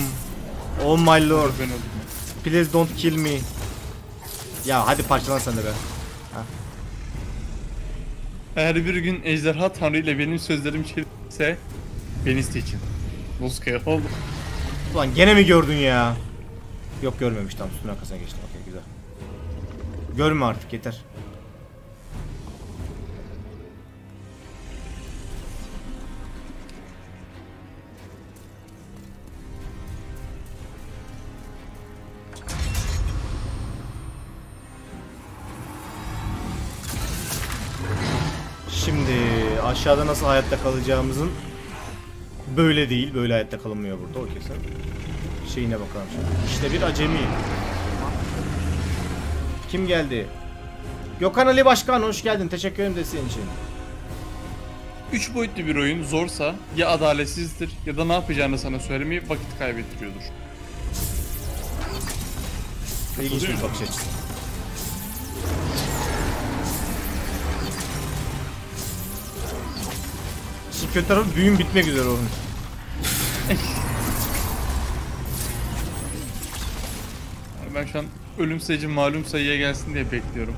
Oh my lord. Please don't kill me. Ya hadi parçalan sen de be. Eğer bir gün ejderha tanrı ile benim sözlerim çelişse beni seçin. Luskaya oldu. Ulan gene mi gördün ya? Yok görmemiş tam üstünün arkasına geçtim. Okey güzel. Görme artık yeter. Aşağıda nasıl hayatta kalacağımızın böyle değil, böyle hayatta kalınmıyor burada o kesin. Şeyine bakalım şimdi. İşte bir acemi. Kim geldi? Gökhan Ali Başkan hoş geldin. Teşekkür ederim desteğin için. 3 boyutlu bir oyun zorsa ya adaletsizdir ya da ne yapacağını sana söylemeyip vakit kaybettiriyordur. İlginç bir bakış açısı. Şimdi kötü tarafı büyüm bitmek üzere onun. Ben şu an ölüm sayıcı malum sayıya gelsin diye bekliyorum.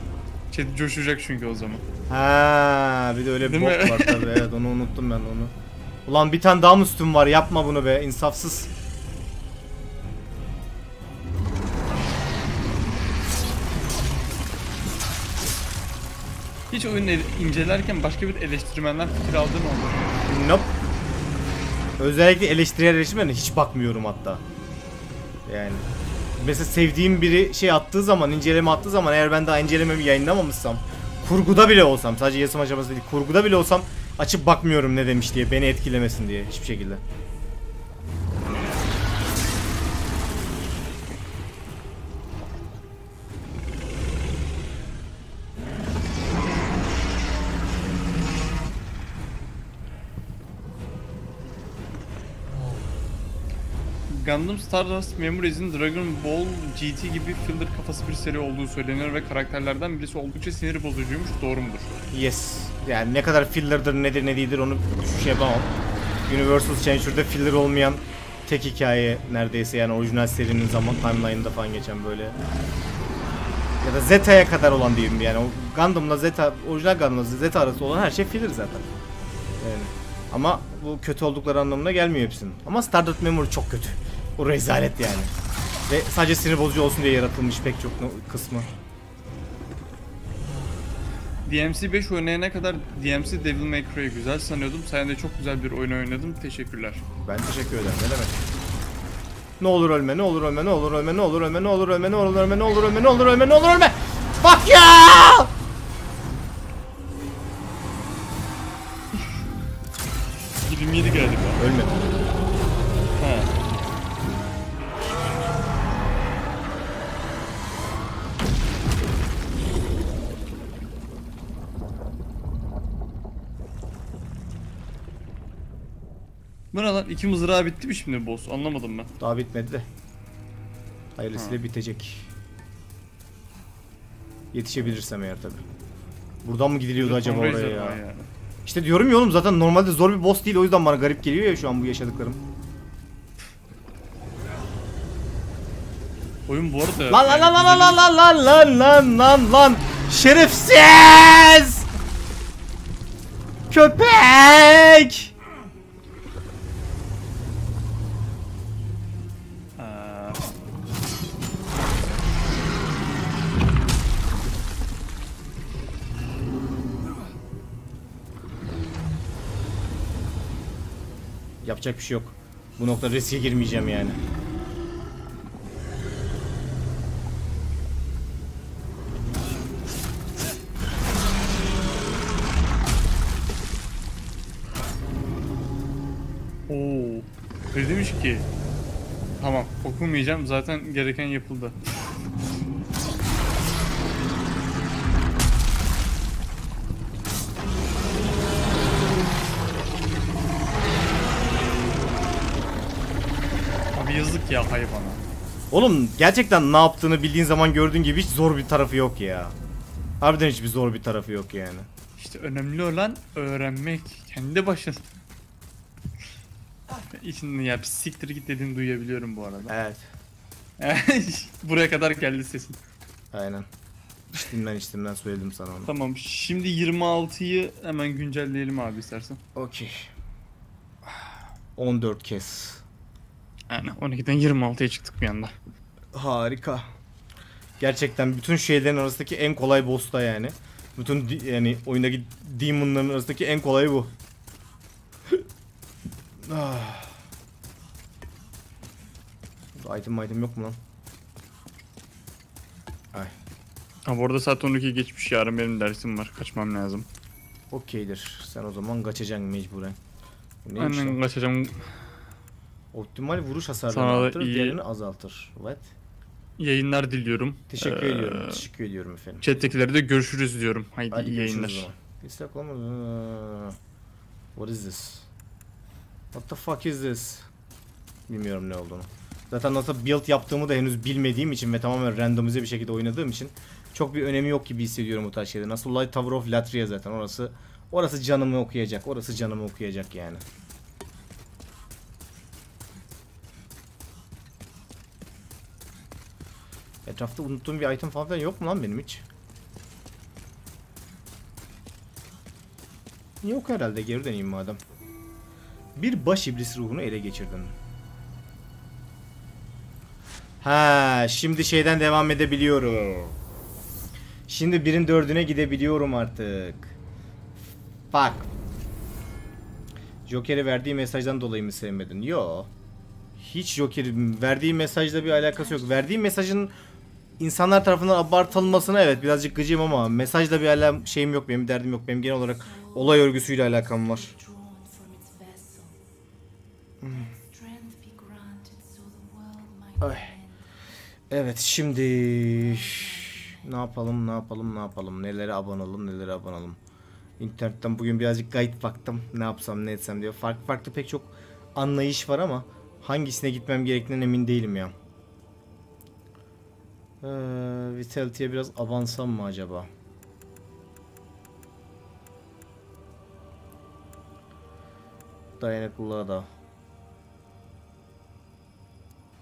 Chat coşacak çünkü o zaman. Ha, bir de öyle bir bok var tabii. Evet onu unuttum ben onu. Ulan bir tane daha mı üstüm var? Yapma bunu be. insafsız. Hiç oyunu ele- incelerken başka bir eleştirmenden fikir aldın mı? Nope. Özellikle eleştirel eleştirmene hiç bakmıyorum hatta. Yani. Mesela sevdiğim biri şey attığı zaman, inceleme attığı zaman eğer ben daha incelememi yayınlamamışsam, kurguda bile olsam, sadece yazım aşaması değil, kurguda bile olsam açıp bakmıyorum ne demiş diye, beni etkilemesin diye hiçbir şekilde. Gundam Stardust Memories'in Dragon Ball GT gibi filler kafası bir seri olduğu söyleniyor ve karakterlerden birisi oldukça sinir bozucuymuş. Doğru mudur? Yes. Yani ne kadar filler'dır nedir ne değildir onu şey yapamam. Universal Change'de filler olmayan tek hikaye neredeyse yani orijinal serinin zaman timeline'ında falan geçen böyle. Ya da Zeta'ya kadar olan diyeyim yani o Gundam'la Zeta, orijinal Gundam'la Zeta arası olan her şey filler zaten. Yani. Ama bu kötü oldukları anlamına gelmiyor hepsinin. Ama Stardust Memory çok kötü. O rezalet yani. Ve sadece sinir bozucu olsun diye yaratılmış pek çok kısmı. DMC 5 oynayana kadar DMC Devil May Cry'ı güzel sanıyordum. Sayende çok güzel bir oyun oynadım. Teşekkürler. Ben teşekkür ederim. Ne demek? Ne olur ölme, ne olur ölme, ne olur ölme, ne olur ölme, ne olur ölme, ne olur ölme, ne olur ölme, ne olur ölme, ne olur ölme. Fuck ya! Cık, 27 galiba. Ölmedim. Bu ne lan? İki mızrağı bitti mi şimdi boss? Anlamadım ben. Daha bitmedi de. Hayırlısıyla bitecek. Yetişebilirsem eğer tabi. Buradan mı gidiliyordu acaba oraya ya? yani. İşte diyorum ya oğlum zaten normalde zor bir boss değil o yüzden bana garip geliyor ya şu an bu yaşadıklarım. Oyun bu arada... Lan lan lan lan lan lan lan lan lan lan lan şerefsiz köpek yapacak bir şey yok bu nokta riske girmeyeceğim yani Oo. Öyle demiş ki. Tamam okumayacağım zaten gereken yapıldı. Ya hayvana. Oğlum gerçekten ne yaptığını bildiğin zaman gördüğün gibi hiç zor bir tarafı yok ya Harbiden hiçbir zor bir tarafı yok yani İşte önemli olan öğrenmek. Kendi başına. İçinde ya bir siktir git dediğini duyabiliyorum bu arada. Evet Buraya kadar geldi sesin. aynen İçtimden içtimden söyledim sana onu Tamam şimdi 26'yı hemen güncelleyelim abi istersen. Okey 14 kez. Yani 12'den 26'ya çıktık bir anda. Harika. Gerçekten bütün şeylerin arasındaki en kolay boss da yani. Bütün yani oyundaki demonların arasındaki en kolayı bu. ah. İtem item yok mu lan? Ay. Ha bu arada saat 12 geçmiş yarın benim dersim var. Kaçmam lazım. Okeydir. Sen o zaman kaçacaksın mecburen. Aynen kaçacağım. Optimal vuruş hasarını Sana arttırır, iyi- diğerini azaltır. What? Yayınlar diliyorum. Teşekkür Ee, ediyorum. Teşekkür ediyorum efendim. Chat'tekileri de görüşürüz diyorum. Haydi, Hadi iyi yayınlar. İstek olmaz. What is this? What the fuck is this? Bilmiyorum ne olduğunu. Zaten nasıl build yaptığımı da henüz bilmediğim için ve tamamen randomize bir şekilde oynadığım için çok bir önemi yok gibi hissediyorum bu tarz şeylerin. Nasıl Light Tower of Latria zaten orası orası canımı okuyacak. Orası canımı okuyacak yani. Etrafta unuttuğum bir item falan yok mu lan benim hiç? Yok herhalde geri döneyim madem. Bir baş iblis ruhunu ele geçirdin. Ha, şimdi şeyden devam edebiliyorum. Şimdi birin dördüne gidebiliyorum artık. Bak. Joker'e verdiği mesajdan dolayı mı sevmedin? Yo. Hiç Joker'in verdiği mesajla bir alakası yok. Verdiği mesajın insanlar tarafından abartılmasına evet birazcık gıcığım ama mesajla bir alakam şeyim yok benim derdim yok. Benim genel olarak olay örgüsüyle alakam var. Mend. Evet şimdi ne yapalım ne yapalım ne yapalım nelere abanalım nelere abanalım. İnternetten bugün birazcık guide baktım ne yapsam ne etsem diye. Farklı farklı pek çok anlayış var ama hangisine gitmem gerektiğinden emin değilim ya. Ee, Vitality'ye biraz avansam mı acaba? Dayanıklılığa da.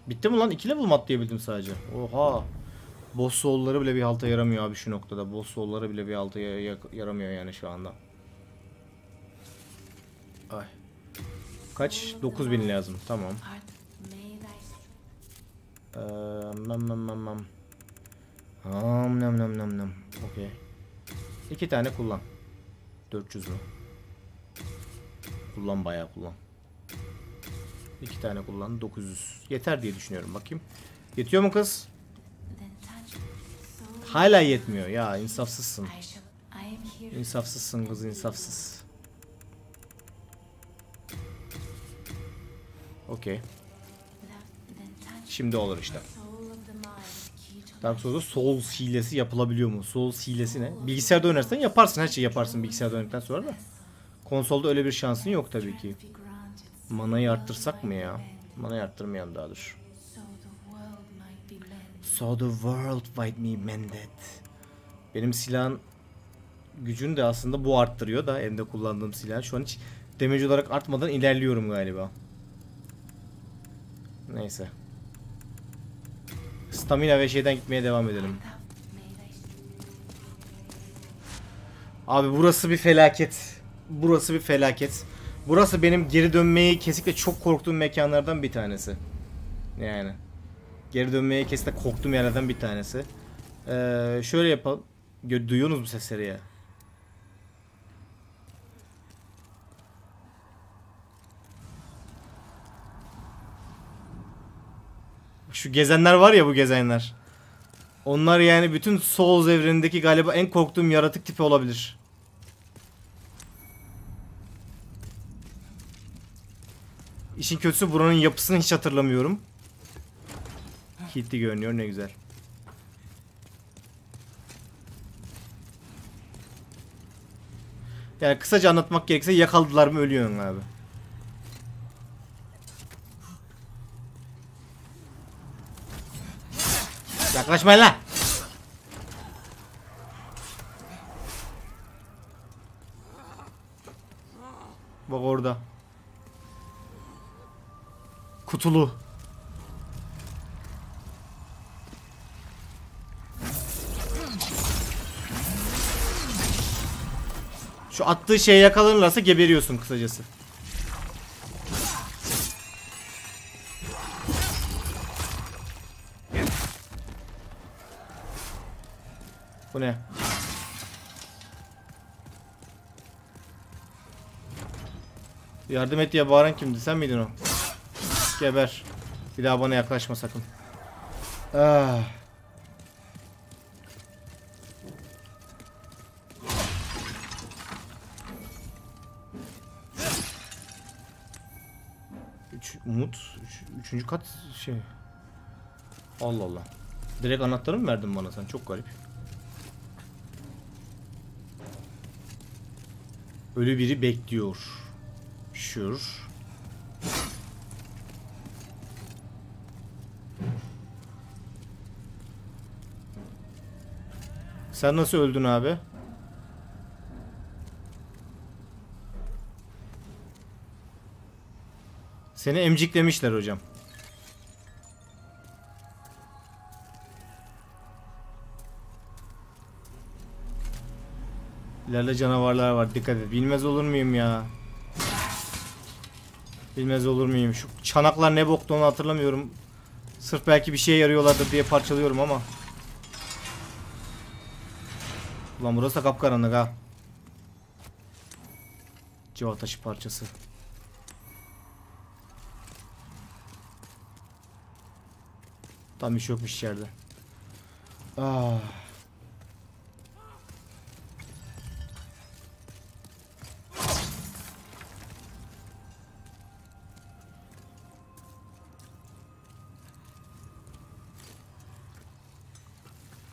Bitti mi lan? 2 level mi atlayabildim sadece? Oha. Boss soul'ları bile bir halta yaramıyor abi şu noktada. Boss soul'ları bile bir halta ya- ya- yaramıyor yani şu anda. Ay. Kaç? 9000 lazım. Tamam. Ee, nam nam nam nam. Nam nam nam nam nam. Okey. İki tane kullan. 400 mü? Kullan bayağı kullan. İki tane kullan 900. Yeter diye düşünüyorum bakayım. Yetiyor mu kız? Hala yetmiyor ya insafsızsın. Am İnsafsızsın kız insafsız. Okey. Şimdi olur işte. soul of the mind key to Dark Souls'da Souls hilesi yapılabiliyor mu? Souls hilesi ne? Bilgisayarda oynarsan yaparsın. Her şeyi yaparsın bilgisayarda oynadıktan sonra da. Konsolda öyle bir şansın yok tabii ki. Manayı arttırsak mı ya? Manayı arttırmayalım daha dur. So the world might be mended. Benim silahın gücünü de aslında bu arttırıyor da elimde kullandığım silah. Şu an hiç damage olarak artmadan ilerliyorum galiba. Neyse. Stamina ve şeyden gitmeye devam edelim. Abi burası bir felaket. Burası bir felaket. Burası benim geri dönmeyi kesinlikle çok korktuğum mekanlardan bir tanesi. Yani. Geri dönmeye kesinlikle korktuğum yerlerden bir tanesi. Ee, şöyle yapalım. Duyuyorsunuz mu sesleri ya? Şu gezenler var ya bu gezenler. Onlar yani bütün Souls evrenindeki galiba en korktuğum yaratık tipi olabilir. İşin kötüsü buranın yapısını hiç hatırlamıyorum. Hitli görünüyor ne güzel. Yani kısaca anlatmak gerekirse yakaladılar mı ölüyorsun abi. Yaklaşmayın lan. Bak orada. Kutulu. Şu attığı şeye yakalanırlarsa geberiyorsun kısacası. Bu ne? Yardım et diye bağıran kimdi? Sen miydin o? Geber. Bir daha bana yaklaşma sakın. Ah. Üç, Umut. Üç, üçüncü kat şey. Allah Allah. Direkt anahtarı mı verdin bana sen? Çok garip. Ölü biri bekliyor. Sure. Sen nasıl öldün abi? Seni emciklemişler hocam. İleride canavarlar var dikkat et. Bilmez olur muyum ya? Bilmez olur muyum? Şu çanaklar ne boktu onu hatırlamıyorum. Sırf belki bir şeye yarıyorlardır diye parçalıyorum ama. Ulan burası kapkaranlık ha. Ceva taşı parçası. Tam bir şey yokmuş içeride. Ah.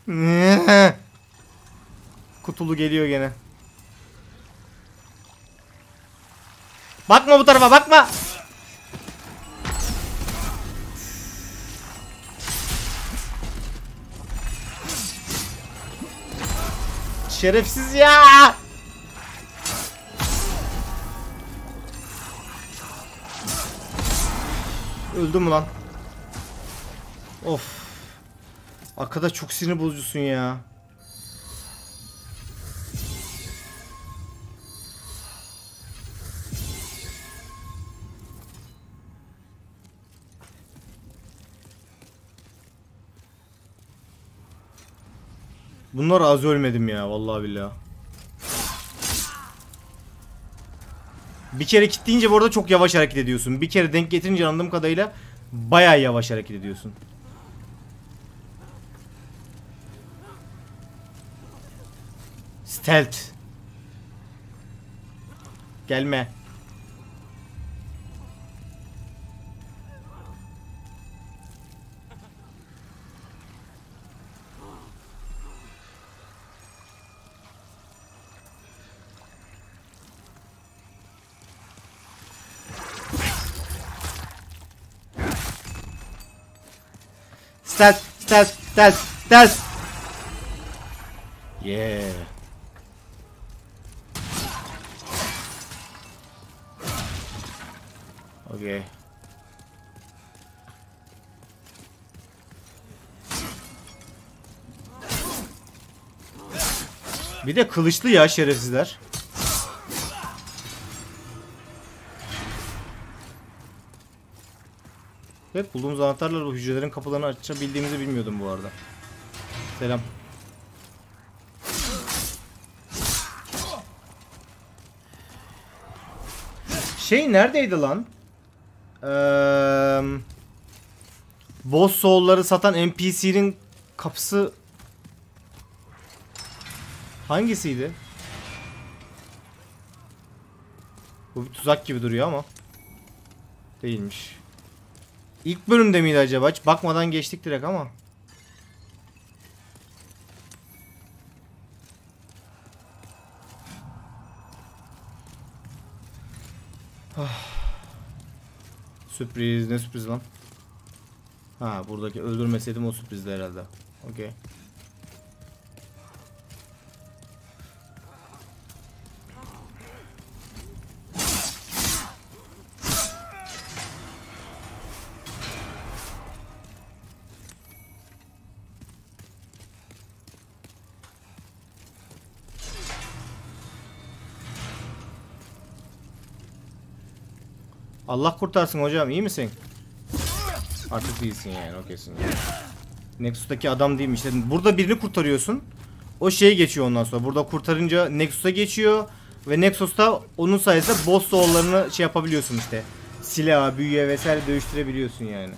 Kutulu geliyor gene. Bakma bu tarafa bakma. Şerefsiz ya. Öldüm lan? Of. Arkadaş çok sinir bozucusun ya. Bunlar az ölmedim ya vallahi billahi. Bir kere kilitleyince bu arada çok yavaş hareket ediyorsun. Bir kere denk getirince anladığım kadarıyla bayağı yavaş hareket ediyorsun. Stealth. Gelme. Stealth, stealth, stealth, stealth. Yeah. Okay. Bir de kılıçlı ya şerefsizler. Evet bulduğumuz anahtarlarla bu hücrelerin kapılarını açabildiğimizi bilmiyordum bu arada. Selam. Şey neredeydi lan? Eee Boss Soul'ları satan NPC'nin kapısı hangisiydi? Bu bir tuzak gibi duruyor ama değilmiş. İlk bölümde miydi acaba? Hiç bakmadan geçtik direkt ama. Sürpriz ne sürpriz lan? Ha buradaki öldürmeseydim o sürprizdi herhalde. Okey. Allah kurtarsın hocam iyi misin? Artık değilsin yani okeysin. Nexus'taki adam değilmiş. İşte burada birini kurtarıyorsun. O şeye geçiyor ondan sonra. Burada kurtarınca Nexus'a geçiyor. Ve Nexus'ta onun sayesinde boss soul'larını şey yapabiliyorsun işte. Silah, büyüye vesaire dövüştürebiliyorsun yani.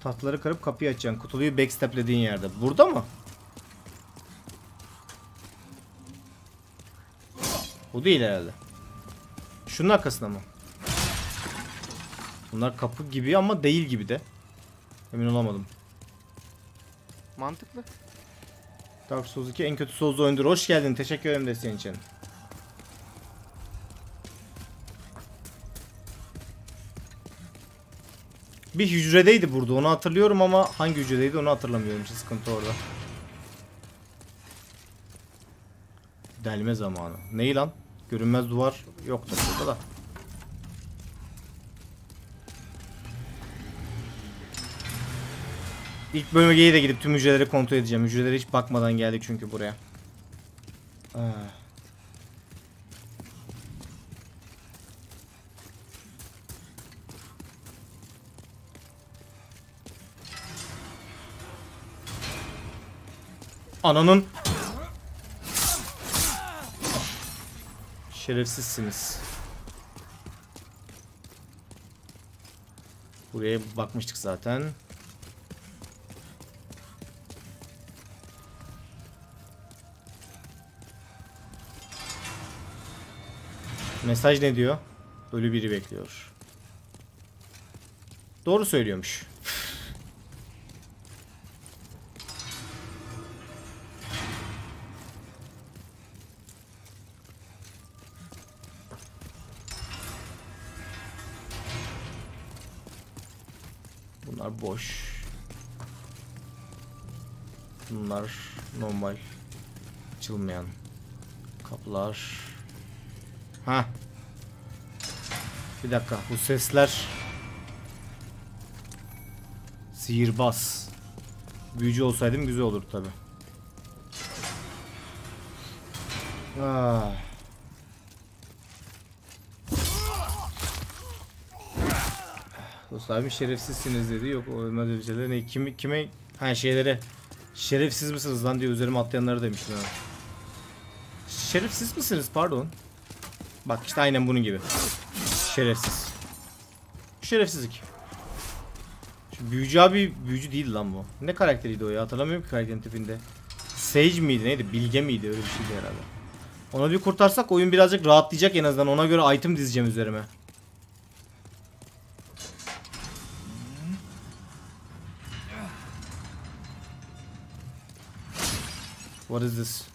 Tahtları kırıp kapıyı açacaksın. Kutuluyu backstaplediğin yerde. Burada mı? Bu değil herhalde. Şunun arkasında mı? Bunlar kapı gibi ama değil gibi de. Emin olamadım. Mantıklı. Dark Souls 2 en kötü Souls oyundur. Hoş geldin. Teşekkür ederim desteğin için. Bir hücredeydi burada onu hatırlıyorum ama hangi hücredeydi onu hatırlamıyorum. İşte sıkıntı orada. Delme zamanı. Neyi lan? Görünmez duvar yoktur burada da. İlk bölmeye de gidip tüm hücreleri kontrol edeceğim. Hücrelere hiç bakmadan geldik çünkü buraya. Ah. Ananın Şerefsizsiniz. Buraya bakmıştık zaten. Mesaj ne diyor? Ölü biri bekliyor. Doğru söylüyormuş. Bunlar boş. Bunlar normal. Açılmayan kapılar. Ha. Bir dakika bu sesler Sihirbaz. Büyücü olsaydım güzel olurdu tabi. Ah. Dostlar bir şerefsizsiniz dedi. Yok ölmez öyle şeyler. Ne kimi kime ha şeylere şerefsiz misiniz lan diye üzerime atlayanları demiştim. Şerefsiz misiniz pardon. Bak işte aynen bunun gibi. Şerefsiz. Şerefsizlik. Şu büyücü abi büyücü değil lan bu. Ne karakteriydi o ya hatırlamıyorum ki karakterin tipinde. Sage miydi neydi bilge miydi öyle bir şeydi herhalde. Onu bir kurtarsak oyun birazcık rahatlayacak en azından ona göre item dizeceğim üzerime. What is this?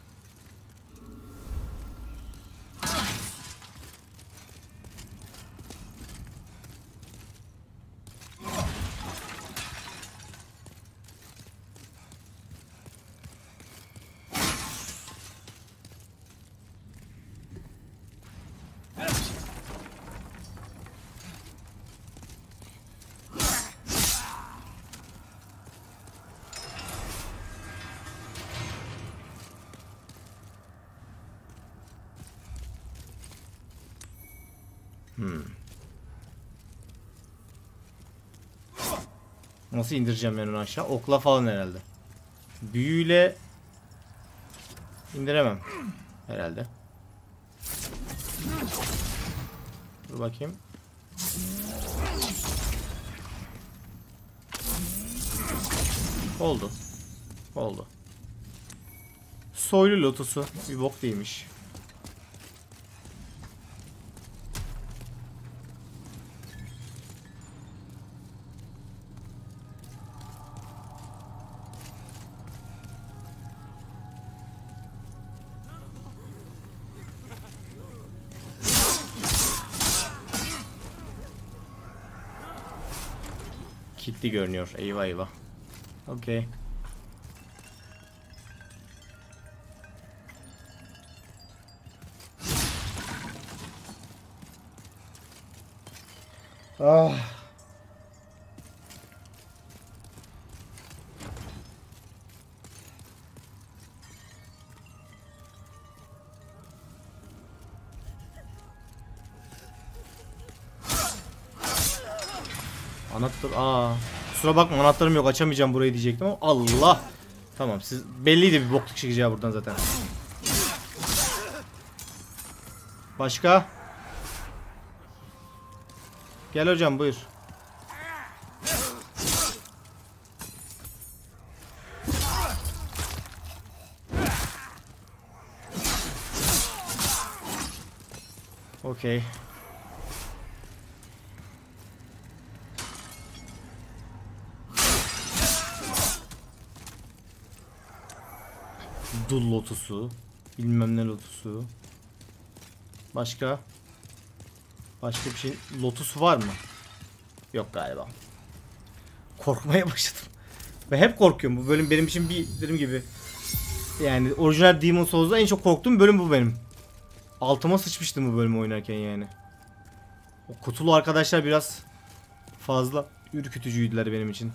Nasıl indireceğim ben onu aşağı? Okla falan herhalde. Büyüyle indiremem herhalde. Dur bakayım. Oldu. Oldu. Soylu lotusu bir bok değilmiş. Kitli görünüyor. Eyvah eyvah. Okey. Kusura bakma anahtarım yok açamayacağım burayı diyecektim ama Allah. Tamam siz belliydi bir bokluk çıkacağı buradan zaten. Başka? Gel hocam buyur. Okey. Dul lotusu. Bilmem ne lotusu. Başka? Başka bir şey. Lotus var mı? Yok galiba. Korkmaya başladım. Ve hep korkuyorum. Bu bölüm benim için bir dediğim gibi. Yani orijinal Demon Souls'da en çok korktuğum bölüm bu benim. Altıma sıçmıştım bu bölümü oynarken yani. O kutulu arkadaşlar biraz fazla ürkütücüydüler benim için.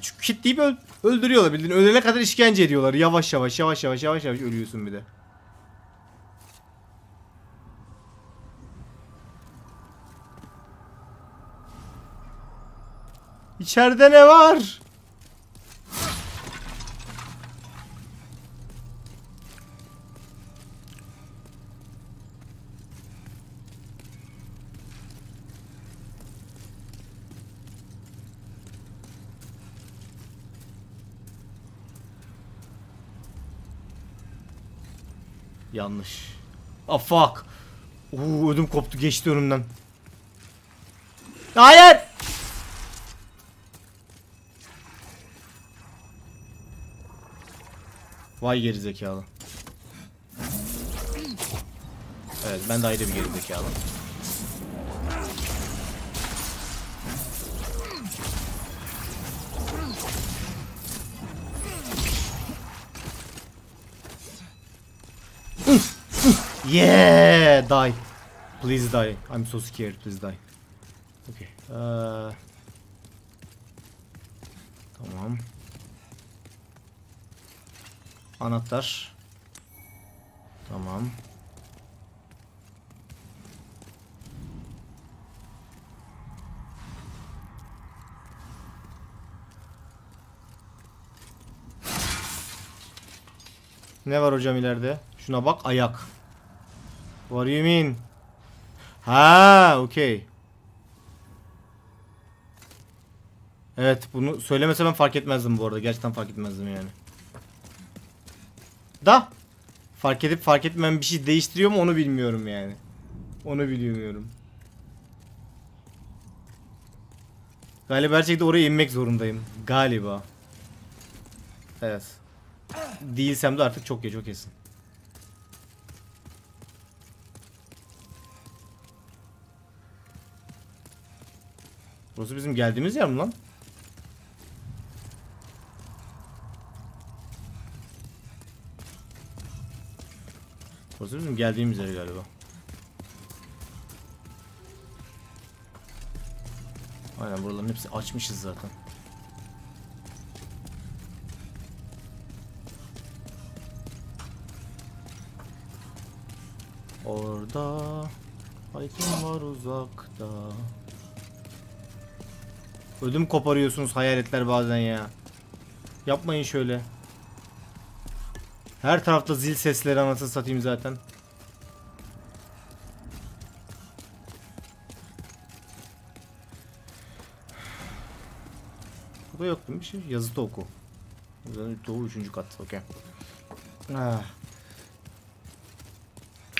Çünkü kitleyip öl öldürüyorlar bildiğin ölene kadar işkence ediyorlar yavaş yavaş yavaş yavaş yavaş yavaş ölüyorsun bir de. İçeride ne var? Yanlış. Ah fuck. Oo ödüm koptu geçti önümden. Hayır. Vay gerizekalı. Evet ben de ayrı bir gerizekalı. Yeah, die. Please die. I'm so scared. Please die. Okay. Ee, tamam. Anahtar. Tamam. Ne var hocam ileride? Şuna bak ayak. What do you mean? Ha, okey. Evet, bunu söylemese ben fark etmezdim bu arada. Gerçekten fark etmezdim yani. Da fark edip fark etmem bir şey değiştiriyor mu onu bilmiyorum yani. Onu bilmiyorum. Galiba gerçekten oraya inmek zorundayım. Galiba. Evet. Değilsem de artık çok geç o kesin. Burası bizim geldiğimiz yer mi lan? Burası bizim geldiğimiz yer galiba. Aynen buraların hepsi açmışız zaten. Orada Aykin var uzakta Ödüm koparıyorsunuz hayaletler bazen ya Yapmayın şöyle Her tarafta zil sesleri anasını satayım zaten Burada yok değil mi şey? Yazıtı oku Doğu 3. kat okey Ah.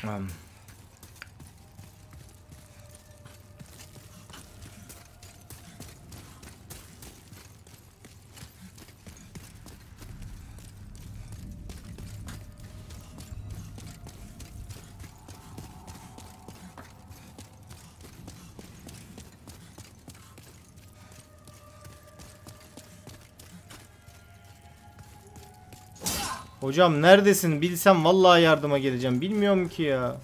Um. Hocam neredesin? Bilsem vallahi yardıma geleceğim. Bilmiyorum ki ya.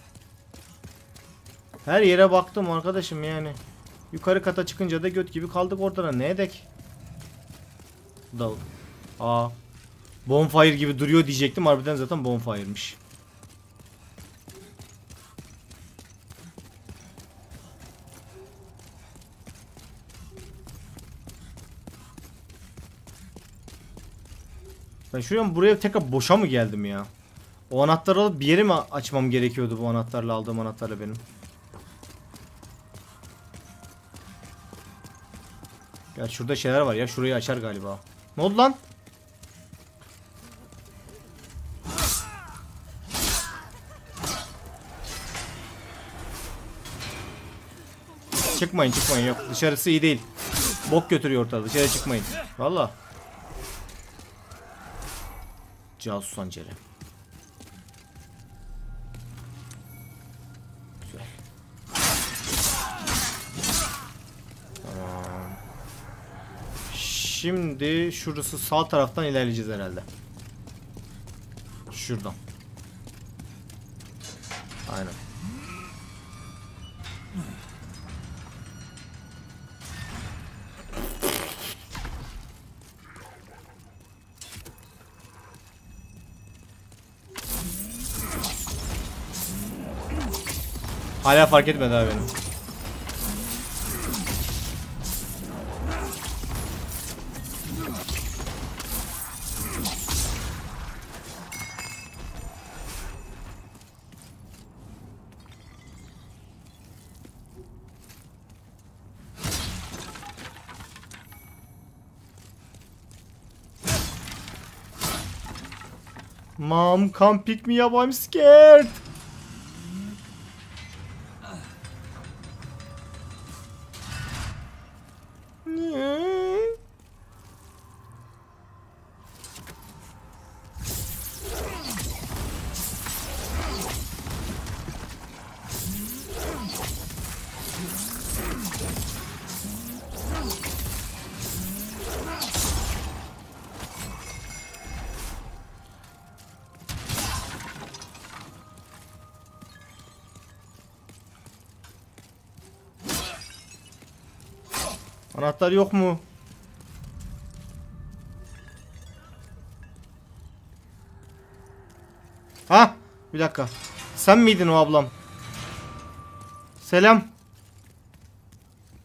Her yere baktım arkadaşım yani. Yukarı kata çıkınca da göt gibi kaldık ortada. Ne edek? Dal. Aa. Bonfire gibi duruyor diyecektim. Harbiden zaten bonfire'mış. Ben şuradan buraya tekrar boşa mı geldim ya? O anahtarı alıp bir yere mi açmam gerekiyordu bu anahtarla aldığım anahtarla benim? Ya şurada şeyler var ya şurayı açar galiba. Ne oldu lan? Çıkmayın çıkmayın yok dışarısı iyi değil. Bok götürüyor ortalığı dışarı çıkmayın. Valla. Casus Sanceri. Güzel. Tamam. Şimdi şurası sağ taraftan ilerleyeceğiz herhalde. Şuradan. Aynen. Hala fark etmedi abi benim. Mom, come pick me up. I'm scared. Anahtar yok mu? Ha? Bir dakika. Sen miydin o ablam? Selam.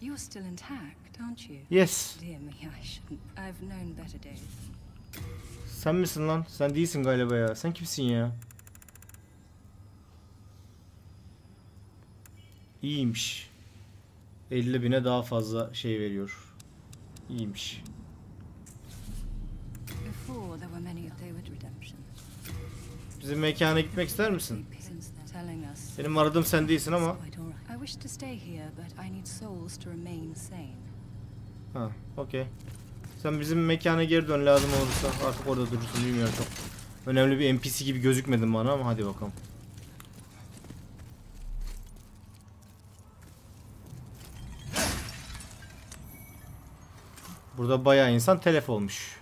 You're still intact, aren't you? Yes. Dear me, I shouldn't. I've known better days. Sen misin lan? Sen değilsin galiba ya. Sen kimsin ya? İyiymiş. 50 bine daha fazla şey veriyor. İyiymiş. Bizim mekana gitmek ister misin? Benim aradığım sen değilsin ama. Ha, okey. Sen bizim mekana geri dön lazım olursa artık orada durursun bilmiyorum çok. Önemli bir NPC gibi gözükmedin bana ama hadi bakalım. Burada bayağı insan telef olmuş.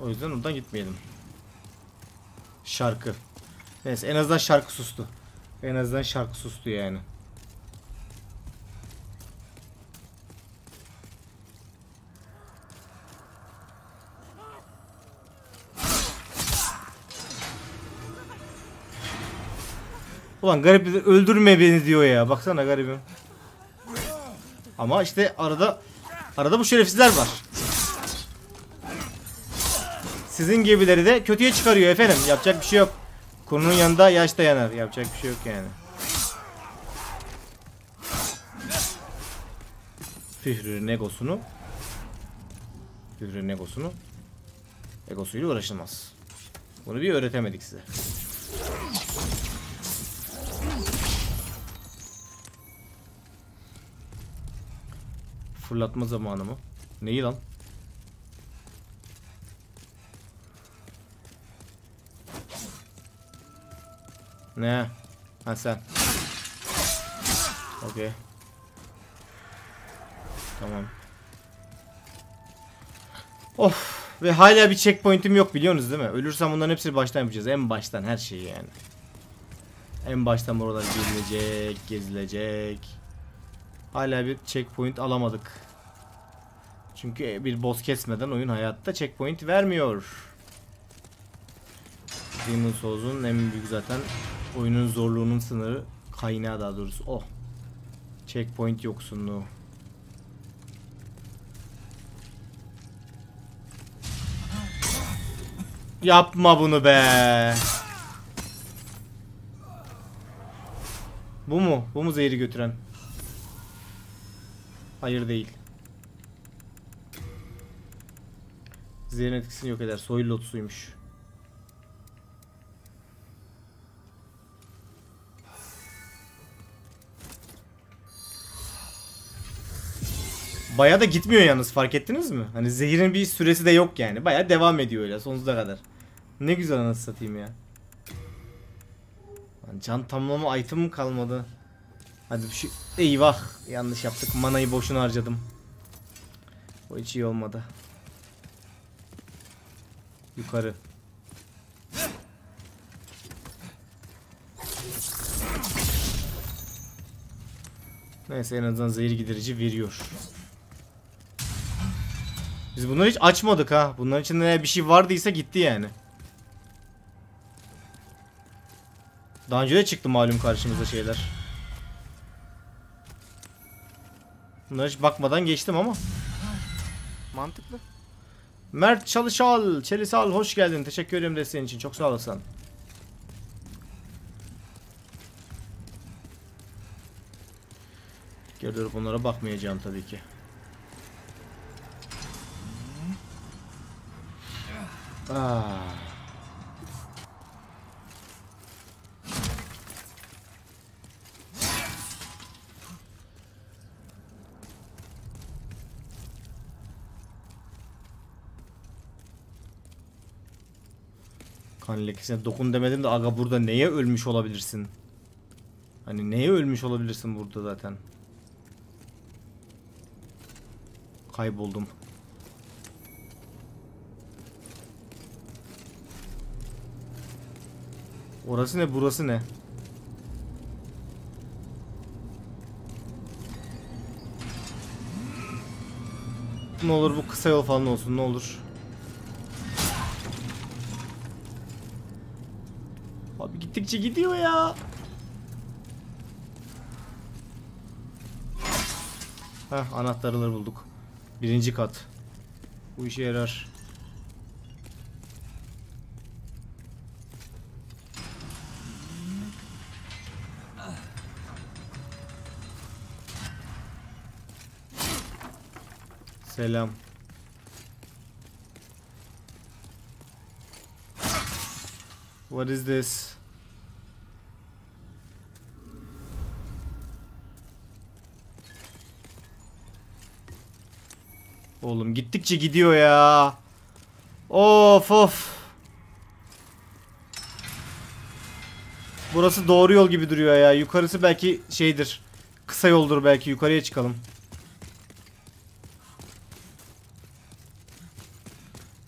O yüzden oradan gitmeyelim. Şarkı. Neyse en azından şarkı sustu. En azından şarkı sustu yani. Ulan garip öldürme beni diyor ya. Baksana garibim. Ama işte arada arada bu şerefsizler var. Sizin gibileri de kötüye çıkarıyor efendim. Yapacak bir şey yok. Konunun yanında yaş dayanar. Yapacak bir şey yok yani. Führer'in egosunu Führer'in egosunu egosuyla uğraşılmaz. Bunu bir öğretemedik size. Fırlatma zamanı mı? Neyi lan? Ne? Ha sen. Okey. Tamam. Of. Ve hala bir checkpoint'im yok biliyorsunuz değil mi? Ölürsem bunların hepsini baştan yapacağız. En baştan her şeyi yani. En baştan buralar gezilecek, gezilecek. Hala bir checkpoint alamadık. Çünkü bir boss kesmeden oyun hayatta checkpoint vermiyor. Demon Souls'un en büyük zaten oyunun zorluğunun sınırı kaynağı daha doğrusu o. Checkpoint yoksunluğu. Yapma bunu be. Bu mu? Bu mu zehri götüren? Hayır değil. Zehrin etkisini yok eder. Soy lotusuymuş. Baya da gitmiyor yalnız fark ettiniz mi? Hani zehirin bir süresi de yok yani. Baya devam ediyor öyle sonsuza kadar. Ne güzel anasını satayım ya. Can tamamlama item'ım kalmadı. Hadi bir şey... Eyvah yanlış yaptık. Manayı boşuna harcadım. O hiç iyi olmadı. Yukarı. Neyse en azından zehir giderici veriyor. Biz bunları hiç açmadık ha. Bunların içinde bir şey vardıysa gitti yani. Daha önce de çıktı malum karşımıza şeyler. Bunlara hiç bakmadan geçtim ama. Mantıklı. Mert Çalışal, Çelisal hoş geldin. Teşekkür ederim desteğin için. Çok sağ olasın. Geri dönüp onlara bakmayacağım tabii ki. Ah. Kan lekesine dokun demedim de aga burada neye ölmüş olabilirsin? Hani neye ölmüş olabilirsin burada zaten? Kayboldum. Orası ne burası ne? Ne olur bu kısa yol falan olsun ne olur. Gittikçe gidiyor ya. Heh anahtarları bulduk. Birinci kat. Bu işe yarar. Selam. What is this? Oğlum gittikçe gidiyor ya. Of of. Burası doğru yol gibi duruyor ya. Yukarısı belki şeydir. Kısa yoldur belki. Yukarıya çıkalım.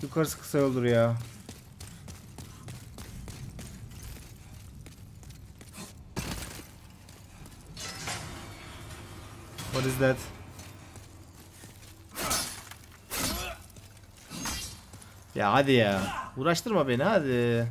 Yukarısı kısa yoldur ya. What is that? Ya hadi ya. Uğraştırma beni hadi.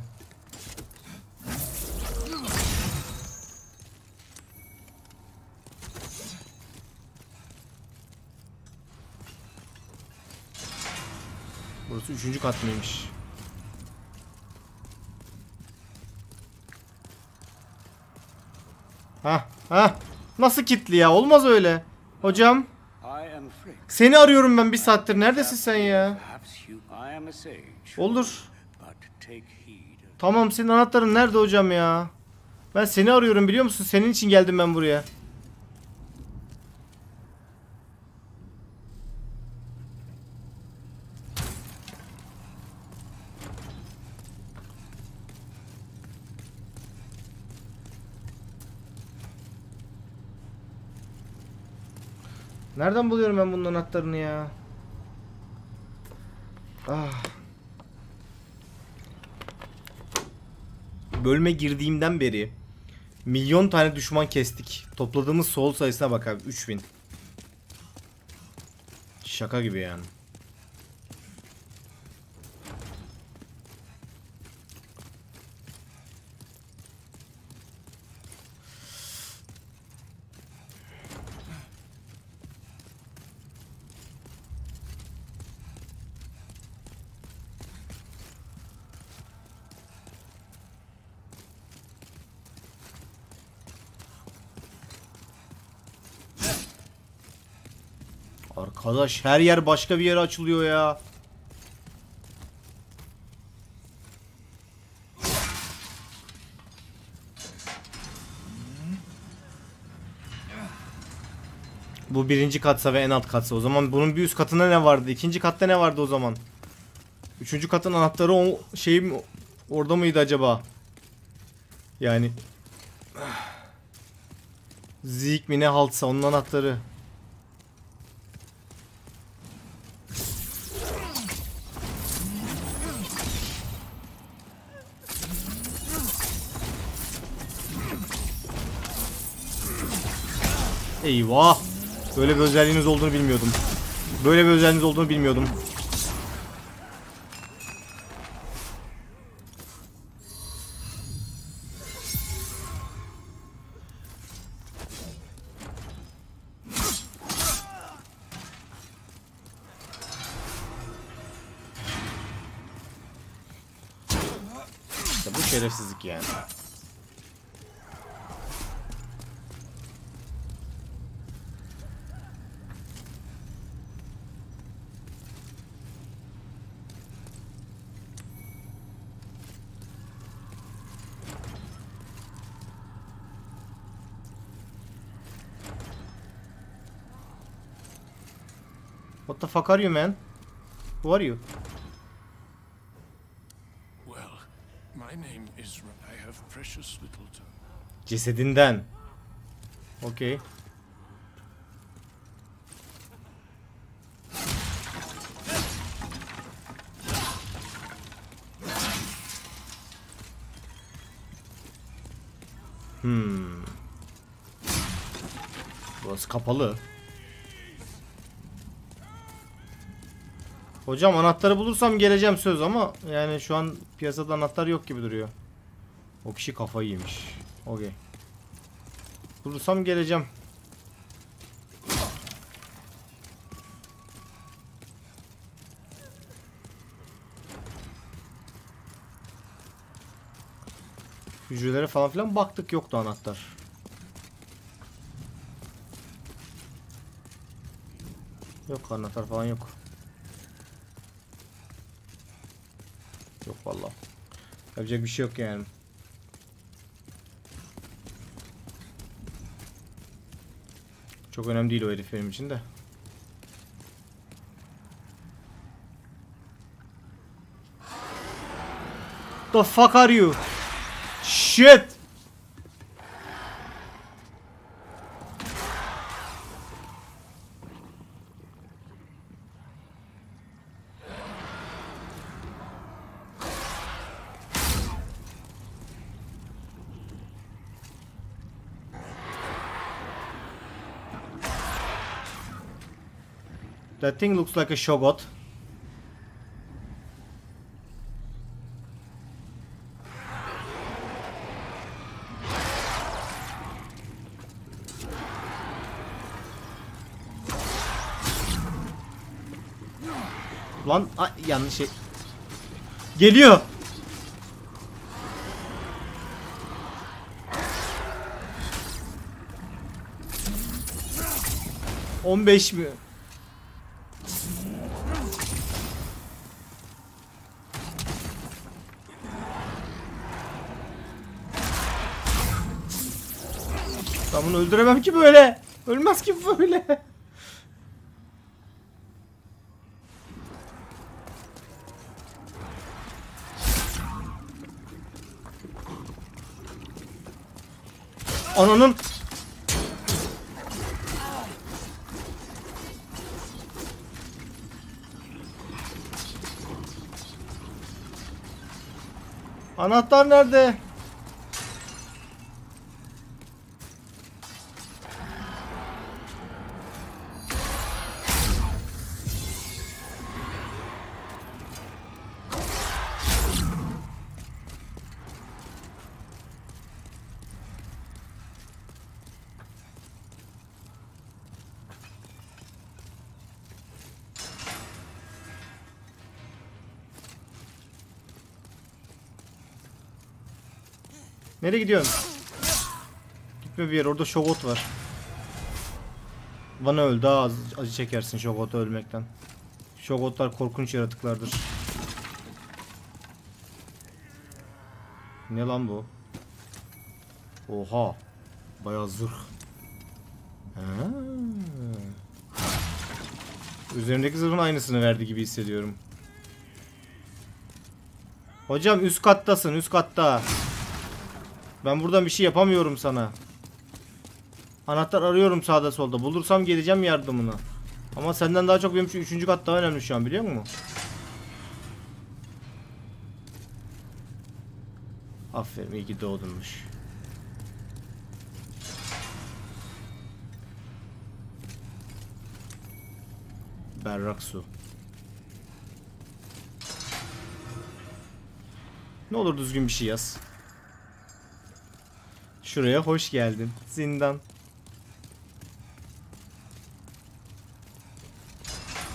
Burası üçüncü kat mıymış? Ha ha. Nasıl kitli ya? Olmaz öyle. Hocam. Seni arıyorum ben bir saattir. Neredesin sen ya? Perhaps you. I am a sage. Olur. Tamam senin anahtarın nerede hocam ya? Ben seni arıyorum biliyor musun? Senin için geldim ben buraya. Nereden buluyorum ben bunun anahtarını ya? Ah. bölüme girdiğimden beri milyon tane düşman kestik. Topladığımız soul sayısına bak abi 3000. Şaka gibi yani. Arkadaş her yer başka bir yere açılıyor ya. Bu birinci katsa ve en alt katsa. O zaman bunun bir üst katında ne vardı? İkinci katta ne vardı o zaman? Üçüncü katın anahtarı o şey mi? Orada mıydı acaba? Yani Zik mi ne haltsa onun anahtarı. Eyvah. Böyle bir özelliğiniz olduğunu bilmiyordum. Böyle bir özelliğiniz olduğunu bilmiyordum. Fuck are you man? Who are you? Well, my name is. I have precious little time. Cesedinden. Okey. Hmm. Burası kapalı. Hocam anahtarı bulursam geleceğim söz ama yani şu an piyasada anahtar yok gibi duruyor. O kişi kafayı yemiş. Okey. Bulursam geleceğim. Hücrelere falan filan baktık yoktu anahtar. Yok anahtar falan yok. Yok vallahi. Yapacak bir şey yok yani. Çok önemli değil o herif benim için de. The fuck are you? Shit! That thing looks like a Shogot. Lan ay, yanlış şey. Geliyor. On beş mi? Bunu öldüremem ki böyle. Ölmez ki böyle. Ananın Anahtar nerede? Nereye gidiyorsun? Gitme bir yer orada şogot var. Van'a öl daha az acı çekersin Şogot'a ölmekten. Şogotlar korkunç yaratıklardır. Ne lan bu? Oha. Bayağı zırh. Üzerindeki zırhın aynısını verdi gibi hissediyorum. Hocam üst kattasın üst katta. Ben buradan bir şey yapamıyorum sana. Anahtar arıyorum sağda solda. Bulursam geleceğim yardımına. Ama senden daha çok benim için üçüncü kat daha önemli şu an biliyor musun? Aferin iyi ki doğdunmuş. Berrak su. Ne olur düzgün bir şey yaz. Şuraya hoş geldin. Zindan.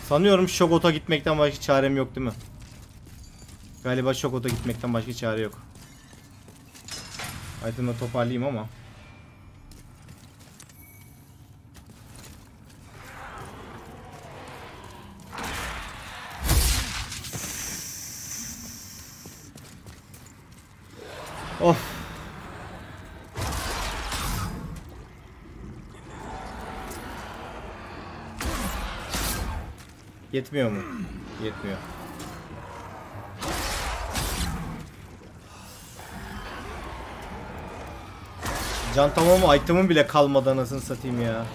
Sanıyorum Şokot'a gitmekten başka çarem yok değil mi? Galiba Şokot'a gitmekten başka çare yok. Aydın'la toparlayayım ama. Yetmiyor mu? Yetmiyor. Can tamamı item'ım bile kalmadı anasını satayım ya.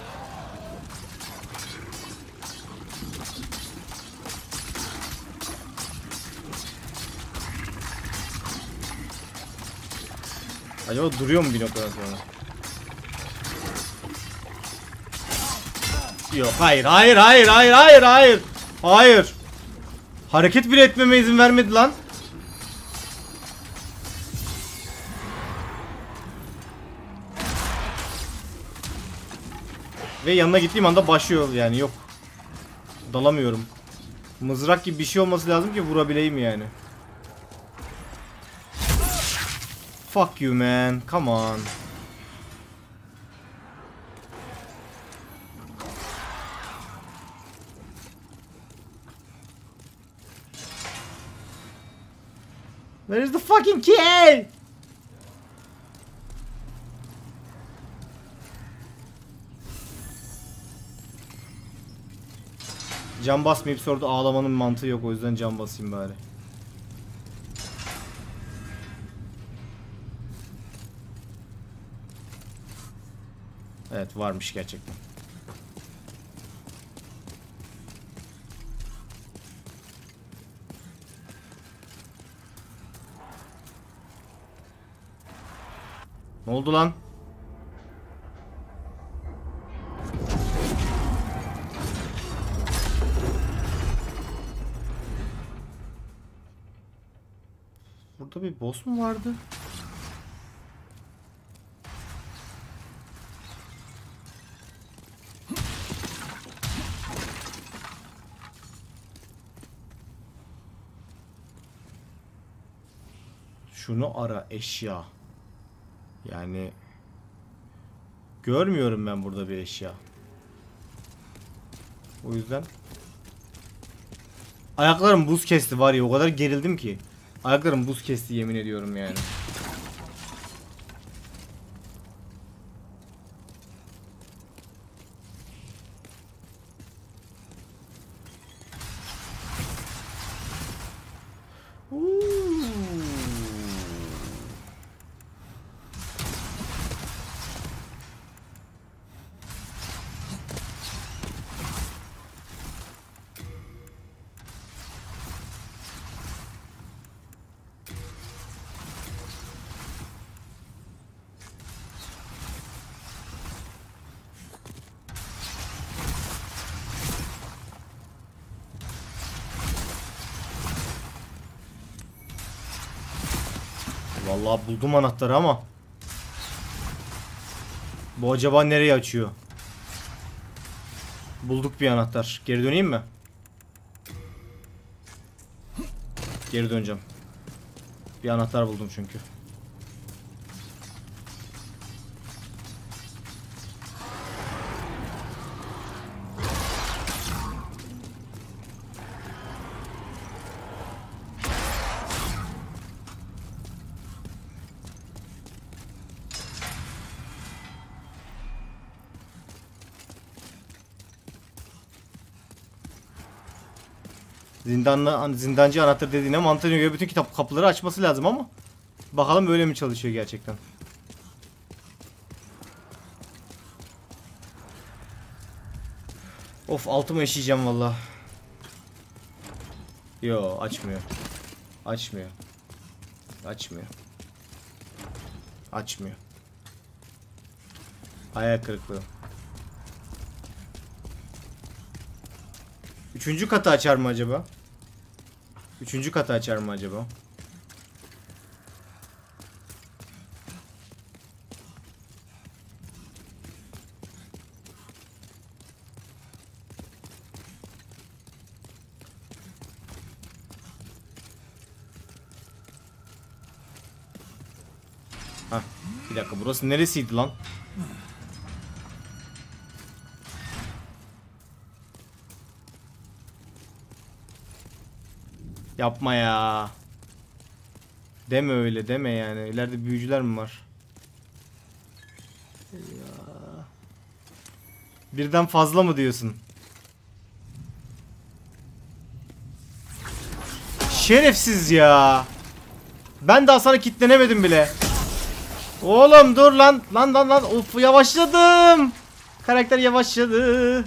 Acaba duruyor mu bir noktadan sonra? Yok hayır hayır hayır hayır hayır hayır. Hayır. Hareket bile etmeme izin vermedi lan. Ve yanına gittiğim anda başlıyor yani yok. Dalamıyorum. Mızrak gibi bir şey olması lazım ki vurabileyim yani. Fuck you man. Come on. Where is the fucking key? Can basmayıp sonra da ağlamanın mantığı yok o yüzden can basayım bari. Evet varmış gerçekten. Oldu lan? Burada bir boss mu vardı? Şunu ara eşya. Yani görmüyorum ben burada bir eşya. O yüzden ayaklarım buz kesti var ya o kadar gerildim ki. Ayaklarım buz kesti yemin ediyorum yani. Vallahi buldum anahtarı ama. Bu acaba nereye açıyor? Bulduk bir anahtar. Geri döneyim mi? Geri döneceğim. Bir anahtar buldum çünkü. Zindanlı, zindancı anahtarı dediğine mantığına göre bütün kitap kapıları açması lazım ama bakalım böyle mi çalışıyor gerçekten. Of altıma işeyeceğim valla. Yo açmıyor. Açmıyor. Açmıyor. Açmıyor. Hayal kırıklığı. Üçüncü katı açar mı acaba? Üçüncü katı açar mı acaba? Hah, bir dakika burası neresiydi lan? Yapma ya. Deme öyle deme yani. İleride büyücüler mi var? Ya. Birden fazla mı diyorsun? Şerefsiz ya. Ben daha sana kitlenemedim bile. Oğlum dur lan. Lan lan lan. Of yavaşladım. Karakter yavaşladı.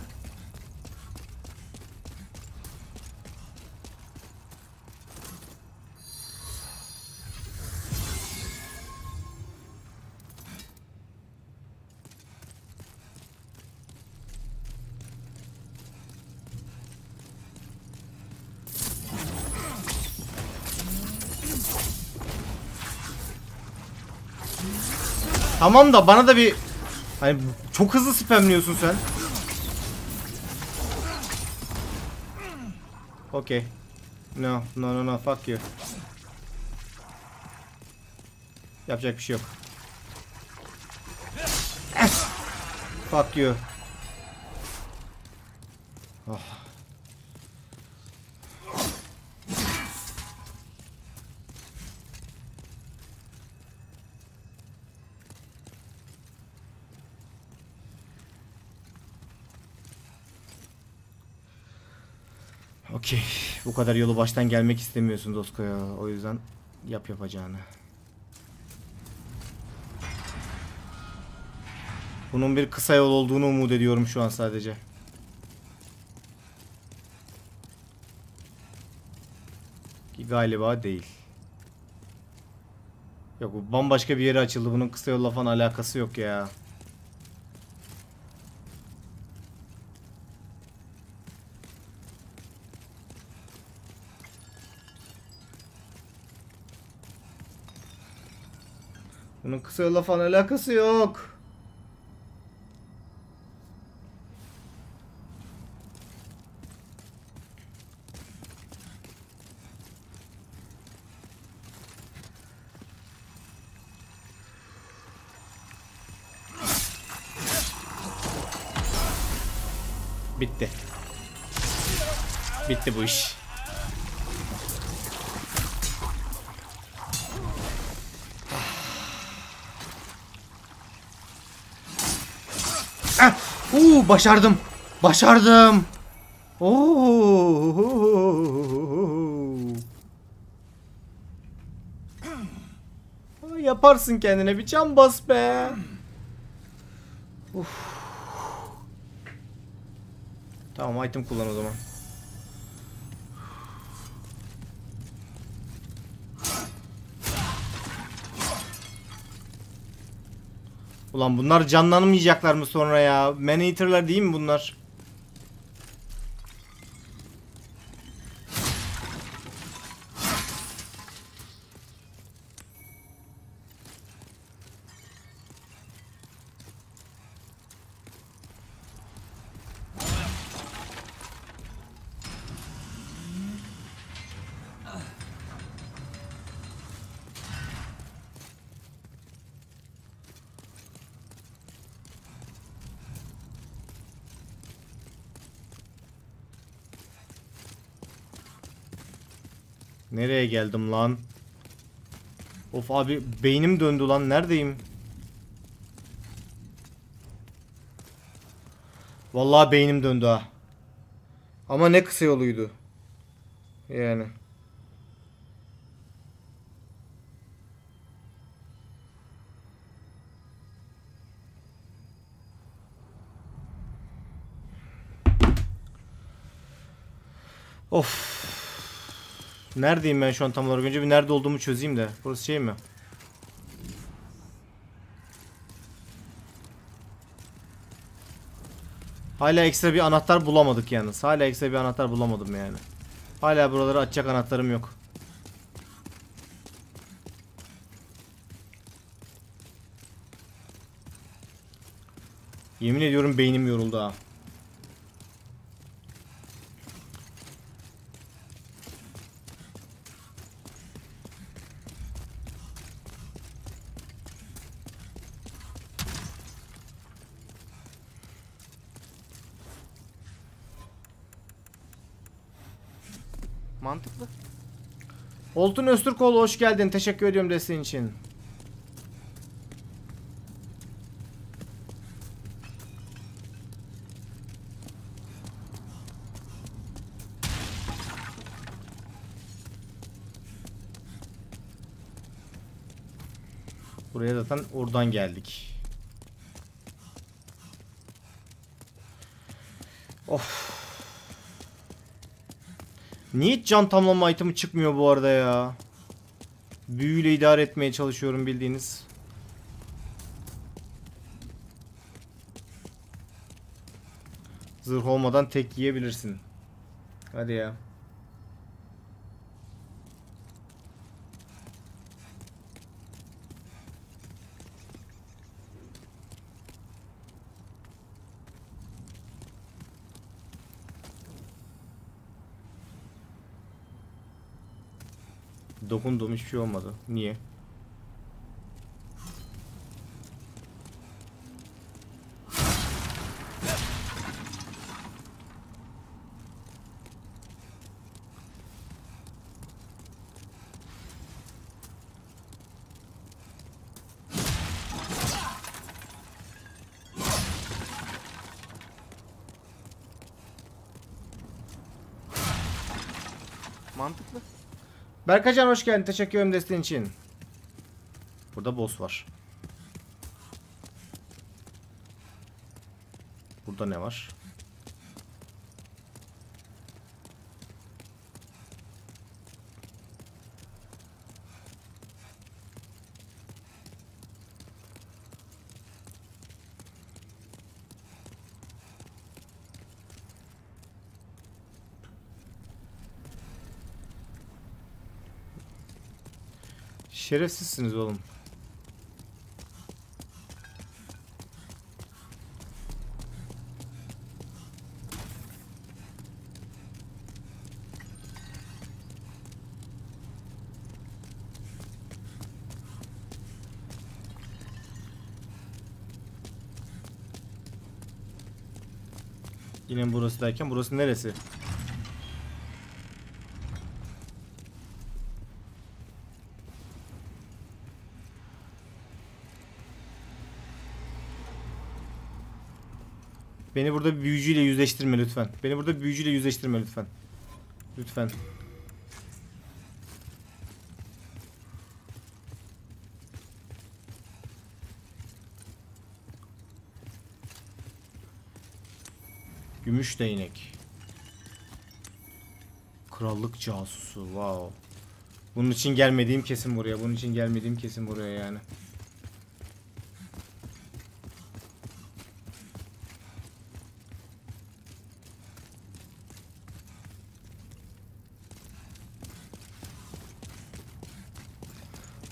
Tamam da bana da bir hani çok hızlı spamliyorsun sen. Okay. No, no, no, no, fuck you. Yapacak bir şey yok. fuck you. Oh. Okey. Bu kadar yolu baştan gelmek istemiyorsun Dosko'ya. O yüzden yap yapacağını. Bunun bir kısa yol olduğunu umut ediyorum şu an sadece. Ki galiba değil. Yok bu bambaşka bir yere açıldı. Bunun kısa yolla falan alakası yok ya. Bunun kısa yolla falan alakası yok. Başardım. Başardım. Oo. Yaparsın kendine bir can bas be. Uf. Tamam item kullan o zaman. Ulan bunlar canlanmayacaklar mı sonra ya? Man-Eater'lar değil mi bunlar? Nereye geldim lan? Of abi beynim döndü lan. Neredeyim? Vallahi beynim döndü ha. Ama ne kısa yoluydu. Yani. Of. Neredeyim ben şu an tam olarak? Önce bir nerede olduğumu çözeyim de. Burası şey mi? Hala ekstra bir anahtar bulamadık yalnız. Hala ekstra bir anahtar bulamadım yani. Hala buraları açacak anahtarım yok. Yemin ediyorum beynim yoruldu ha. Oltun Öztürkoğlu hoş geldin. Teşekkür ediyorum desteğin için. Buraya zaten oradan geldik. Niye can tamlama itemi çıkmıyor bu arada ya? Büyüyle idare etmeye çalışıyorum bildiğiniz. Zırh olmadan tek yiyebilirsin. Hadi ya. Dokundum hiçbir şey olmadı. Niye? Berkacan hoş geldin. Teşekkür ederim desteğin için. Burada boss var. Burada ne var? Şerefsizsiniz oğlum. Yine burası derken burası neresi? Beni burada bir büyücüyle yüzleştirme lütfen. Beni burada bir büyücüyle yüzleştirme lütfen. Lütfen. Gümüş değnek. Krallık casusu. Wow. Bunun için gelmediğim kesin buraya. Bunun için gelmediğim kesin buraya yani.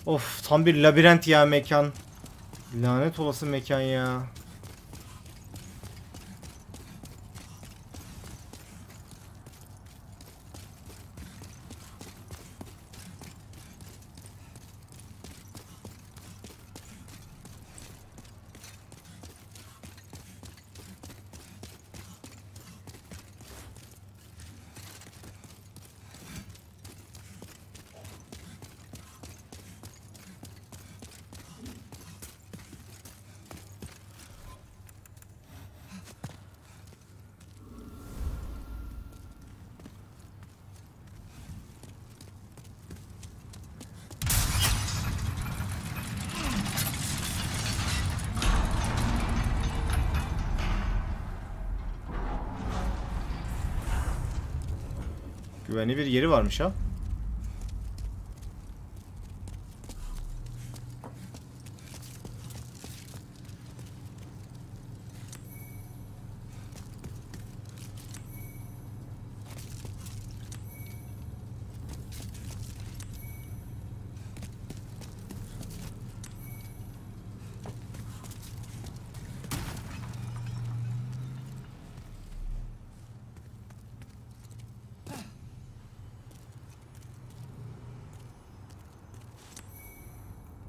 Of tam bir labirent ya mekan. Lanet olası mekan ya. Güvenli bir yeri varmış ha.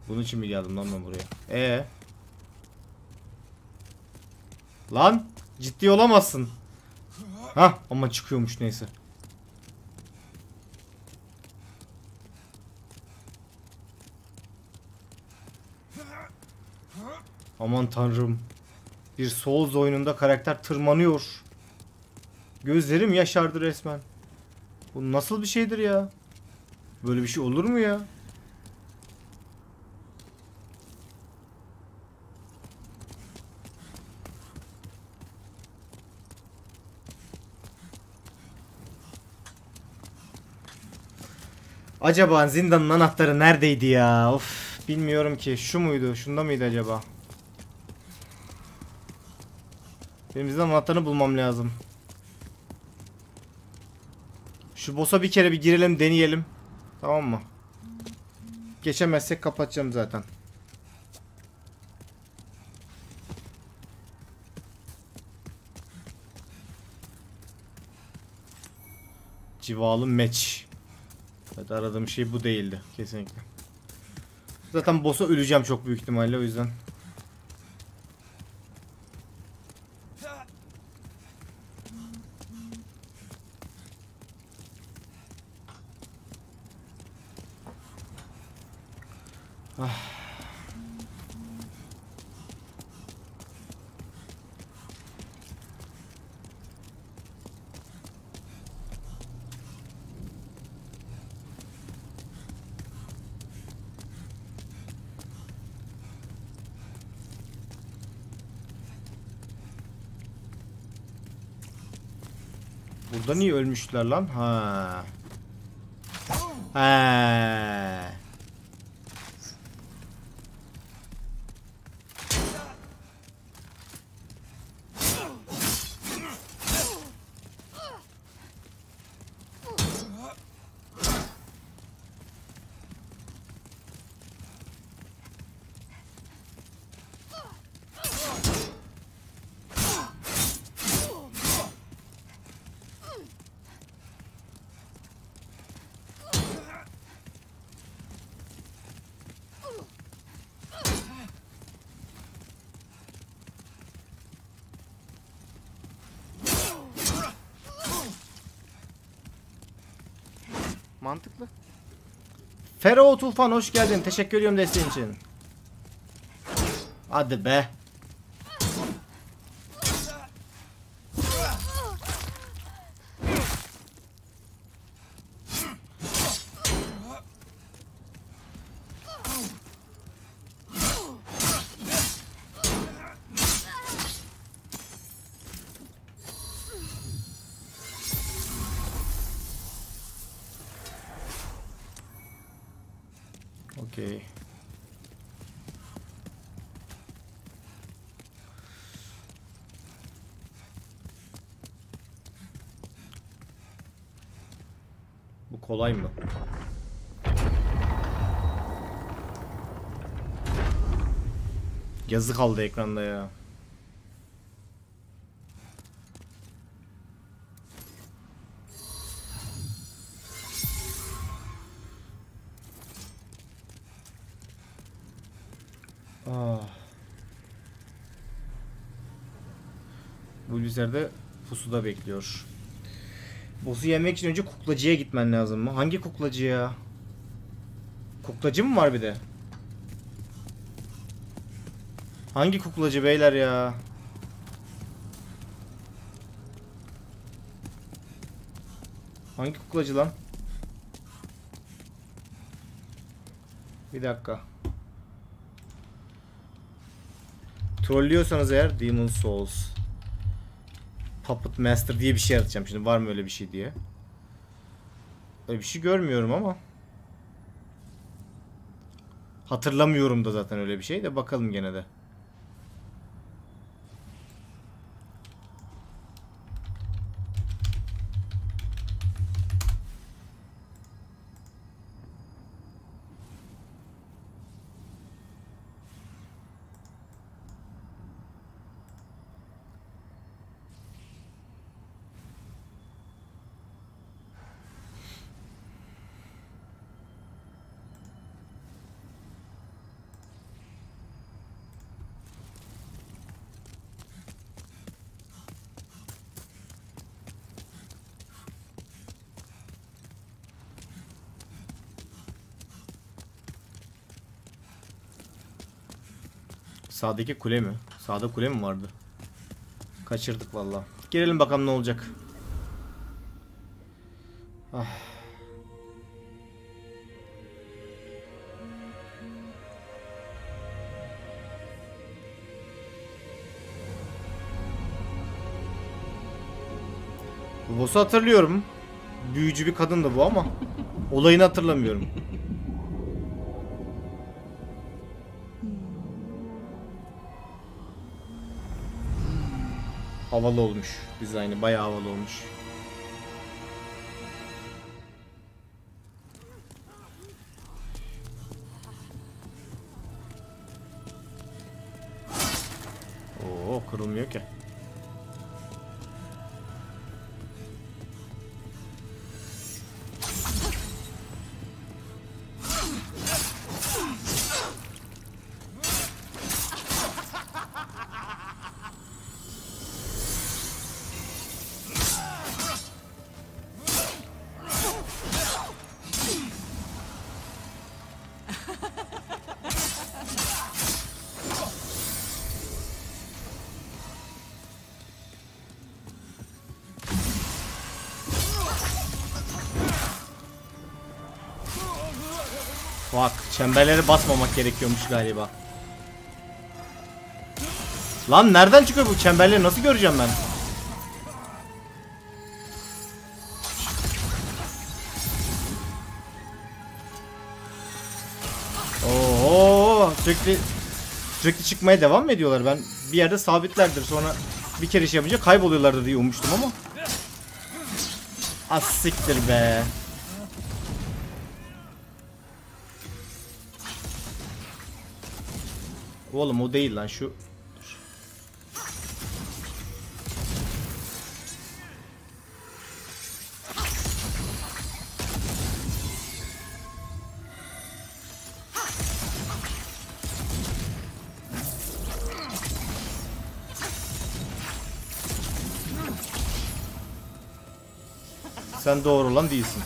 Bunun için mi geldim lan ben buraya? Ee. Lan ciddi olamazsın. Ha ama çıkıyormuş neyse. Aman tanrım. Bir Souls oyununda karakter tırmanıyor. Gözlerim yaşardı resmen. Bu nasıl bir şeydir ya? Böyle bir şey olur mu ya? Acaba zindanın anahtarı neredeydi ya? Of bilmiyorum ki. Şu muydu? Şunda mıydı acaba? Benim zindanın anahtarını bulmam lazım. Şu boss'a bir kere bir girelim deneyelim. Tamam mı? Geçemezsek kapatacağım zaten. Civalı meç. Evet aradığım şey bu değildi kesinlikle. Zaten boss'a öleceğim çok büyük ihtimalle o yüzden. Burada niye ölmüşler lan? Ha. Ha. Mantıklı. Fero Tufan hoş geldin. Teşekkür ediyorum desteğin için. Hadi be. Okey. Bu kolay mı? Yazı kaldı ekranda ya. Bu üzerde pusuda bekliyor. Boss'u yemek için önce kuklacıya gitmen lazım mı? Hangi kuklacı ya? Kuklacı mı var bir de? Hangi kuklacı beyler ya? Hangi kuklacı lan? Bir dakika. Trollüyorsanız eğer Demon Souls Puppet Master diye bir şey yaratacağım şimdi var mı öyle bir şey diye. Öyle bir şey görmüyorum ama. Hatırlamıyorum da zaten öyle bir şey de bakalım gene de. Sağdaki kule mi? Sağda kule mi vardı? Kaçırdık valla. Girelim bakalım ne olacak. Ah. Bu boss'u hatırlıyorum. Büyücü bir kadın da bu ama olayını hatırlamıyorum. Havalı olmuş. Dizaynı bayağı havalı olmuş. Çemberlere basmamak gerekiyormuş galiba. Lan nereden çıkıyor bu çemberleri nasıl göreceğim ben? Oo sürekli sürekli çıkmaya devam mı ediyorlar? Ben bir yerde sabitlerdir sonra bir kere iş yapınca kayboluyorlardır diye ummuştum ama. Az siktir be. Oğlum o değil lan şu. Sen doğru olan değilsin.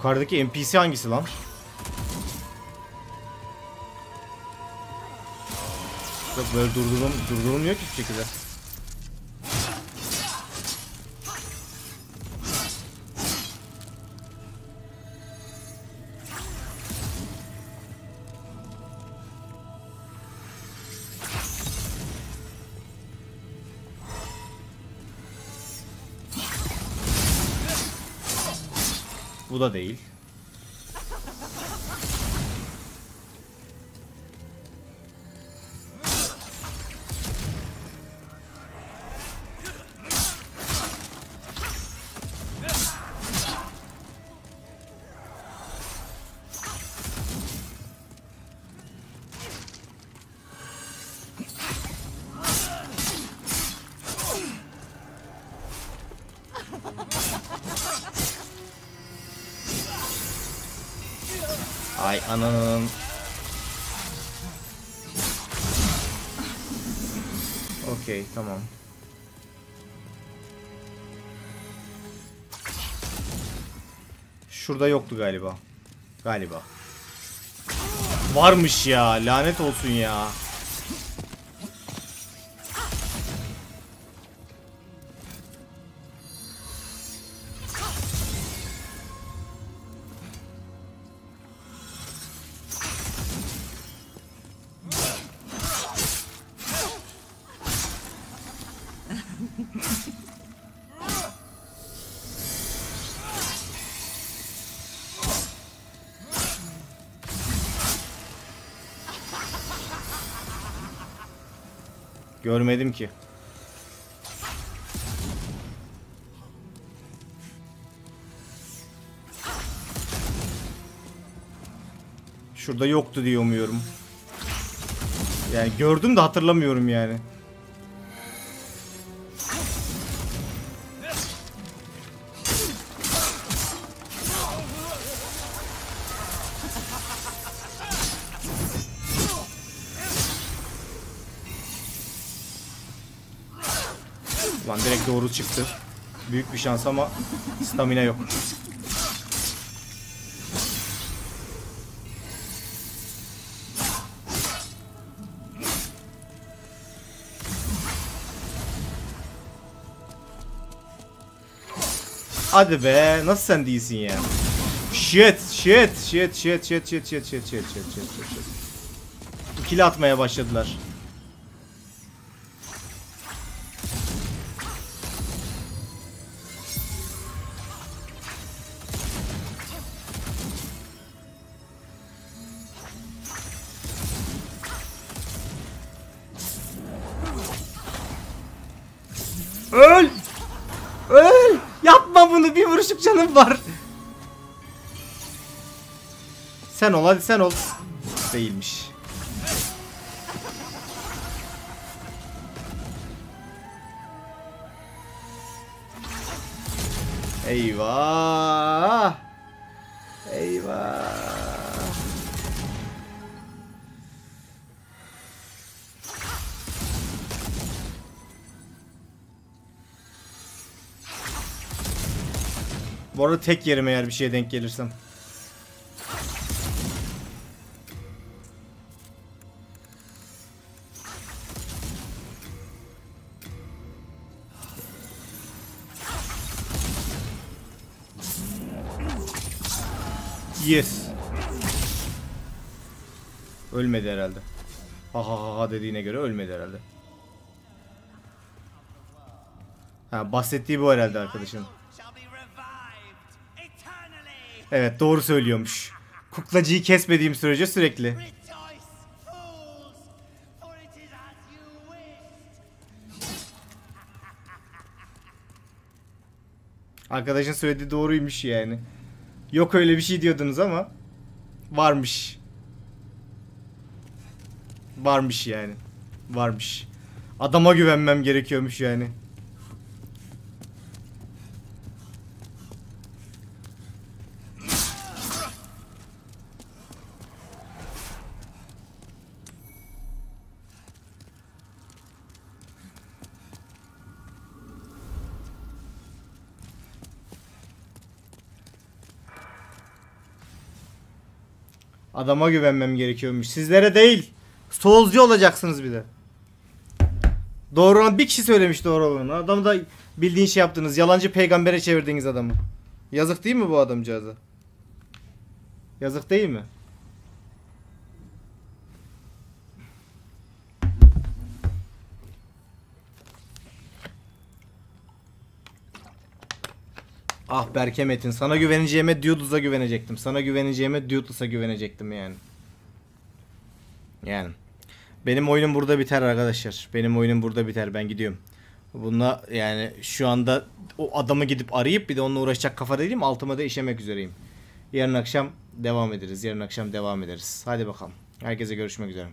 Yukarıdaki NPC hangisi lan? Böyle durdurulmuyor ki hiçbir şekilde. Bu da değil. Ananın. Okey tamam. Şurada yoktu galiba. Galiba. Varmış ya lanet olsun ya. Görmedim ki. Şurada yoktu diye umuyorum. Yani gördüm de hatırlamıyorum yani. Doğru çıktı. Büyük bir şans ama stamina yok. Hadi be nasıl sen değilsin ya? Shit shit shit shit shit shit shit shit shit shit shit shit İkili atmaya başladılar. Sen ol hadi sen ol. Değilmiş. Eyvah! Eyvah! Bu arada tek yerim eğer bir şeye denk gelirsem. Ölmedi herhalde. Ha ha ha ha dediğine göre ölmedi herhalde. Ha bahsettiği bu herhalde eternally. Evet doğru söylüyormuş. Kuklacıyı kesmediğim sürece sürekli. Arkadaşın söylediği doğruymuş yani. Yok öyle bir şey diyordunuz ama varmış. Varmış yani. Varmış. Adama güvenmem gerekiyormuş yani. Adama güvenmem gerekiyormuş. Sizlere değil. Soulscu olacaksınız bir de. Doğru olan bir kişi söylemiş doğru olanı. Adamı da bildiğin şey yaptınız. Yalancı peygambere çevirdiniz adamı. Yazık değil mi bu adamcağıza? Yazık değil mi? Ah Berke Metin sana güveneceğime Dudes'a güvenecektim. Sana güveneceğime Dudes'a güvenecektim yani. Yani. Benim oyunum burada biter arkadaşlar. Benim oyunum burada biter. Ben gidiyorum. Bununla yani şu anda o adamı gidip arayıp bir de onunla uğraşacak kafa değilim. Altıma da işemek üzereyim. Yarın akşam devam ederiz. Yarın akşam devam ederiz. Hadi bakalım. Herkese görüşmek üzere.